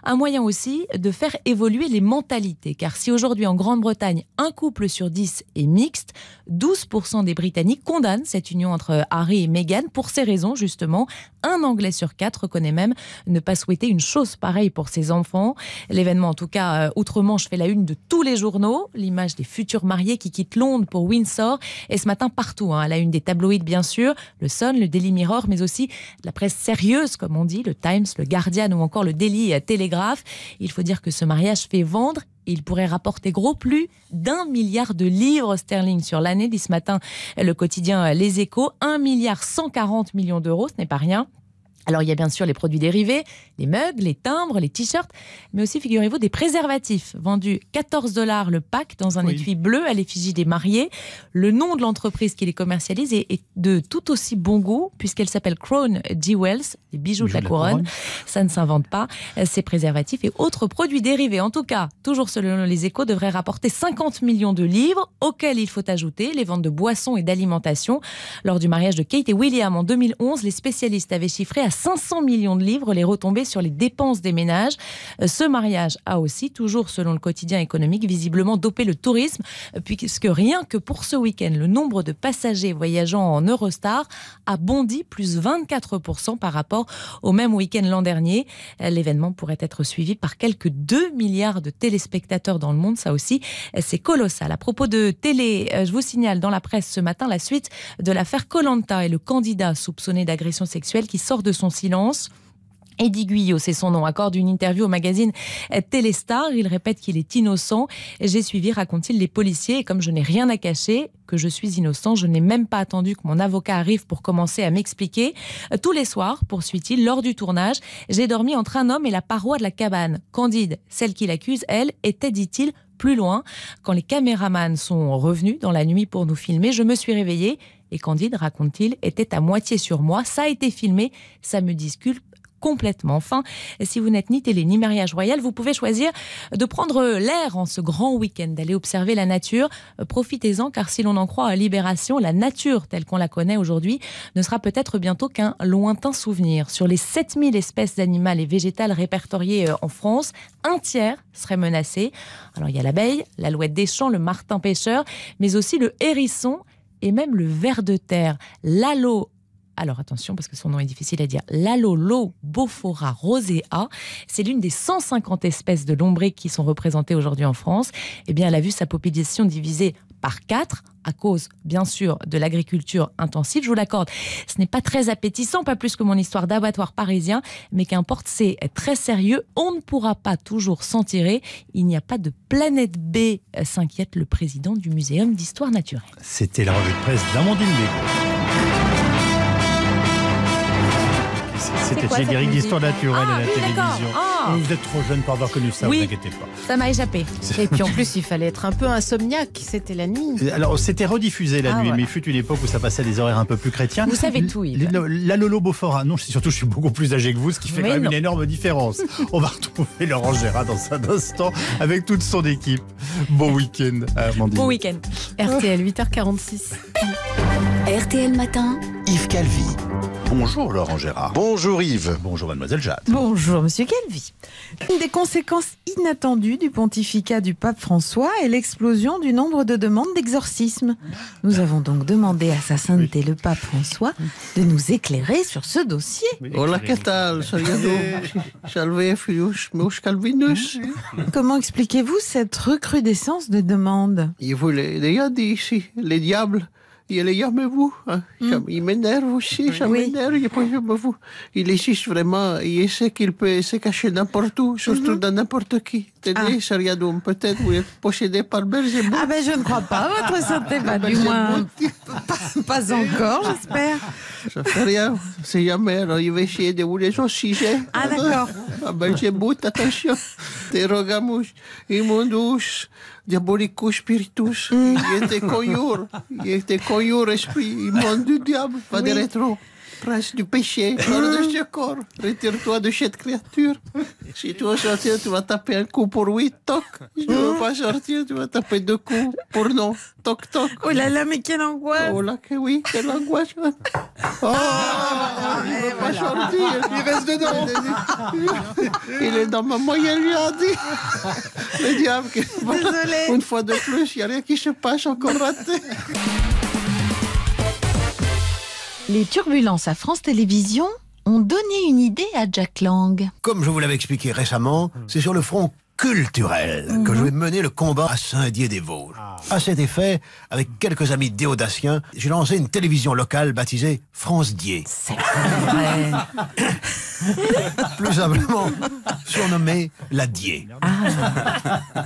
un moyen aussi de faire évoluer les mentalités. Car si aujourd'hui en Grande-Bretagne, un couple sur dix est mixte, 12% des Britanniques condamnent cette union entre Harry et Meghan pour ces raisons justement. Un Anglais sur quatre reconnaît même ne pas souhaiter une chose pareille pour ses enfants. L'événement en tout cas euh, outre-Manche fait la une de tous les journaux. L'image des futurs mariés qui quittent Londres pour Windsor et ce matin partout, hein, à la une des tabloïds bien sûr, le Sun, le Daily Mirror, mais aussi la presse sérieuse comme on dit, le Times, le Guardian ou encore le Daily Telegraph il faut dire que ce mariage fait vendre il pourrait rapporter gros plus d'un milliard de livres sterling sur l'année, dit ce matin le quotidien Les Échos. Un milliard 140 millions d'euros, ce n'est pas rien. Alors il y a bien sûr les produits dérivés, les mugs, les timbres, les t-shirts, mais aussi figurez-vous des préservatifs vendus 14 dollars le pack dans un étui bleu à l'effigie des mariés. Le nom de l'entreprise qui les commercialise est, de tout aussi bon goût puisqu'elle s'appelle Crown Jewels, les bijoux de la, couronne. Ça ne s'invente pas. Ces préservatifs et autres produits dérivés, en tout cas, toujours selon les échos, devraient rapporter 50 millions de livres auxquels il faut ajouter les ventes de boissons et d'alimentation. Lors du mariage de Kate et William en 2011, les spécialistes avaient chiffré à 500 millions de livres les retombées sur les dépenses des ménages. Euh, ce mariage a aussi, toujours selon le quotidien économique, visiblement dopé le tourisme, euh, puisque rien que pour ce week-end, le nombre de passagers voyageant en Eurostar a bondi plus 24% par rapport au même week-end l'an dernier. Euh, l'événement pourrait être suivi par quelques 2 milliards de téléspectateurs dans le monde. Ça aussi, c'est colossal. À propos de télé, je vous signale dans la presse ce matin la suite de l'affaire Colanta et le candidat soupçonné d'agression sexuelle qui sort de son silence. Eddie Guyot, c'est son nom, accorde une interview au magazine Téléstar. Il répète qu'il est innocent. J'ai suivi, raconte-t-il, les policiers. Et comme je n'ai rien à cacher, que je suis innocent, je n'ai même pas attendu que mon avocat arrive pour commencer à m'expliquer. Tous les soirs, poursuit-il, lors du tournage, j'ai dormi entre un homme et la paroi de la cabane. Candide, celle qui l'accuse, elle, était, dit-il, plus loin. Quand les caméramans sont revenus dans la nuit pour nous filmer, je me suis réveillée et Candide, raconte-t-il, était à moitié sur moi. Ça a été filmé, ça me disculpe complètement. Enfin, si vous n'êtes ni télé ni mariage royal, vous pouvez choisir de prendre l'air en ce grand week-end, d'aller observer la nature. Profitez-en car si l'on en croit à Libération, la nature telle qu'on la connaît aujourd'hui ne sera peut-être bientôt qu'un lointain souvenir. Sur les 7000 espèces animales et végétales répertoriées euh, en France, un tiers serait menacé. Alors il y a l'abeille, l'alouette des champs, le martin pêcheur, mais aussi le hérisson et même le ver de terre, l'alo alors attention parce que son nom est difficile à dire, l'Alolo-Bophora rosea. C'est l'une des 150 espèces de lombriques qui sont représentées aujourd'hui en France. Eh bien, elle a vu sa population divisée par 4 à cause, bien sûr, de l'agriculture intensive. Je vous l'accorde, ce n'est pas très appétissant, pas plus que mon histoire d'abattoir parisien, mais qu'importe, c'est très sérieux. On ne pourra pas toujours s'en tirer. Il n'y a pas de planète B, s'inquiète le président du Muséum d'histoire naturelle. C'était la revue de presse d'Amandine Bégaud. C'était générique d'histoire naturelle à la oui, télévision. Ah. Vous êtes trop jeune pour avoir connu ça, Oui. vous inquiétez pas. Ça m'a échappé. Et puis en plus, il fallait être un peu insomniaque. C'était la nuit. Alors, c'était rediffusé la Ah, nuit, voilà. mais il fut une époque où ça passait à des horaires un peu plus chrétiens. Vous savez tout, Yves. La Lolo Beaufort, ah non, surtout je suis beaucoup plus âgé que vous, ce qui fait Mais quand même non. une énorme différence. On va retrouver Laurent Gérard dans un instant avec toute son équipe. Bon week-end, Amandine. Bon week-end. RTL 8h46. RTL Matin, Yves Calvi. Bonjour Laurent Gérard. Bonjour Yves. Bonjour Mademoiselle Jade. Bonjour, Monsieur Calvi. Une des conséquences inattendues du pontificat du pape François est l'explosion du nombre de demandes d'exorcisme. Nous avons donc demandé à sa sainteté le pape François de nous éclairer sur ce dossier. Hola, Calvinus. Comment expliquez-vous cette recrudescence de demandes? Je vous l'ai déjà dit ici, les diables. Il les aimez-vous hein? Ça- Il m'énerve aussi, ça m'énerve. je me fous. Il existe vraiment, il sait qu'il peut se cacher n'importe où, surtout dans n'importe qui. Tenez, Sariadoum, peut-être vous êtes possédé par Belzébuth. Ah ben je ne crois pas, votre sainteté, pas du moins. Pas, pas encore, j'espère. Ça fait rien, c'est jamais. Alors, il va essayer de vous les exorciser. Ah, d'accord. Ah, Belzébuth, attention. Te rogamos, immundus, diabolicus spiritus. Mm. Il te conjure, il te conjure, esprit immonde du diable. Va de rétro. Prince du péché, corps de ce corps, retire-toi de cette créature. Si tu veux sortir, tu vas taper un coup pour oui, toc. Si tu veux pas sortir, tu vas taper deux coups pour non, toc, toc. Oh là là, mais quelle angoisse Oh là que oui, quelle angoisse Oh, il veut pas sortir, il reste dedans. Il est dans ma moyenne, lui a dit. Le diable, que- Désolée. une fois de plus, il n'y a rien qui se passe, encore raté. Les turbulences à France Télévisions ont donné une idée à Jack Lang. Comme je vous l'avais expliqué récemment, c'est sur le front culturel que je vais mener le combat à Saint-Dié-des-Vosges. À cet effet, avec quelques amis déodaciens, j'ai lancé une télévision locale baptisée France Dié. Plus simplement, surnommée la Dié.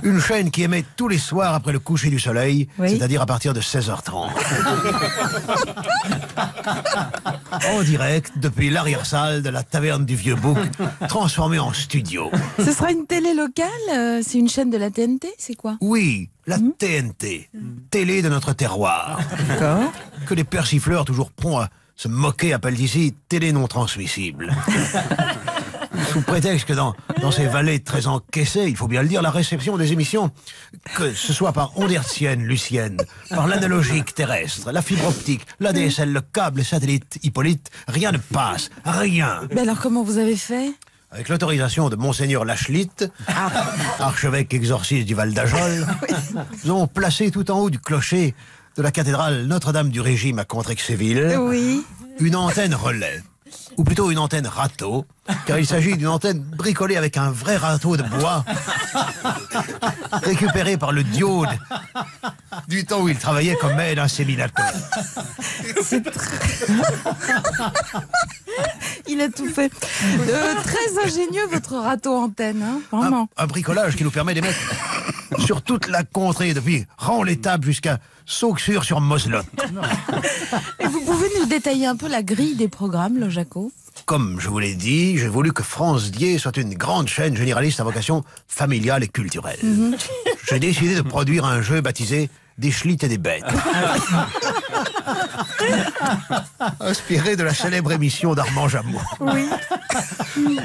Une chaîne qui émet tous les soirs après le coucher du soleil, c'est-à-dire à partir de 16h30. en direct depuis l'arrière-salle de la taverne du Vieux Bouc, transformée en studio. Ce sera une télé locale euh, C'est une chaîne de la TNT C'est quoi? Oui, la TNT, télé de notre terroir. D'accord. Que les persifleurs toujours prompts à se moquer appellent ici télé non transmissible. Sous prétexte que dans, dans ces vallées très encaissées, il faut bien le dire, la réception des émissions, que ce soit par ondes hertziennes, luciennes, par l'analogique terrestre, la fibre optique, l'ADSL, le câble, les satellites Hippolyte, rien ne passe, rien. Mais alors comment vous avez fait? Avec l'autorisation de Monseigneur Lachelitte, archevêque exorciste du Val d'Ajol, nous avons placé tout en haut du clocher de la cathédrale Notre-Dame du Régime à Contrexéville Oui. une antenne relais, ou plutôt une antenne râteau, car il s'agit d'une antenne bricolée avec un vrai râteau de bois, récupéré par le diode du temps où il travaillait comme maître inséminateur. C'est très... Il a tout fait. Euh, très ingénieux votre râteau antenne, hein, vraiment. Un bricolage qui nous permet d'émettre sur toute la contrée, depuis rang l'étable jusqu'à Sauxure sur Moselotte. Et vous pouvez nous détailler un peu la grille des programmes, le Jaco Comme je vous l'ai dit, j'ai voulu que France Dié soit une grande chaîne généraliste à vocation familiale et culturelle. J'ai décidé de produire un jeu baptisé Des Schlitt et des bêtes. Inspiré de la célèbre émission d'Armand Jameau. Oui.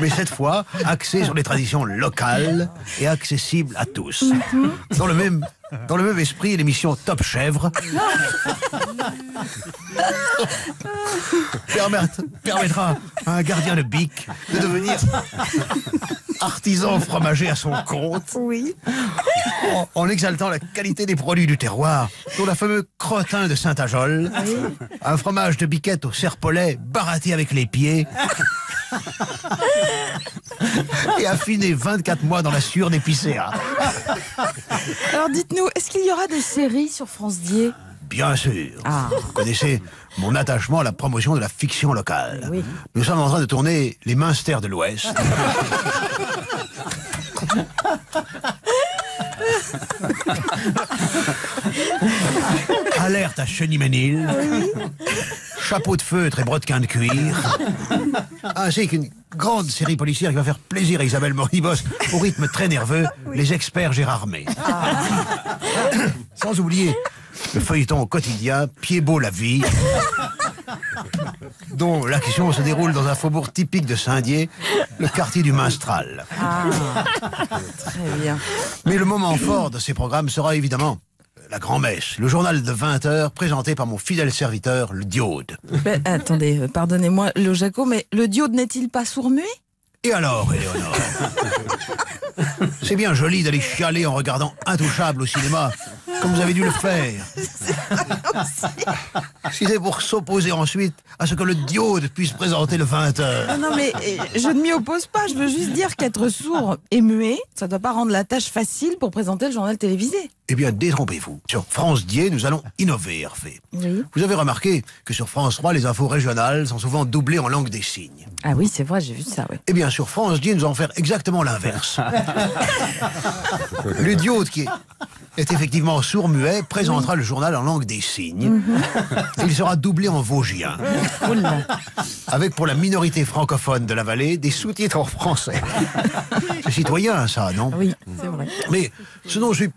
Mais cette fois, axé sur les traditions locales et accessible à tous. Mhm. Dans le même, dans le même esprit, l'émission Top Chèvre permettra, à un gardien de bic de devenir artisan fromager à son compte. Oui. En, en exaltant la qualité des produits du terroir, dont la fameux crottin de Saint-Ajol, un fromage de biquette au serpolet baratté avec les pieds et affiné 24 mois dans la sûre d'épicéa. Alors dites-nous, est-ce qu'il y aura des séries sur France Dier Bien sûr. Vous connaissez mon attachement à la promotion de la fiction locale. Nous sommes en train de tourner Les Minsters de l'Ouest. Alerte à Chenille-Ménil. Chapeau de feutre et brodequin de cuir. Ainsi qu'une grande série policière qui va faire plaisir à Isabelle Moribos au rythme très nerveux, Les experts Gérard May. Sans oublier le feuilleton au quotidien, Pied beau la vie, dont l'action se déroule dans un faubourg typique de Saint-Dié, le quartier du Minstral. Ah, très bien. Mais le moment fort de ces programmes sera évidemment la grand-messe, le journal de 20 heures présenté par mon fidèle serviteur, le diode. Mais, attendez, euh, pardonnez-moi, le Jaco, mais le diode n'est-il pas sourd-muet? Et alors, Éléonore? C'est bien joli d'aller chialer en regardant Intouchable au cinéma, comme vous avez dû le faire. Si c'est pour s'opposer ensuite à ce que le diode puisse présenter le 20 heures. Ah non, mais euh, je ne m'y oppose pas. Je veux juste dire qu'être sourd et muet, ça ne doit pas rendre la tâche facile pour présenter le journal télévisé. Eh bien, détrompez-vous. Sur France Dié, nous allons innover, Hervé. Oui. Vous avez remarqué que sur France 3, les infos régionales sont souvent doublées en langue des signes. Ah oui, c'est vrai, j'ai vu ça, oui. Eh bien, sur France 10, nous allons faire exactement l'inverse. le diode qui est, effectivement sourd-muet présentera le journal en langue des signes. Il sera doublé en vosgien. Avec pour la minorité francophone de la vallée des sous-titres en français. C'est citoyen, ça, non? Oui, c'est vrai. Mais ce dont je suis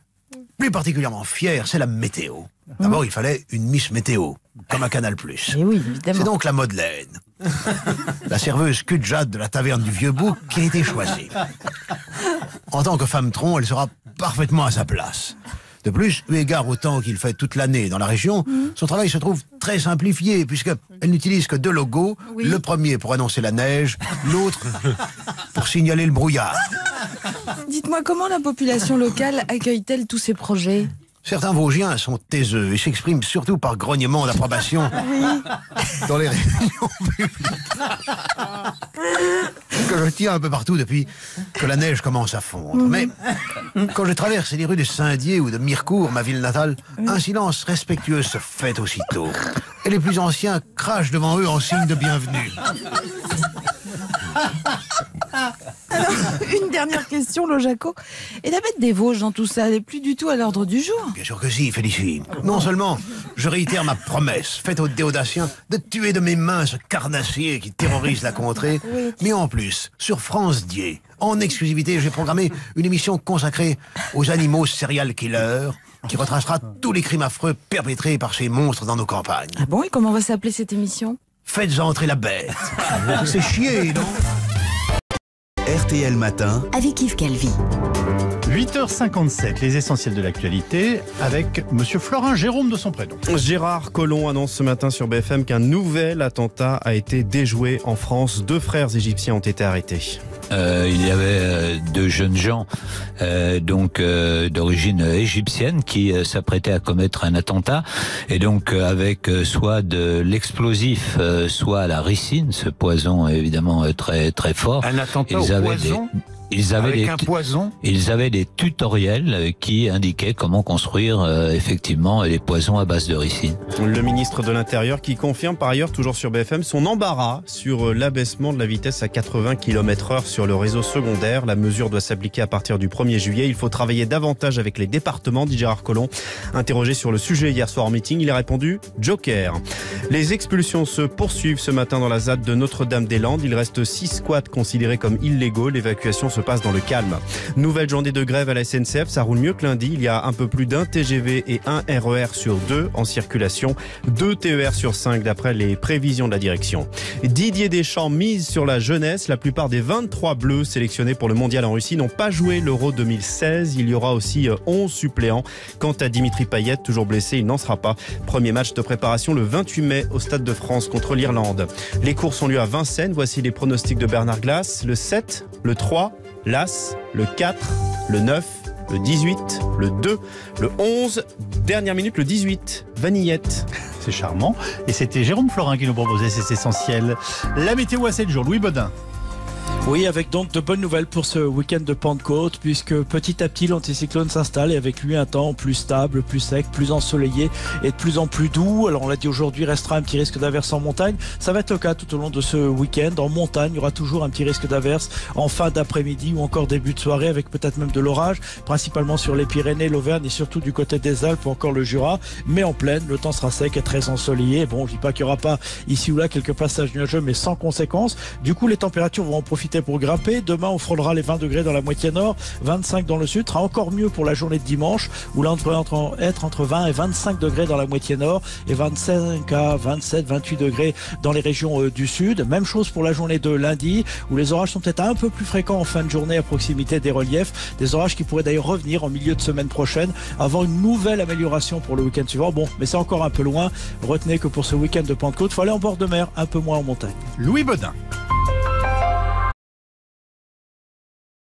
plus particulièrement fier, c'est la météo. D'abord, il fallait une Miss Météo, comme à Canal+. Et oui, évidemment. C'est donc la Madeleine, la serveuse Kudjad de la taverne du Vieux Bouc, qui a été choisie. En tant que femme tronc, elle sera parfaitement à sa place. De plus, eu égard au temps qu'il fait toute l'année dans la région, son travail se trouve très simplifié, puisqu'elle n'utilise que deux logos, le premier pour annoncer la neige, l'autre pour signaler le brouillard. Dites-moi, comment la population locale accueille-t-elle tous ces projets? Certains Vosgiens sont taiseux et s'expriment surtout par grognement d'approbation dans les réunions publiques. que je tiens un peu partout depuis que la neige commence à fondre. Mais quand je traverse les rues de Saint-Dié ou de Mirecourt, ma ville natale, un silence respectueux se fait aussitôt. Et les plus anciens crachent devant eux en signe de bienvenue. Alors, une dernière question, le Jaco. Et la bête des Vosges dans tout ça, elle n'est plus du tout à l'ordre du jour Bien sûr que si, Félicie. Non seulement je réitère ma promesse faite aux déodaciens de tuer de mes mains ce carnassier qui terrorise la contrée, mais en plus, sur France Dié, en exclusivité, j'ai programmé une émission consacrée aux animaux serial killers qui retracera tous les crimes affreux perpétrés par ces monstres dans nos campagnes. Ah bon, et comment va s'appeler cette émission? Faites entrer la bête. C'est chier, non? RTL Matin. Avec Yves Calvi. 8h57, les essentiels de l'actualité avec Monsieur Florin Jérôme de son prénom. Gérard Collomb annonce ce matin sur BFM qu'un nouvel attentat a été déjoué en France. Deux frères égyptiens ont été arrêtés. Euh, il y avait euh, deux jeunes gens, euh, donc euh, d'origine égyptienne, qui euh, s'apprêtaient à commettre un attentat, et donc euh, avec euh, soit de l'explosif, euh, soit la ricine, ce poison évidemment euh, très très fort. Un attentat Ils au avaient poison? des- ils avaient Avec des un poison Ils avaient des tutoriels euh, qui indiquaient comment construire euh, effectivement les poisons à base de ricine. Le ministre de l'Intérieur qui confirme par ailleurs, toujours sur BFM, son embarras sur euh, l'abaissement de la vitesse à 80 km heure sur le réseau secondaire. La mesure doit s'appliquer à partir du 1er juillet. Il faut travailler davantage avec les départements, dit Gérard Collomb. Interrogé sur le sujet hier soir en meeting, il a répondu Joker. Les expulsions se poursuivent ce matin dans la ZAD de Notre-Dame-des-Landes. Il reste six squats considérés comme illégaux. L'évacuation se passe dans le calme. Nouvelle journée de grève à la SNCF, ça roule mieux que lundi. Il y a un peu plus d'un TGV et un RER sur deux en circulation, deux TER sur cinq d'après les prévisions de la direction. Didier Deschamps mise sur la jeunesse. La plupart des 23 bleus sélectionnés pour le mondial en Russie n'ont pas joué l'Euro 2016. Il y aura aussi 11 euh, suppléants. Quant à Dimitri Payet, toujours blessé, il n'en sera pas. Premier match de préparation le 28 mai au Stade de France contre l'Irlande. Les courses ont lieu à Vincennes. Voici les pronostics de Bernard Glass. Le 7, le 3, l'As, le 4, le 9, le 18, le 2, le 11, dernière minute, le 18, Vanillette. C'est charmant. Et c'était Jérôme Florin qui nous proposait cet essentiel. La météo à 7 jours, Louis Bodin. Oui, avec donc de bonnes nouvelles pour ce week-end de Pentecôte, puisque petit à petit l'anticyclone s'installe et avec lui un temps plus stable, plus sec, plus ensoleillé et de plus en plus doux. Alors on l'a dit aujourd'hui, restera un petit risque d'averse en montagne. Ça va être le cas tout au long de ce week-end. En montagne, il y aura toujours un petit risque d'averse en fin d'après-midi ou encore début de soirée, avec peut-être même de l'orage, principalement sur les Pyrénées, l'Auvergne et surtout du côté des Alpes ou encore le Jura. Mais en pleine, le temps sera sec et très ensoleillé. Bon, je dis pas qu'il n'y aura pas ici ou là quelques passages nuageux, mais sans conséquence. Du coup, les températures vont en profiter pour grimper. Demain, on frôlera les 20 degrés dans la moitié nord, 25 dans le sud. Sera encore mieux pour la journée de dimanche, où là, on devrait être entre 20 et 25 degrés dans la moitié nord et 25 à 27, 28 degrés dans les régions euh, du sud. Même chose pour la journée de lundi, où les orages sont peut-être un peu plus fréquents en fin de journée à proximité des reliefs. Des orages qui pourraient d'ailleurs revenir en milieu de semaine prochaine, avant une nouvelle amélioration pour le week-end suivant. Bon, mais c'est encore un peu loin. Retenez que pour ce week-end de Pentecôte, il faut aller en bord de mer, un peu moins en montagne. Louis Bodin.